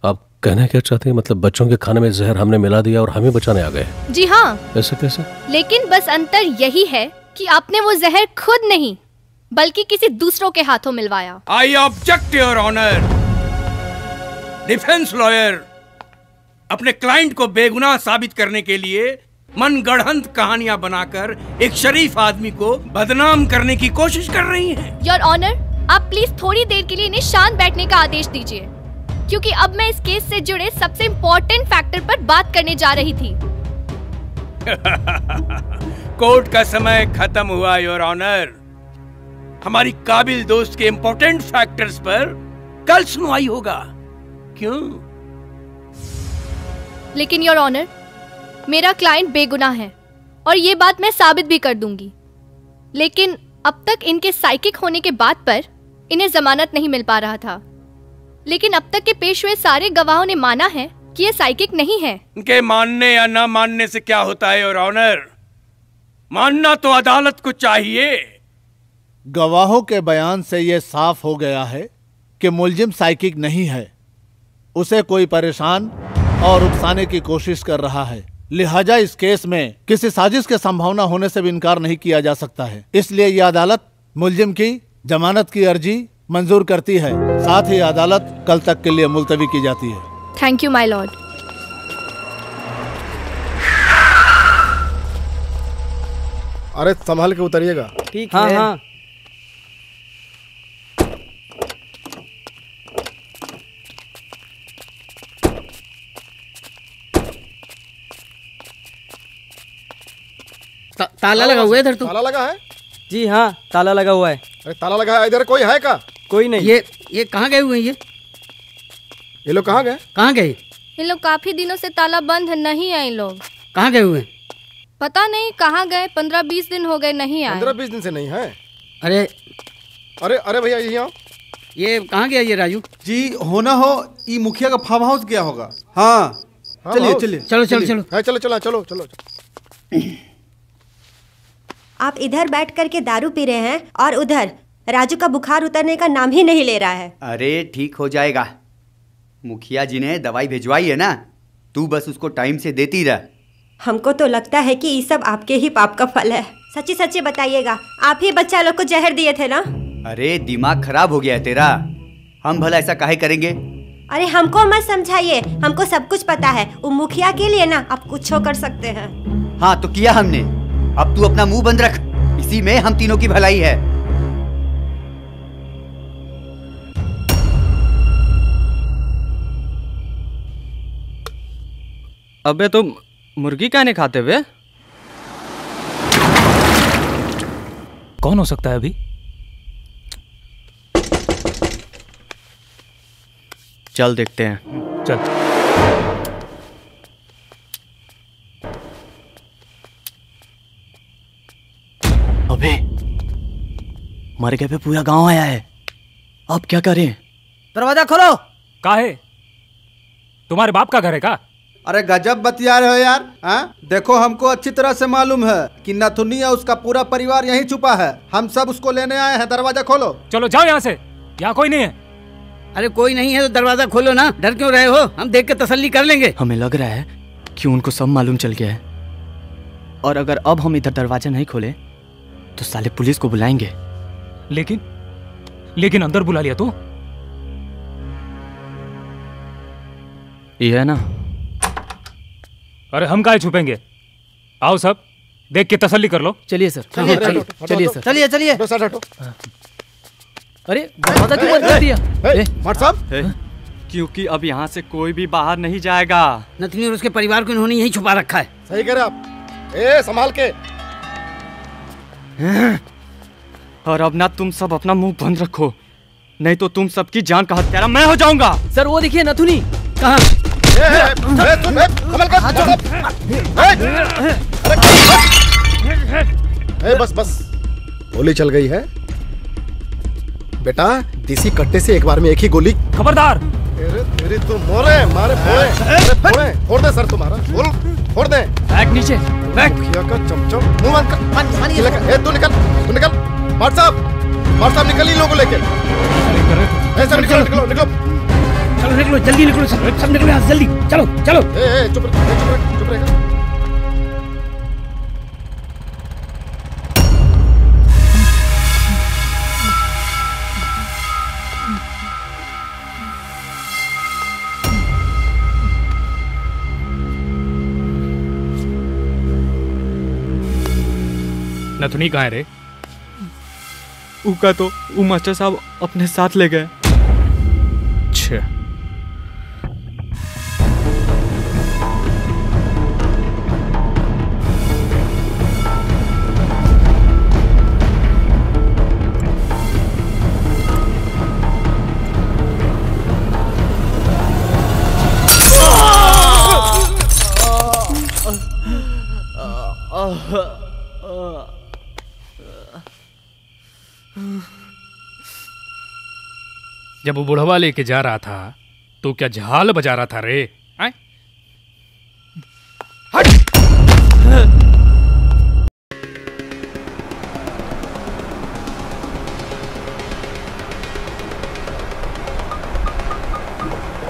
[SPEAKER 15] आप कहना क्या चाहते हैं? मतलब बच्चों के खाने में जहर हमने मिला दिया और हमें बचाने आ गए
[SPEAKER 10] जी हाँ।
[SPEAKER 15] ऐसे कैसे?
[SPEAKER 10] लेकिन बस अंतर यही है कि आपने वो जहर खुद नहीं बल्कि किसी दूसरों के हाथों मिलवाया।
[SPEAKER 26] I object your honour defence lawyer अपने क्लाइंट को बेगुनाह साबित करने के लिए मन गढ़ंत कहानियाँ बनाकर एक शरीफ आदमी को बदनाम करने की कोशिश कर रही हैं।
[SPEAKER 10] योर ऑनर आप प्लीज़ थोड़ी देर के लिए इन्हें शांत बैठने का आदेश दीजिए क्योंकि अब मैं इस केस से जुड़े सबसे इम्पोर्टेंट फैक्टर पर बात करने जा रही थी।
[SPEAKER 26] कोर्ट का समय खत्म हुआ योर ऑनर। हमारी काबिल दोस्त के इंपॉर्टेंट फैक्टर्स पर कल सुनवाई होगा। क्यों?
[SPEAKER 10] लेकिन योर ऑनर मेरा क्लाइंट बेगुनाह है और ये बात मैं साबित भी कर दूँगी। लेकिन अब तक इनके साइकिक होने के बाद पर इन्हें जमानत नहीं मिल पा रहा था। लेकिन अब तक के पेश हुए सारे गवाहों ने माना है कि ये साइकिक नहीं है।
[SPEAKER 26] इनके मानने या न मानने से क्या होता है योर ऑनर मानना तो अदालत को चाहिए।
[SPEAKER 20] गवाहों के बयान से यह साफ़ हो गया है कि मुलजिम साइकिक नहीं है। उसे कोई परेशान और उकसाने की कोशिश कर रहा है। लिहाजा इस केस में किसी साजिश के संभावना होने से भी इनकार नहीं किया जा सकता है। इसलिए यह अदालत मुलजिम की जमानत की अर्जी मंजूर करती है। साथ ही अदालत कल तक के लिए मुलतवी की जाती है।
[SPEAKER 10] थैंक यू माई लॉर्ड
[SPEAKER 21] अरे संभाल के उतरिएगा।
[SPEAKER 1] ठीक
[SPEAKER 38] हाँ,
[SPEAKER 1] है।
[SPEAKER 38] हाँ।
[SPEAKER 1] ता, ताला लगा हुआ है इधर तो?
[SPEAKER 21] ताला लगा है?
[SPEAKER 38] जी हाँ ताला लगा हुआ है।
[SPEAKER 21] अरे ताला लगा है इधर कोई है का?
[SPEAKER 38] कोई नहीं।
[SPEAKER 1] ये ये कहाँ गए हुए हैं ये?
[SPEAKER 21] ये लोग कहाँ गए?
[SPEAKER 1] कहाँ गए?
[SPEAKER 10] इन लोग काफ़ी दिनों से ताला बंद है नहीं आए लोग।
[SPEAKER 1] कहाँ गए हुए
[SPEAKER 10] पता नहीं कहाँ गए पंद्रह बीस दिन हो गए नहीं आए।
[SPEAKER 21] पंद्रह बीस दिन से नहीं है?
[SPEAKER 1] अरे।
[SPEAKER 21] अरे अरे भैया ये आओ
[SPEAKER 1] ये कहाँ गया ये राजू?
[SPEAKER 39] जी होना हो ई मुखिया का फार्म हाउस गया होगा। हाँ।
[SPEAKER 21] हाँ,
[SPEAKER 39] चलिए चलिए।
[SPEAKER 1] चलो चलो चलो
[SPEAKER 21] चलो चलो चलो चलो।
[SPEAKER 40] आप इधर बैठ करके दारू पी रहे हैं और उधर राजू का बुखार उतरने का नाम ही नहीं ले रहा है।
[SPEAKER 41] अरे ठीक हो जाएगा। मुखिया जी ने दवाई भिजवाई है ना? तू बस उसको टाइम से देती रह।
[SPEAKER 40] हमको तो लगता है कि ये सब आपके ही पाप का फल है। सच्ची सच्ची बताइएगा आप ही बच्चा लोग को जहर दिए थे ना?
[SPEAKER 41] अरे दिमाग खराब हो गया है तेरा। हम भला ऐसा काहे करेंगे?
[SPEAKER 40] अरे हमको मत समझाइए। हमको सब कुछ पता है। वो मुखिया के लिए ना आप कुछ कर सकते हैं।
[SPEAKER 41] हाँ तो किया हमने। अब तू अपना मुँह बंद रख। इसी में हम तीनों की भलाई है।
[SPEAKER 38] अबे तो मुर्गी का नहीं खाते हुए
[SPEAKER 24] कौन हो सकता है अभी?
[SPEAKER 38] चल देखते हैं।
[SPEAKER 24] चल।
[SPEAKER 38] अबे मरगे पे पूरा गाँव आया है। अब क्या करें
[SPEAKER 36] दरवाज़ा खोलो।
[SPEAKER 24] का है तुम्हारे बाप का घर है का?
[SPEAKER 39] अरे गजब बतिया रहे हो यार हाँ? देखो हमको अच्छी तरह से मालूम है कि नथुनी और उसका पूरा परिवार यहीं छुपा है। हम सब उसको लेने आए हैं दरवाज़ा खोलो।
[SPEAKER 24] चलो जाओ यहाँ से। यहाँ कोई नहीं है।
[SPEAKER 1] अरे कोई नहीं है तो दरवाज़ा खोलो ना। डर क्यों रहे हो? हम देख के तसल्ली कर लेंगे।
[SPEAKER 38] हमें लग रहा है कि उनको सब मालूम चल गया है। और अगर अब हम इधर दरवाज़ा नहीं खोले तो साले पुलिस को बुलाएँगे।
[SPEAKER 24] लेकिन लेकिन अंदर बुला लिया तो?
[SPEAKER 38] ये है ना?
[SPEAKER 24] अरे हम काहे छुपेंगे? आओ सब देख के तसल्ली कर लो।
[SPEAKER 38] चलिए सर
[SPEAKER 24] चलिए,
[SPEAKER 38] चलिए,
[SPEAKER 24] चलिए,
[SPEAKER 38] चलिए, चलिए सर।
[SPEAKER 36] चलिए चलिए।
[SPEAKER 38] अरे दरवाज़ा क्यों बंद कर दिया?
[SPEAKER 21] साहब
[SPEAKER 38] क्योंकि अब यहाँ से कोई भी बाहर नहीं जाएगा।
[SPEAKER 1] नथनी और उसके परिवार को इन्होंने यहीं छुपा रखा है।
[SPEAKER 21] सही कह रहे आप। ए संभाल के।
[SPEAKER 38] और अब ना तुम सब अपना मुँह बंद रखो। नहीं तो तुम सबकी जान का हत्यारा मैं हो जाऊँगा।
[SPEAKER 3] सर वो देखिए नथुनी।
[SPEAKER 1] कहाँ?
[SPEAKER 21] बस बस। गोली चल गई है। बेटा देसी कट्टे से एक बार में एक ही गोली
[SPEAKER 24] खबरदार।
[SPEAKER 21] तेरे तेरी तो मोरे मारे फोड़े। फोड़े फोड़ दे सर तुम्हारा। बोल फोड़ दे।
[SPEAKER 24] बैग नीचे बैग
[SPEAKER 21] मुखिया का चमचम। मुँह बंद कर। ये लेकर ए तू निकल तू निकल। मार साहब मार साहब निकल ही लोगों लेके। ए सब निकलो निकलो निकलो।
[SPEAKER 1] चलो निकलो जल्दी निकलो सब सब निकलो यहाँ जल्दी। चलो चलो।
[SPEAKER 21] ए ए चुप रह चुप रह चुप रह।
[SPEAKER 24] नथुनी कहाँ रे
[SPEAKER 38] उका तो वो मास्टर साहब अपने साथ ले गए
[SPEAKER 24] छः Ugh.
[SPEAKER 14] जब वो बुढ़वा लेके जा रहा था तो क्या झाल बजा रहा था रे? आय?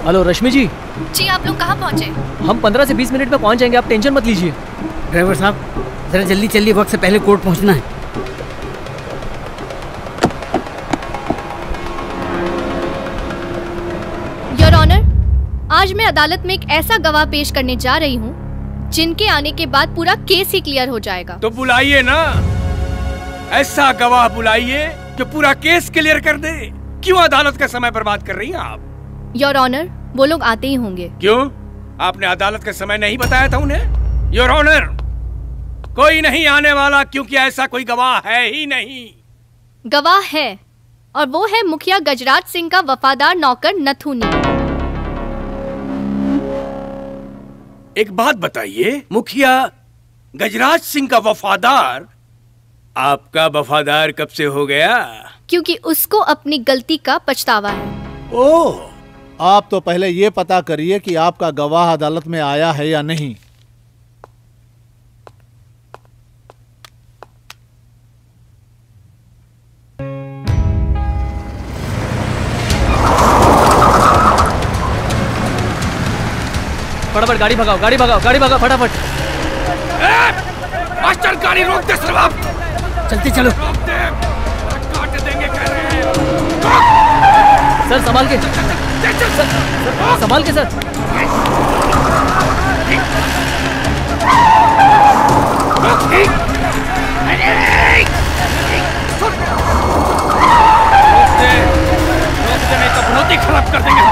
[SPEAKER 3] हेलो रश्मि जी।
[SPEAKER 10] जी आप लोग कहाँ पहुँचे?
[SPEAKER 3] हम 15 से 20 मिनट में पहुँच जाएँगे आप टेंशन मत लीजिए।
[SPEAKER 1] ड्राइवर साहब जरा जल्दी चलिए वक्त से पहले कोर्ट पहुँचना है।
[SPEAKER 10] आज मैं अदालत में एक ऐसा गवाह पेश करने जा रही हूँ जिनके आने के बाद पूरा केस ही क्लियर हो जाएगा।
[SPEAKER 26] तो बुलाइए ना। ऐसा गवाह बुलाइए जो पूरा केस क्लियर कर दे। क्यों अदालत का समय बर्बाद कर रही हैं आप?
[SPEAKER 10] योर ऑनर वो लोग आते ही होंगे।
[SPEAKER 26] क्यों? आपने अदालत का समय नहीं बताया था उन्हें? योर ऑनर कोई नहीं आने वाला क्योंकि ऐसा कोई गवाह है ही नहीं।
[SPEAKER 10] गवाह है और वो है मुखिया गजराज सिंह का वफादार नौकर नथुनी।
[SPEAKER 26] एक बात बताइए मुखिया गजराज सिंह का वफादार आपका वफादार कब से हो गया?
[SPEAKER 10] क्योंकि उसको अपनी गलती का पछतावा है।
[SPEAKER 20] ओह! आप तो पहले ये पता करिए कि आपका गवाह अदालत में आया है या नहीं।
[SPEAKER 3] फटाफट गाड़ी भगाओ गाड़ी भगाओ गाड़ी भगाओ फटाफट।
[SPEAKER 26] मास्टर गाड़ी रोक दे सरबाब
[SPEAKER 1] चलते चलो।
[SPEAKER 26] काट देंगे कह रहे हैं।
[SPEAKER 3] सर संभाल के। सर, सर, संभाल के सर।
[SPEAKER 26] रोक दे रोक दे नहीं तो बहुत ही खराब कर देंगे।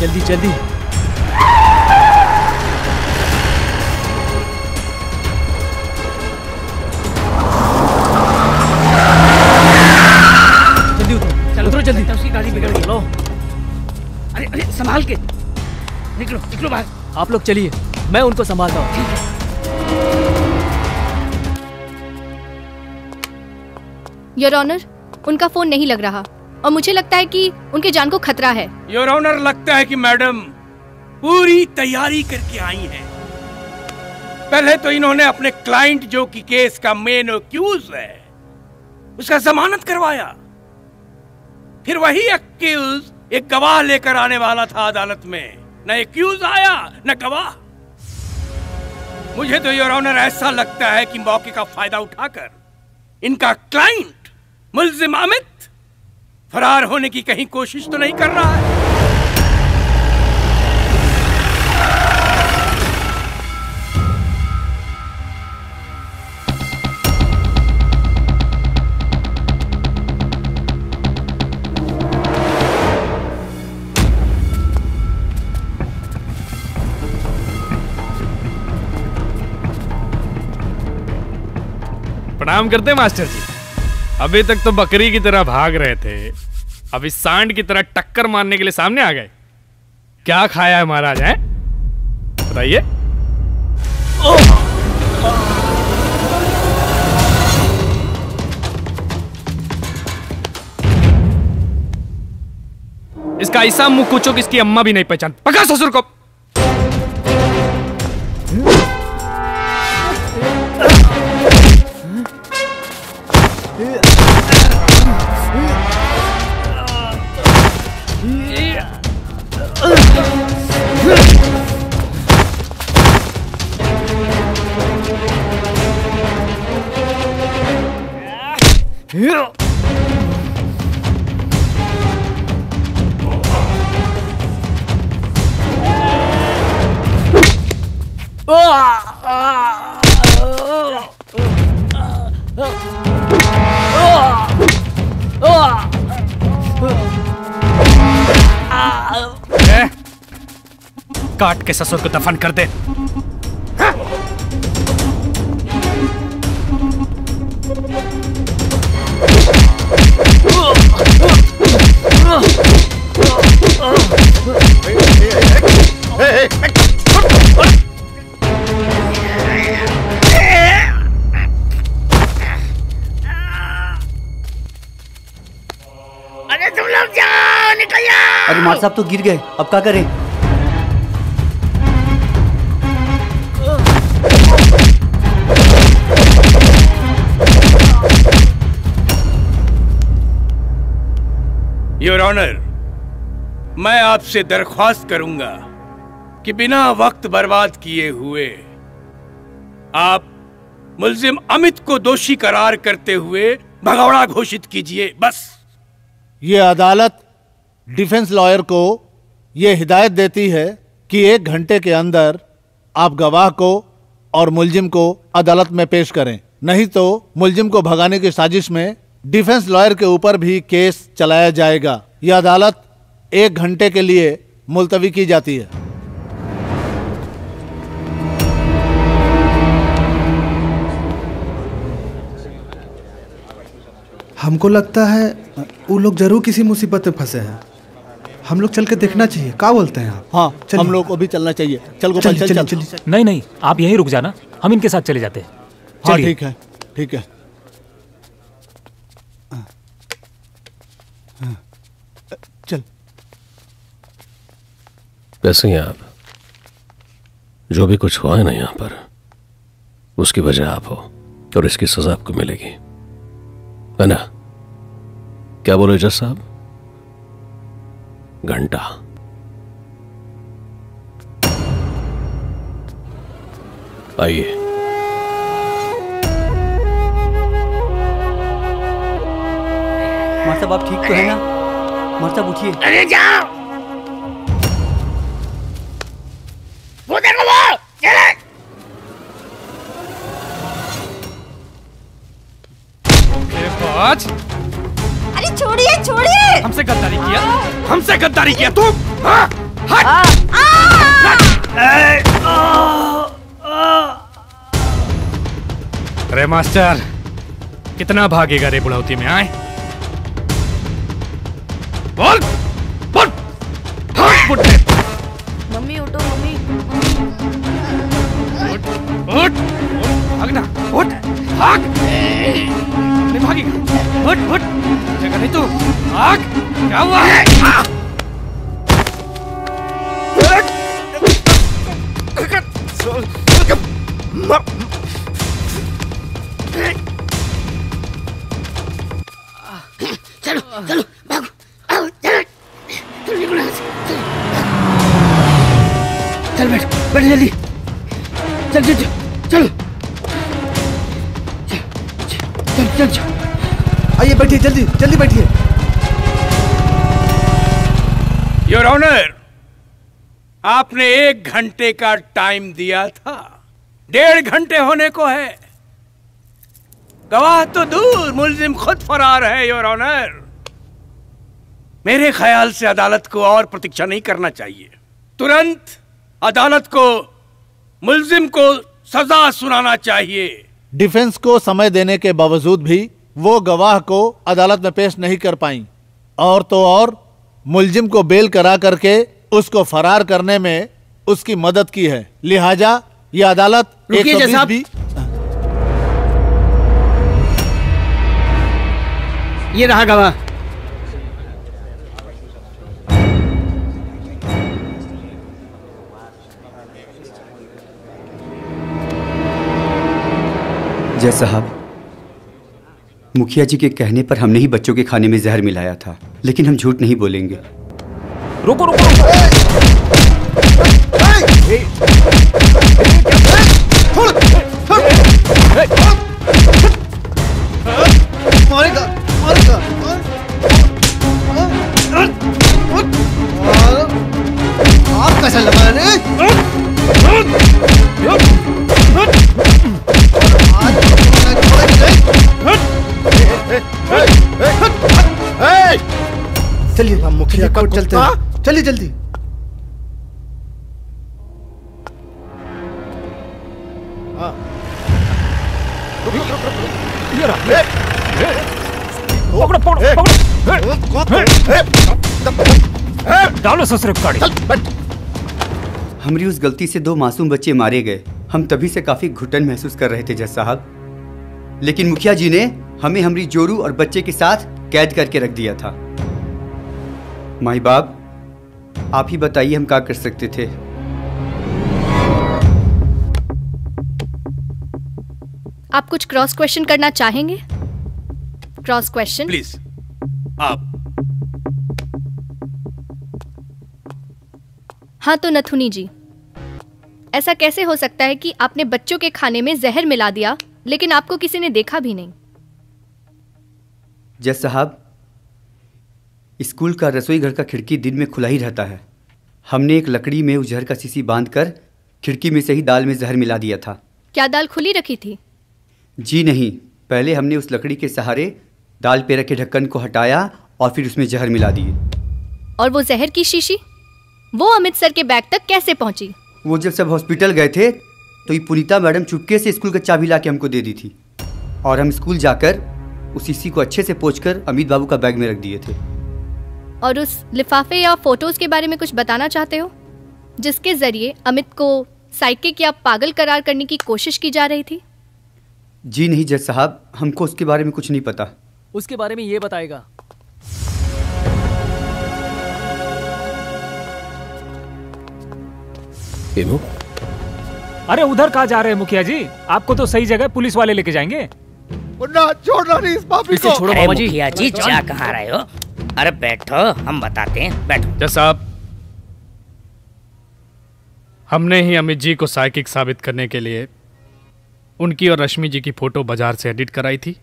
[SPEAKER 3] जल्दी जल्दी। जल्दी उतरो उतरो जल्दी।
[SPEAKER 1] उसकी गाड़ी बिगड़ गई।
[SPEAKER 3] लो
[SPEAKER 1] अरे अरे संभाल के। निकलो निकलो बाहर।
[SPEAKER 3] आप लोग चलिए मैं उनको संभालता हूँ।
[SPEAKER 10] योर ऑनर उनका फ़ोन नहीं लग रहा। और मुझे लगता है कि उनके जान को खतरा है।
[SPEAKER 26] योर ऑनर लगता है कि मैडम पूरी तैयारी करके आई हैं। पहले तो इन्होंने अपने क्लाइंट जो कि केस का मेन एक्यूज है, उसका जमानत करवाया। फिर वही एक्यूज एक गवाह लेकर आने वाला था अदालत में। न एक्यूज आया, न गवाह। मुझे तो योर ऑनर ऐसा लगता है कि मौके का फ़ायदा उठाकर इनका क्लाइंट मुलजिम अमित फरार होने की कहीं कोशिश तो नहीं कर रहा है।
[SPEAKER 14] प्रणाम करते मास्टर जी। अभी तक तो बकरी की तरह भाग रहे थे। अभी सांड की तरह टक्कर मारने के लिए सामने आ गए। क्या खाया है महाराज, है? बताइए। इसका ऐसा मुँह कुचो कि इसकी अम्मा भी नहीं पहचान। पका ससुर को। काट के ससुर को दफन कर दे।
[SPEAKER 41] अरे मार साहब तो गिर गए। अब क्या करें?
[SPEAKER 26] योर ऑनर मैं आपसे दरख्वास्त करूँगा कि बिना वक्त बर्बाद किए हुए आप मुलजिम अमित को दोषी करार करते हुए भगौड़ा घोषित कीजिए, बस।
[SPEAKER 20] ये अदालत डिफेंस लॉयर को ये हिदायत देती है कि एक घंटे के अंदर आप गवाह को और मुलजिम को अदालत में पेश करें। नहीं तो मुलजिम को भगाने की साजिश में डिफेंस लॉयर के ऊपर भी केस चलाया जाएगा। यह अदालत एक घंटे के लिए मुलतवी की जाती है।
[SPEAKER 39] हमको लगता है वो लोग ज़रूर किसी मुसीबत में फंसे हैं। हम लोग चल के देखना चाहिए। क्या बोलते हैं आप?
[SPEAKER 20] हाँ हम लोग को भी चलना चाहिए। चल गोपाल चल चल, चल,
[SPEAKER 24] नहीं नहीं आप यहीं रुक जाना। हम इनके साथ चले जाते हैं।
[SPEAKER 20] हाँ ठीक है ठीक हाँ,
[SPEAKER 15] कैसे हैं आप। जो भी कुछ हुआ है ना यहाँ पर उसकी वजह आप हो और इसकी सजा आपको मिलेगी। है ना? क्या बोले जज साहब? घंटा। आइए।
[SPEAKER 41] मार साहब आप ठीक तो है ना? मार साहब उठिए।
[SPEAKER 30] अरे जाओ! वो देखो वो चले
[SPEAKER 40] अरे छोड़िए छोड़िए
[SPEAKER 14] हमसे गद्दारी किया हमसे गद्दारी किया तू हाँ? अरे मास्टर कितना भागेगा रे बुढ़ौती में आए? बोल बोल। भाग बुढ़े
[SPEAKER 32] उठ।
[SPEAKER 14] भागना। उठ। भाग। नहीं भागेगा। उठ उठ। जगह नहीं तू भाग। क्या हुआ!
[SPEAKER 30] चलो चलो, भागो। चल। बैठ बैठ जल्दी। चल चल। चल। चलो, चल चल
[SPEAKER 39] आइए बैठिए, जल्दी जल्दी बैठिए।
[SPEAKER 26] योर ऑनर आपने एक घंटे का टाइम दिया था। डेढ़ घंटे होने को है। गवाह तो दूर मुलजिम खुद फरार है योर ऑनर मेरे ख्याल से अदालत को और प्रतीक्षा नहीं करना चाहिए। तुरंत अदालत को, मुलजिम को सजा सुनाना चाहिए।
[SPEAKER 20] डिफेंस को समय देने के बावजूद भी वो गवाह को अदालत में पेश नहीं कर पाई। और तो और मुलजिम को बेल करा करके उसको फरार करने में उसकी मदद की है। लिहाजा ये अदालत
[SPEAKER 30] रुकिए
[SPEAKER 20] 120 भी
[SPEAKER 1] ये रहा गवाह।
[SPEAKER 41] जय साहब मुखिया जी के कहने पर हमने ही बच्चों के खाने में जहर मिलाया था लेकिन हम झूठ नहीं बोलेंगे
[SPEAKER 24] रुको रुको
[SPEAKER 39] मारेगा मारेगा आप कैसा लगा रे चलिए हम मुखिया कोर्ट चलते हैं। चलिए जल्दी।
[SPEAKER 24] पकड़ो पकड़ो पकड़ो। डालो ससुर गाड़ी।
[SPEAKER 41] हमारी उस गलती से दो मासूम बच्चे मारे गए। हम तभी से काफ़ी घुटन महसूस कर रहे थे जज साहब। लेकिन मुखिया जी ने हमें हमारी जोरू और बच्चे के साथ कैद करके रख दिया था। माई बाप आप ही बताइए हम क्या कर सकते थे।
[SPEAKER 10] आप कुछ क्रॉस क्वेश्चन करना चाहेंगे? क्रॉस क्वेश्चन
[SPEAKER 26] प्लीज़ आप।
[SPEAKER 10] हाँ तो नथुनी जी ऐसा कैसे हो सकता है कि आपने बच्चों के खाने में जहर मिला दिया लेकिन आपको किसी ने देखा भी नहीं?
[SPEAKER 41] जज साहब स्कूल का रसोई घर का खिड़की दिन में खुला ही रहता है। हमने एक लकड़ी में उस जहर का शीशी बांधकर खिड़की में से ही दाल में जहर मिला दिया था।
[SPEAKER 10] क्या दाल खुली रखी थी?
[SPEAKER 41] जी नहीं पहले हमने उस लकड़ी के सहारे दाल पे रखे ढक्कन को हटाया और फिर उसमें जहर मिला दिए।
[SPEAKER 10] और वो जहर की शीशी? वो अमित सर के बैग तक कैसे पहुँची?
[SPEAKER 41] वो जब सब हॉस्पिटल गए थे तो ये पुनीता मैडम चुपके से स्कूल का चाबी ला के हमको दे दी थी। और हम स्कूल जाकर उस शीशी को अच्छे से पोंछकर अमित बाबू का बैग में रख दिए थे।
[SPEAKER 10] और उस लिफाफे या फ़ोटोज़ के बारे में कुछ बताना चाहते हो? जिसके ज़रिए अमित को साइकिक या पागल करार करने की कोशिश की जा रही थी?
[SPEAKER 41] जी नहीं जज साहब हमको उसके बारे में कुछ नहीं पता।
[SPEAKER 3] उसके बारे में ये बताएगा।
[SPEAKER 15] हेमू
[SPEAKER 24] अरे उधर कहा जा रहे हैं मुखिया जी? आपको तो सही जगह पुलिस वाले लेके जाएँगे।
[SPEAKER 20] मुन्ना छोड़ना नहीं इस पापी को।
[SPEAKER 24] छोड़ो बाबा जी।
[SPEAKER 30] मुखिया जी
[SPEAKER 24] चलो।
[SPEAKER 30] कहाँ रहे हो? अरे बैठो हम बताते हैं। बैठो।
[SPEAKER 14] जज साहब हमने ही अमित जी को साइकिक साबित करने के लिए उनकी और रश्मि जी की फ़ोटो बाज़ार से एडिट कराई थी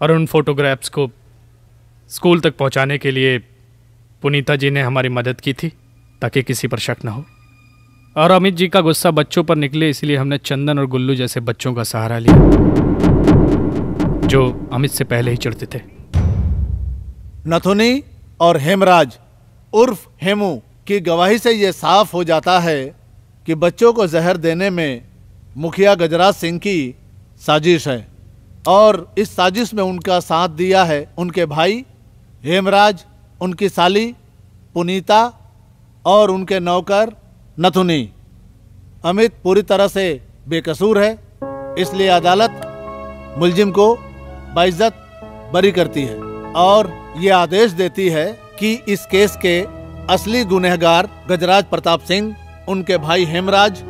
[SPEAKER 14] और उन फोटोग्राफ्स को स्कूल तक पहुँचाने के लिए पुनीता जी ने हमारी मदद की थी ताकि किसी पर शक न हो। और अमित जी का गुस्सा बच्चों पर निकले, इसलिए हमने चंदन और गुल्लू जैसे बच्चों का सहारा लिया, जो अमित से पहले ही चिढ़ते थे।
[SPEAKER 20] नथुनी और हेमराज, उर्फ़ हेमू की गवाही से ये साफ़ हो जाता है कि बच्चों को जहर देने में मुखिया गजराज सिंह की साजिश है। और इस साजिश में उनका साथ दिया है उनके भाई हेमराज, उनकी साली पुनीता और उनके नौकर नथुनी अमित पूरी तरह से बेकसूर है, इसलिए अदालत मुलजिम को बाइज्जत बरी करती है और ये आदेश देती है कि इस केस के असली गुनहगार गजराज प्रताप सिंह, उनके भाई हेमराज,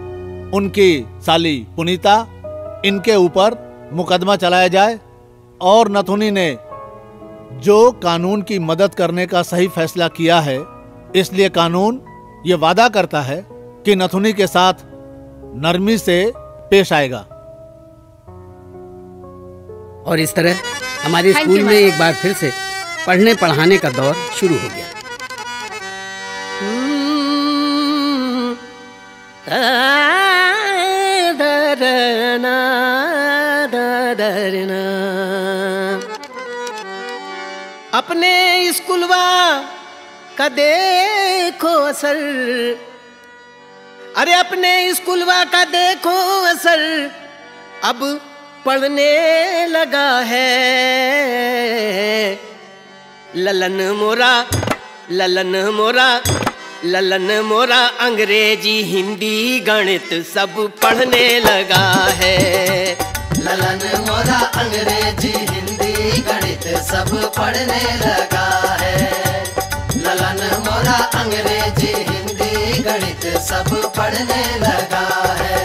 [SPEAKER 20] उनकी साली पुनीता, इनके ऊपर मुकदमा चलाया जाए और नथुनी ने जो कानून की मदद करने का सही फैसला किया है, इसलिए कानून ये वादा करता है कि नथुनी के साथ नरमी से पेश आएगा।
[SPEAKER 1] और इस तरह हमारे स्कूल में एक बार फिर से पढ़ने पढ़ाने का दौर शुरू हो गया।
[SPEAKER 17] अपने स्कूलवा का देखो असर। अरे अपने स्कूलवा का देखो असर, अब पढ़ने लगा है। ललन मोरा ललन मोरा ललन मोरा, अंग्रेज़ी, हिंदी, गणित सब पढ़ने लगा है।
[SPEAKER 19] ललन मोरा, अंग्रेज़ी, हिंदी, गणित सब पढ़ने लगा है। ललन अंग्रेज़ी हिंदी गणित सब पढ़ने लगा है।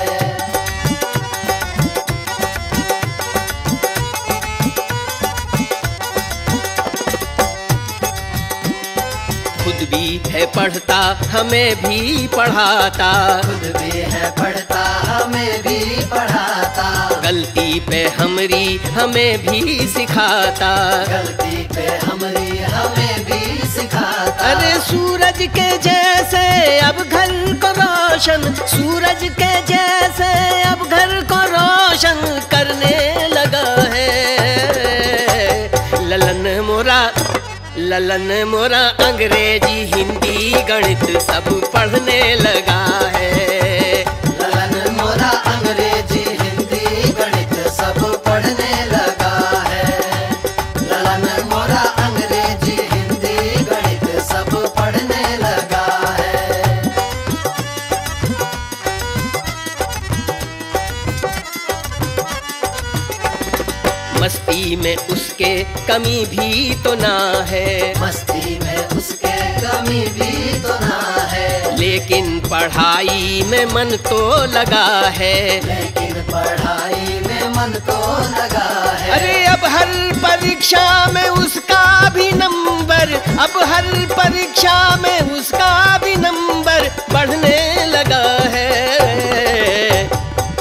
[SPEAKER 17] खुद भी है पढ़ता हमें भी पढ़ाता।
[SPEAKER 19] खुद भी है पढ़ता हमें भी पढ़ाता।
[SPEAKER 17] गलती पे हमरी हमें भी सिखाता।
[SPEAKER 19] गलती पे हमारी हमें भी सिखाता।
[SPEAKER 17] अरे सूरज के जैसे अब घर को रोशन, सूरज के जैसे अब घर को रोशन करने लगा है। ललन मोरा ललन मोरा, अंग्रेज़ी, हिंदी, गणित सब पढ़ने लगा है। में उसके कमी भी तो ना है।
[SPEAKER 19] मस्ती में उसके कमी भी तो ना है।
[SPEAKER 17] लेकिन पढ़ाई में मन तो लगा है।
[SPEAKER 19] लेकिन पढ़ाई में मन तो लगा है।
[SPEAKER 17] अरे अब हर परीक्षा में उसका भी नंबर अब हर परीक्षा में उसका भी नंबर बढ़ने लगा है।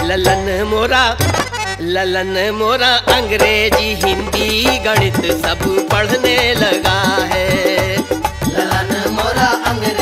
[SPEAKER 17] ललन मोरा ललन मोरा अंग्रेज़ी हिंदी गणित सब पढ़ने लगा है।
[SPEAKER 19] ललन मोरा अंग्रेज़ी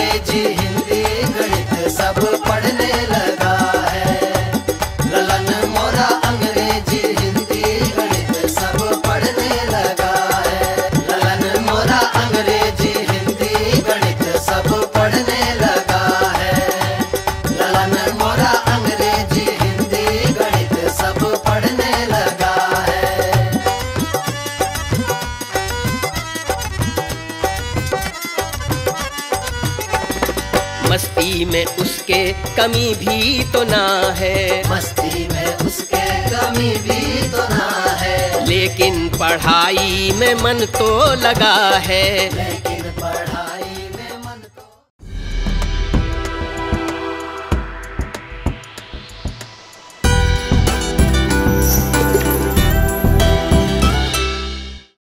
[SPEAKER 17] में उसके कमी भी तो ना है।
[SPEAKER 19] मस्ती में उसके कमी भी तो ना है।
[SPEAKER 17] लेकिन पढ़ाई में मन तो लगा है।
[SPEAKER 19] लेकिन